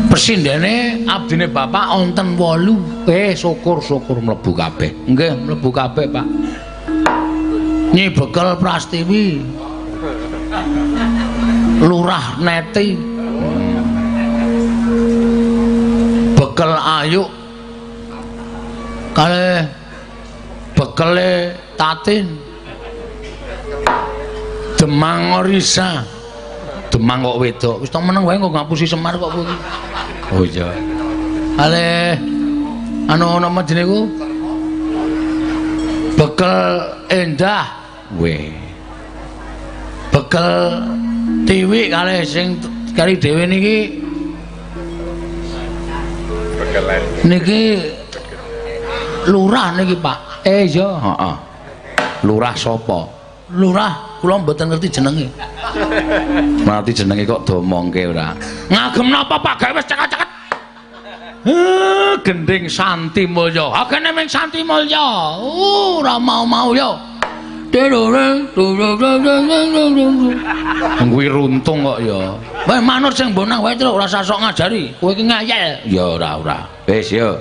Speaker 3: Persindene abdine Bapak onten 8.
Speaker 2: Eh, syukur-syukur mlebu kabeh.
Speaker 3: Nggih, mlebu kabeh, Pak. Nyi Bekel Prastiwi. Lurah Neti. Bekel Ayu. Kale bekele Tatin. Demang Orisa.
Speaker 2: Demang kok wedok.
Speaker 3: Wis tak meneng wae kok ngapusi Semar kok kowe.
Speaker 2: Oh iya.
Speaker 3: Ale anu nama jenenge ku Bekel Endah,
Speaker 2: Weh.
Speaker 3: bekel Tiwi kali sing kali dhewe niki Niki lurah niki, Pak.
Speaker 2: Eh iya, heeh. Lurah sapa?
Speaker 3: Lurah, kula mboten ngerti jenenge.
Speaker 2: Mati jenenge kok domongke ora.
Speaker 3: Ngagem napa Pak gawe wis cekak-cekak. Eh, gending Santi Mulya. Agene ming Santi Mulya. Uh, ora mau-mau ya.
Speaker 2: Kuwi runtung kok ya.
Speaker 3: Wae manut sing bonang wae Truk, ora usah sok ngajari. Kowe iki ngayel.
Speaker 2: Ya ora ora. Wis ya.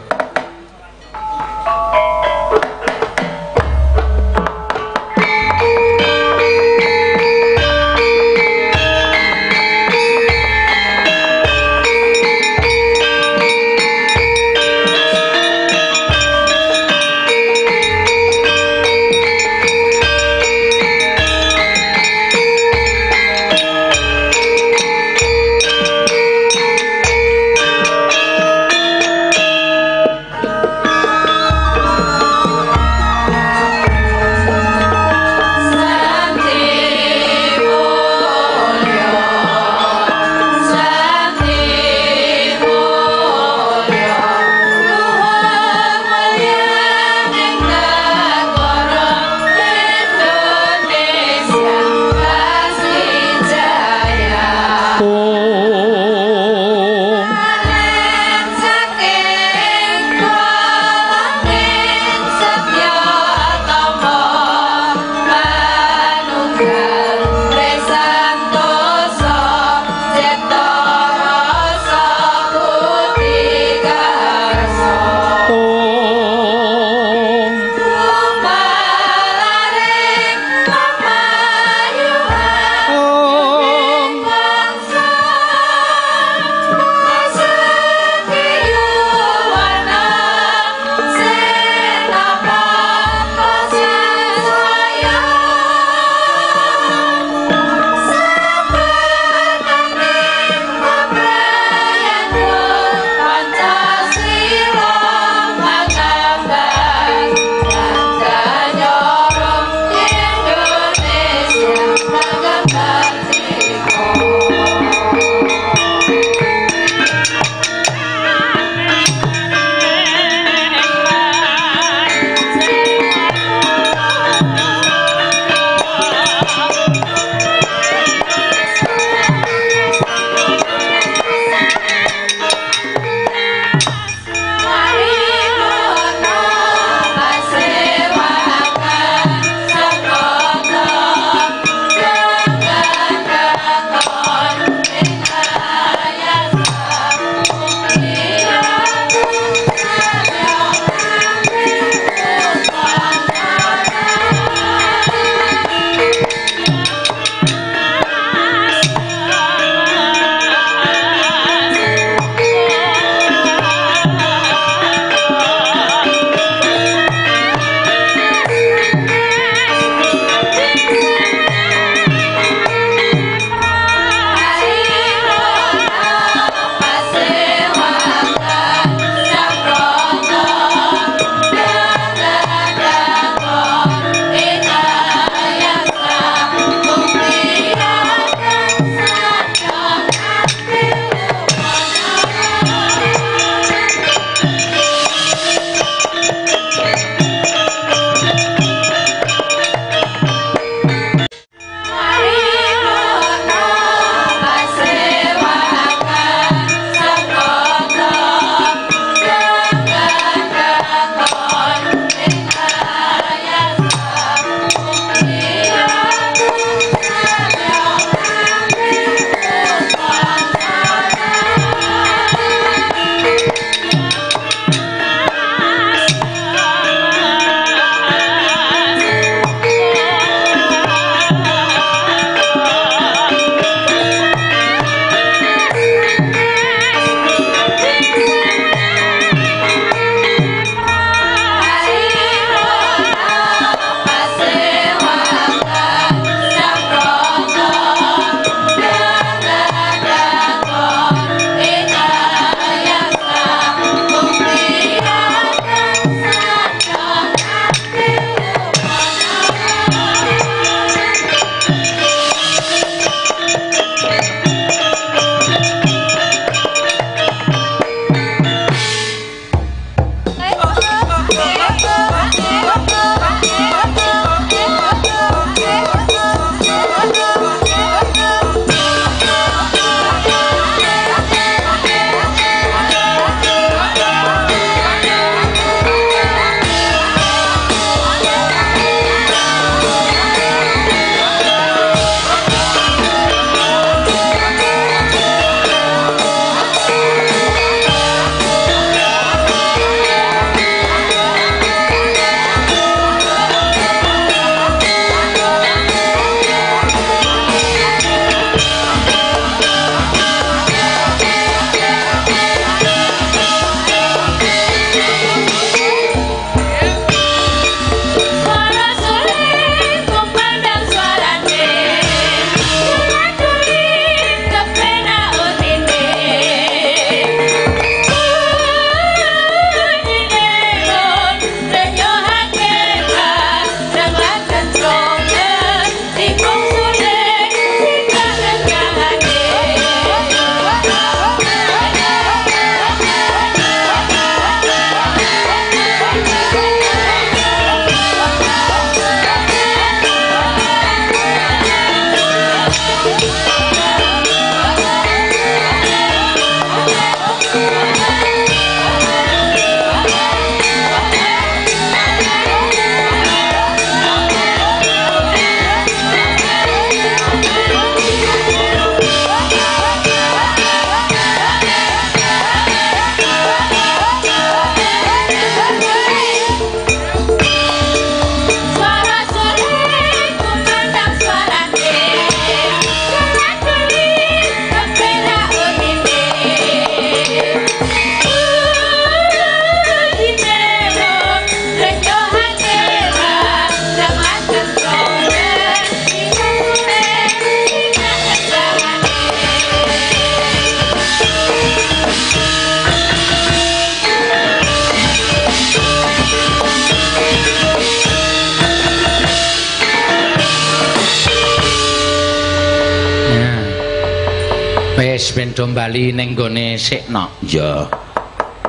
Speaker 2: Bali ning gone sik no.
Speaker 17: Ya.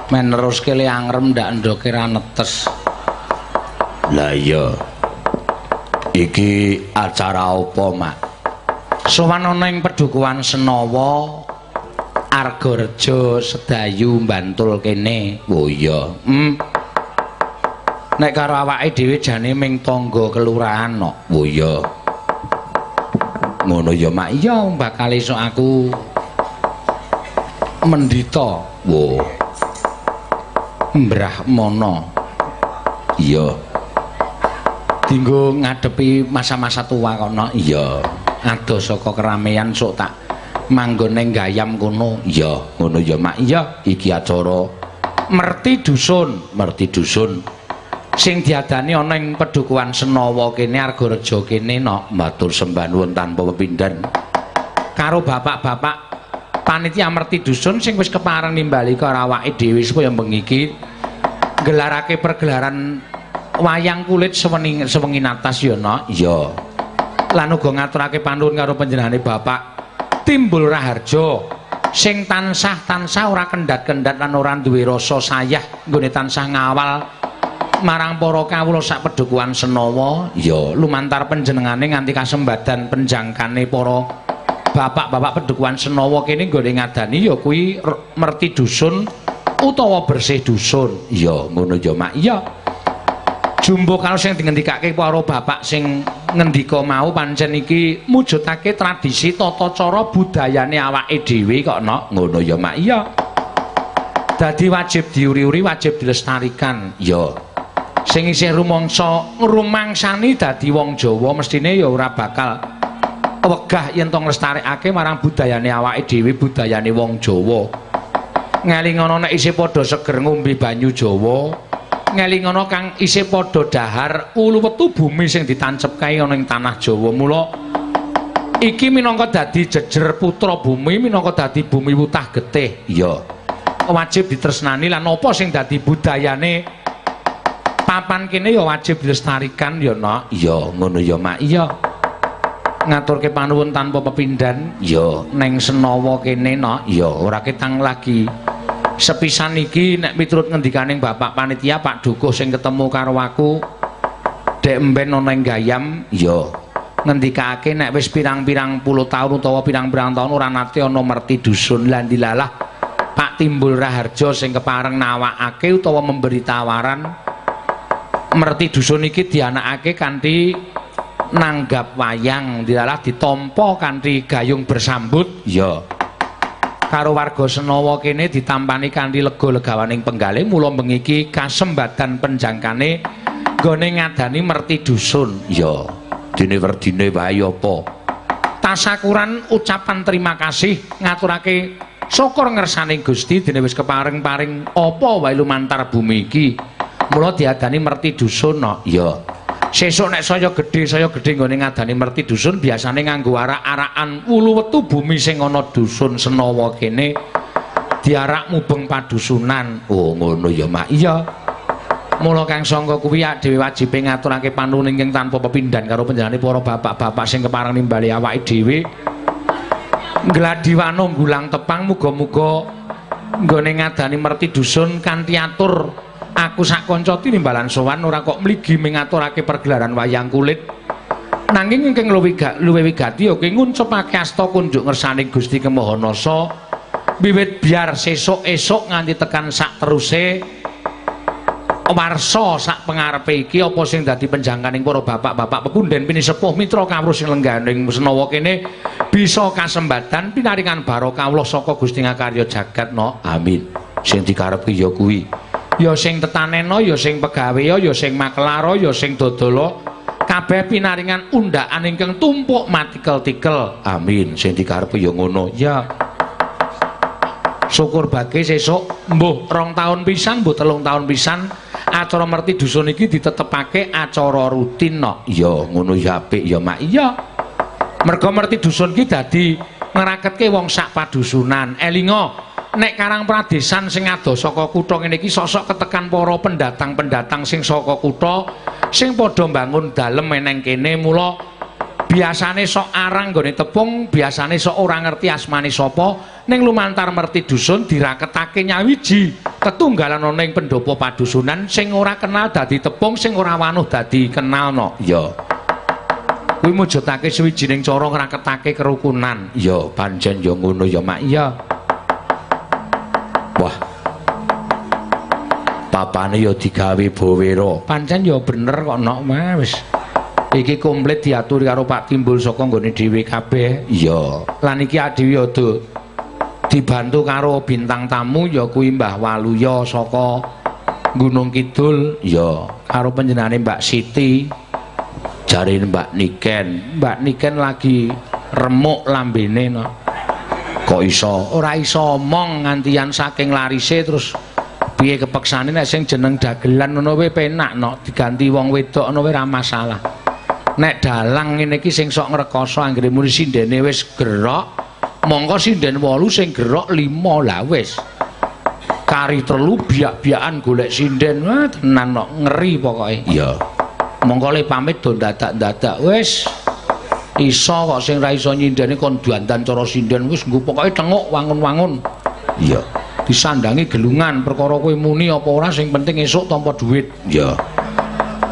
Speaker 2: Men neruske le angrem ndak ndoke ra netes.
Speaker 17: Lah iya. Iki acara apa, Mak?
Speaker 2: Sowan ana ing pedukuhan Senawa Argareja Sedayu Bantul kene.
Speaker 17: Oh iya.
Speaker 2: Hmm. Nek karo awake dhewe jane ming tangga kelurahan no.
Speaker 17: Oh iya. Ngono ya, Mak.
Speaker 2: Iya bakal esuk aku mendita
Speaker 17: Wo.
Speaker 2: Brahmana
Speaker 17: Iya.
Speaker 2: dinggo ngadepi masa-masa tua kono.
Speaker 17: Iya.
Speaker 2: Ado saka keramaian sok tak manggon ning gayam kono.
Speaker 17: Iya, ngono ya, Mak.
Speaker 2: Iya,
Speaker 17: Iki acara
Speaker 2: merti dusun
Speaker 17: merti dusun
Speaker 2: sing diadani ana ing pedukuhan Senawa kene Argareja kene no.
Speaker 17: matur sembah nuwun tanpa pepindhan.
Speaker 2: karo bapak-bapak panitia merti dusun sing wis kepareng nimbali karo awake dhewe supaya bengi iki gelarake pergelaran wayang kulit sewengi sewengi atas ya no.
Speaker 17: Iya.
Speaker 2: lan uga ngaturake panuwun karo panjenengane Bapak Timbul Raharja sing tansah-tansah ora kendhat-kendhat lan ora duwe rasa sayah nggone tansah ngawal marang para kawula sak pedukuhan Senawa
Speaker 17: Iya.
Speaker 2: lumantar panjenengane nganti kasembadan penjangkane para bapak-bapak pedukuhan Senawa kene nggone ngadani ya kuwi merti dusun utawa bersih dusun
Speaker 17: Iya, ngono ya, Mak.
Speaker 2: iya jumbo kalau sing dingendikake para bapak sing ngendika mau pancen iki mujudake tradisi tata cara budayane awake dhewe kok no
Speaker 17: Ngono ya, Mak.
Speaker 2: iya dadi wajib diuri-uri wajib dilestarikan
Speaker 17: Iya.
Speaker 2: sing isih rumangsa ngrumangsani dadi wong Jawa mestine ya ora bakal wegah yen to nglestarekake marang budayane awake dhewe budayane wong Jawa. Ngelingono nek isih padha seger ngombe banyu Jawa. Ngelingono kang isih padha dahar ulu wetu bumi sing ditancep kae ana ing tanah Jawa. Mula iki minangka dadi jejer putra bumi minangka dadi bumi wutah getih.
Speaker 17: Iya.
Speaker 2: wajib ditresnani. Lan apa sing dadi budayane? Papan kene ya wajib dilestarikan ya no
Speaker 17: Iya, ngono ya, Mak.
Speaker 2: iya ngaturke panuwun tanpa pepindhan
Speaker 17: Iya.
Speaker 2: neng Senawa kene no
Speaker 17: Iya.
Speaker 2: ora ketang lagi sepisan iki nek miturut ngendikaning Bapak panitia Pak Dukuh sing ketemu karo aku dek emben ana ing gayam
Speaker 17: Iya.
Speaker 2: ngendikake nek wis pirang-pirang puluh tahun utawa pirang-pirang tahun ora nate ana merti dusun lan dilalah Pak Timbul Raharja sing kepareng nawakake utawa memberi tawaran merti dusun iki dianakake kanthi nanggap wayang dilalah ditampa kanthi gayung bersambut
Speaker 17: Iya.
Speaker 2: karo warga Senawa kene ditampani kanthi lega-legawaning penggalih mula bengi iki kasembadan penjangkane gone ngadani merti dusun
Speaker 17: Iya. Dene werdine wae apa?
Speaker 2: tasakuran ucapan terima kasih ngaturake syukur ngersane Gusti dene wis keparing-paring apa wae lumantar bumi iki mula diadani merti dusun no.
Speaker 17: Iya.
Speaker 2: Sesuk nek saya gedhe saya gedhe nggone ngadani merti dusun biasane nganggo arak-arakan ulu wetu bumi sing ana dusun Senawa kene diarak mubeng padusunan.
Speaker 17: Oh, ngono ya, Mak.
Speaker 2: iya. Mula kang sangka kuwi ak dhewe wajib ngaturake panuwun ingkang tanpa pepindhan karo panjenengane para bapak-bapak sing kepareng nimbali awake dhewe. Gladiwana gulang tepang muga-muga nggone ngadani merti dusun kanthi atur aku sak kanca tinimbalan sowan ora kok mligi mengaturake pergelaran wayang kulit nanging ingkang luwih luwih wigati ya kuwi nguncupake asta kunjuk ngersane Gusti Kemahanasa wiwit biar sesuk-esuk nganti tekan sak teruse warsa sak pengarepe iki apa sing dadi penjangkaning para bapak-bapak pepunden pinisepuh mitra kawruh sing lengganing Senawa kene bisa kasembadan pinaringan barokah Allah saka Gusti Ngakarya jagat no.
Speaker 17: Amin. Sing dikarepke ya kuwi.
Speaker 2: Ya sing tetanena, ya sing pegaweya, ya sing maklara, ya sing dodolo kabeh pinaringan undaan ingkang tumpuk matikel-tikel.
Speaker 17: Amin. Sing dikarepke ya ngono.
Speaker 2: Ya. Syukur bagi sesuk mbuh rong tahun pisan, mbuh telung tahun pisan acara merti dusun iki ditetepake acara rutin no.
Speaker 17: Iya, ngono ya apik ya, Mak.
Speaker 2: Iya. Merga merti dusun ki dadi ngeraketke wong sak padusunan. Elinga, nek Karang Pradesan sing adoh saka kutha ngene iki sosok ketekan para pendatang-pendatang sing saka kutha sing padha mbangun dalem meneng kene mula biasane sok arang nggone tepung biasane sok ora ngerti asmane sapa ning lumantar merti dusun diraketake nyawiji tetunggalan ana ing pendopo padusunan sing ora kenal dadi tepung sing ora wanuh dadi kenal no ya kuwi mujudake suwijining cara ngraketake kerukunan. Ya pancen ya ngono ya mak. Iya wah. Papane ya digawe bowera pancen ya bener kok nok mah wis. Iki komplit diatur karo Pak Timbul saka nggone dhewe kabeh. Iya. Lan iki adiwi ado dibantu karo bintang tamu ya kuwi Mbah Waluya saka Gunung Kidul. Ya karo panjenengane Mbak Siti. Jarine Mbak Niken. Mbak Niken lagi remuk lambene no. Kok iso? Ora iso omong ngantian saking larise terus piye kepeksane nek sing jeneng dagelan ngono wae penak no diganti wong wedok ngono wae ora masalah. Nek dalang ngene iki sing sok ngrekoso anggere muni sindene wis gerok mongko sinden 8 sing gerok 5 lah wis. Kari telu biak-biakan golek sinden wah tenan kok ngeri pokoke. Iya. Mongko le pamit do dadak-dadak wis iso kok sing ra iso nyindene kon dandan cara sinden. Wis nggo pokoke tenguk wangun-wangun. Iya. Disandangi gelungan. Perkara kowe muni apa ora sing penting esuk tanpa duit. Iya.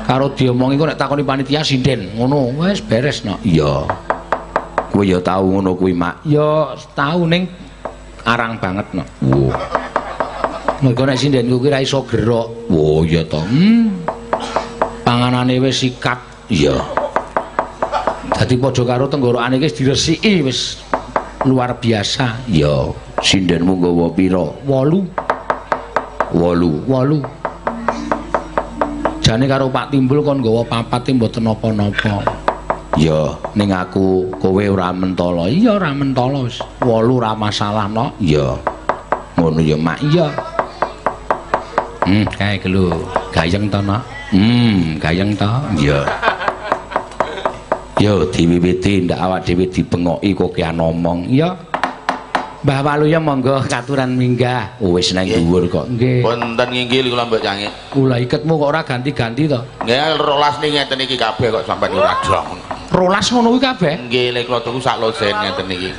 Speaker 2: Karo diomongi kok nek takoni panitia sinden. Ngono wis beres no iya. Kowe ya tau ngono kuwi mak. Ya tau ning arang banget no wo mergo nek sinden kuwi ra iso gerok. Wo ya to. Hmm. Panganane wis sikat. Iya dadi padha karo tenggorokane wis diresiki wis luar biasa iya sindenmu nggawa pira 8 8 8 jane karo Pak Timbul kon nggawa papat e mboten napa-napa. Ya, ning aku kowe ora mentolo. Iya ora mentolo wis. 8 ora masalah no. Iya. Ngono ya Mak, iya. Hmm, kae gelu. Gayeng to no. Hmm, gayeng to. Iya. Yo diwiwiti ndak awak dhewe dibengoki kok kian ngomong. Iya. Mbah Waluya monggo katuran minggah. Oh, wis nang dhuwur kok. Nggih.
Speaker 18: Wonten nginggil kula Mbok Cangik.
Speaker 2: Ula iketmu kok ora ganti-ganti to?
Speaker 18: Nggih, rolas ning ngeten iki kabeh kok sampeyan ora dong.
Speaker 2: Rolas ngono kuwi kabeh.
Speaker 18: Nggih, lek kula tuku sak losen ngeten iki.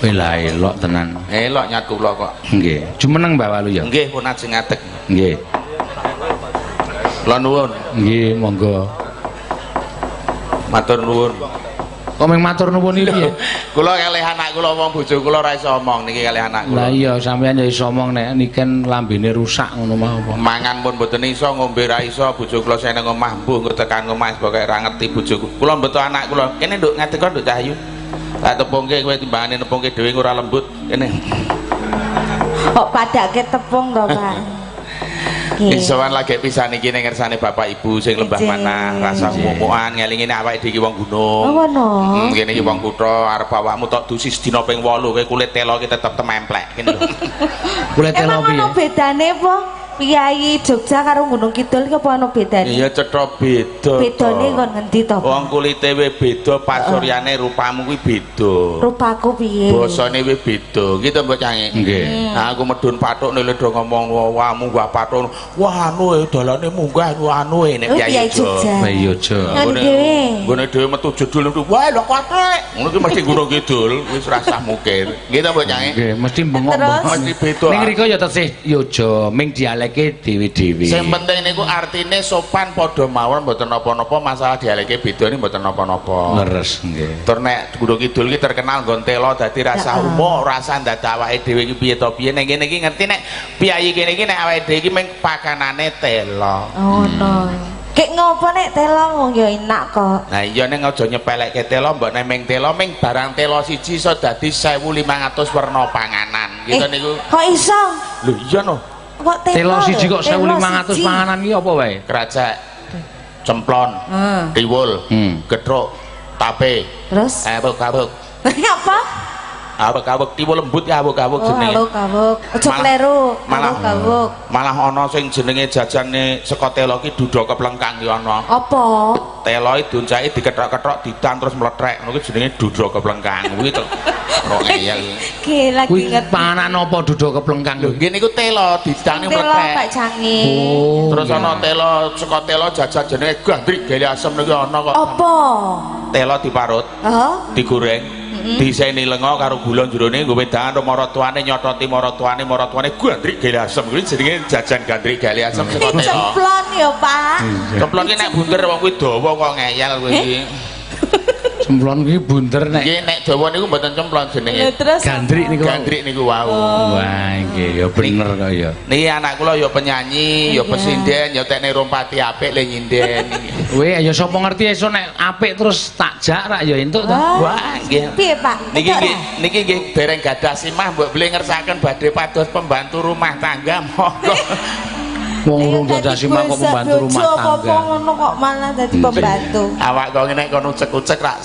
Speaker 2: Wela elok tenan.
Speaker 18: Elok nyat kula kok.
Speaker 2: Nggih. Jumeneng Mbak Walu ya.
Speaker 18: Nggih, pun ajeng ngadeg.
Speaker 2: Nggih.
Speaker 18: Kula nuwun.
Speaker 2: Nggih, monggo.
Speaker 18: Matur nuwun.
Speaker 2: Kok meng matur nuwun iki piye?
Speaker 18: Kula kalih anak kula wong bojo kula ora iso omong niki kalih anak
Speaker 2: Lah
Speaker 18: kula.
Speaker 2: iya sampean ya iso omong nek niken lambene rusak ngono mah apa.
Speaker 18: Mangan pun mboten iso, ngombe ra iso, bojo kula seneng omah mbuh engko tekan omah pokoke ra ngerti bojoku. Kula mbeto anak kula. Kene nduk ngadeg kok nduk Cahyu. Tak tepungke kowe timbangane nepungke dhewe ora lembut. Kene.
Speaker 19: Kok padake tepung to, Pak?
Speaker 18: Isowan lagi pisan iki ning ngersane Bapak Ibu sing lembah manah rasa mumukan ngelingine awake dhewe iki wong gunung.
Speaker 19: Oh, ngono.
Speaker 18: Hmm, kene iki wong kutha arep awakmu tok dusi sedina ping 8 kowe kulit telo ki tetep tememplek kene lho.
Speaker 2: Kulit telo
Speaker 19: Emang
Speaker 2: piye?
Speaker 19: ono bedane apa? Piyayi Jogja karo Gunung Kidul ki apa ono bedane?
Speaker 18: Iya cetha beda.
Speaker 19: Bedane
Speaker 18: to.
Speaker 19: kon ngendi to?
Speaker 18: Wong kulite we beda, pasuryane rupamu kuwi beda.
Speaker 19: Rupaku piye?
Speaker 18: Basane we beda. Gitu Mbok Cangik.
Speaker 2: Nggih.
Speaker 18: Nah, aku medun patuk nek do ngomong wah munggah patuk. Wah anu e dalane munggah wah anu e nek
Speaker 19: Oh, Piyayi Jogja.
Speaker 2: Iya aja.
Speaker 19: Nganu dhewe.
Speaker 18: Gone dhewe metu jedul metu. Wah lho kotek. Ngono ki mesti gunung kidul wis rasah mukir. Gitu Mbok Cangik.
Speaker 2: Nggih, mesti bengok-bengok.
Speaker 18: Mesti beda.
Speaker 2: Ning riko ya tesih aja ming dialeke dhewe-dhewe.
Speaker 18: Sing penting niku artine sopan padha mawon mboten napa-napa masalah dialeke beda ni mboten napa-napa.
Speaker 2: leres nggih.
Speaker 18: Tur nek Gunung Kidul ki terkenal nggon telo dadi rasa umuk, rasa dadak awake dhewe iki piye to piye nek kene iki ngerti nek piyayi kene iki nek awake dhewe iki mung pakanane.
Speaker 19: Oh no. Kek ngopo nek telo wong ya enak kok.
Speaker 18: Nah iya ning aja nyepelekke telo mbok nek ming telo ming barang telo siji iso dadi 1500 werna panganan. Gitu
Speaker 19: Eh,
Speaker 18: niku.
Speaker 19: Kok iso?
Speaker 18: Lho iya no.
Speaker 19: Kok telo?
Speaker 2: Telo siji kok
Speaker 19: Telo
Speaker 2: 1500
Speaker 19: siji.
Speaker 2: panganan iki apa wae?
Speaker 18: Kerajak cemplon,
Speaker 19: Hmm.
Speaker 18: tiwul,
Speaker 2: Hmm.
Speaker 18: getruk, tape,
Speaker 19: Terus?
Speaker 18: abuk-abuk.
Speaker 19: Apa?
Speaker 18: Abuk-abuk tiwul lembut ya abuk-abuk
Speaker 19: Oh,
Speaker 18: jenenge.
Speaker 19: kabuk. Ojo
Speaker 18: Malah-
Speaker 19: kleru.
Speaker 18: malah-
Speaker 19: kabuk.
Speaker 18: Malah ana sing jenenge jajane saka telo ki duda keplengkang ki ana.
Speaker 19: Apa?
Speaker 18: Telo duncake diketrok-ketrok didan terus meletrek. Ngono ki jenenge duda keplengkang. Kuwi to. Kok ngeyel.
Speaker 19: Ki lagi
Speaker 2: Kuwi
Speaker 19: ngerti.
Speaker 2: panganan apa duda keplengkang
Speaker 18: Lho, ngene iku telo didane
Speaker 19: Telo Pak
Speaker 18: meletrek.
Speaker 19: Cangi.
Speaker 2: Oh.
Speaker 18: Terus ana telo saka telo jajan jenenge gandrik gele asem niku ana kok.
Speaker 19: Apa?
Speaker 18: telo diparut
Speaker 19: Oh,
Speaker 18: digoreng diseni lenga karo gula jerone nggo wedangan maratuane nyototi maratuane maratuane gandrik gale asem. Kuwi jenenge jajan gandrik gale asem. Saka
Speaker 19: ini
Speaker 18: telo
Speaker 19: cemplon ya, Pak.
Speaker 18: cemplon ki nek bunder wong kuwi dawa kok ngeyel kuwi iki
Speaker 2: Semplon ki bunder nek
Speaker 18: Nggih nek dawa niku mboten cemplon jenenge
Speaker 19: terus
Speaker 2: gandrik niku.
Speaker 18: gandrik niku wau
Speaker 2: Wah, nggih ya bener kok ya.
Speaker 18: Niki anak kula ya penyanyi, ya pesinden, ya teknik rompati apik le nyinden.
Speaker 2: Kowe ya sapa ngerti esuk nek apik terus tak jak rak ya entuk ta.
Speaker 18: Wah, nggih.
Speaker 19: Piye, Pak?
Speaker 18: Niki nggih, niki nggih dereng gadah simah mbok beli ngersaken badhe pados pembantu rumah tangga monggo.
Speaker 2: Wong urung
Speaker 19: dadi
Speaker 2: simah kok pembantu rumah tangga.
Speaker 19: ngono kok malah dadi pembantu.
Speaker 18: Awak kok ngene kono ucek-ucek rak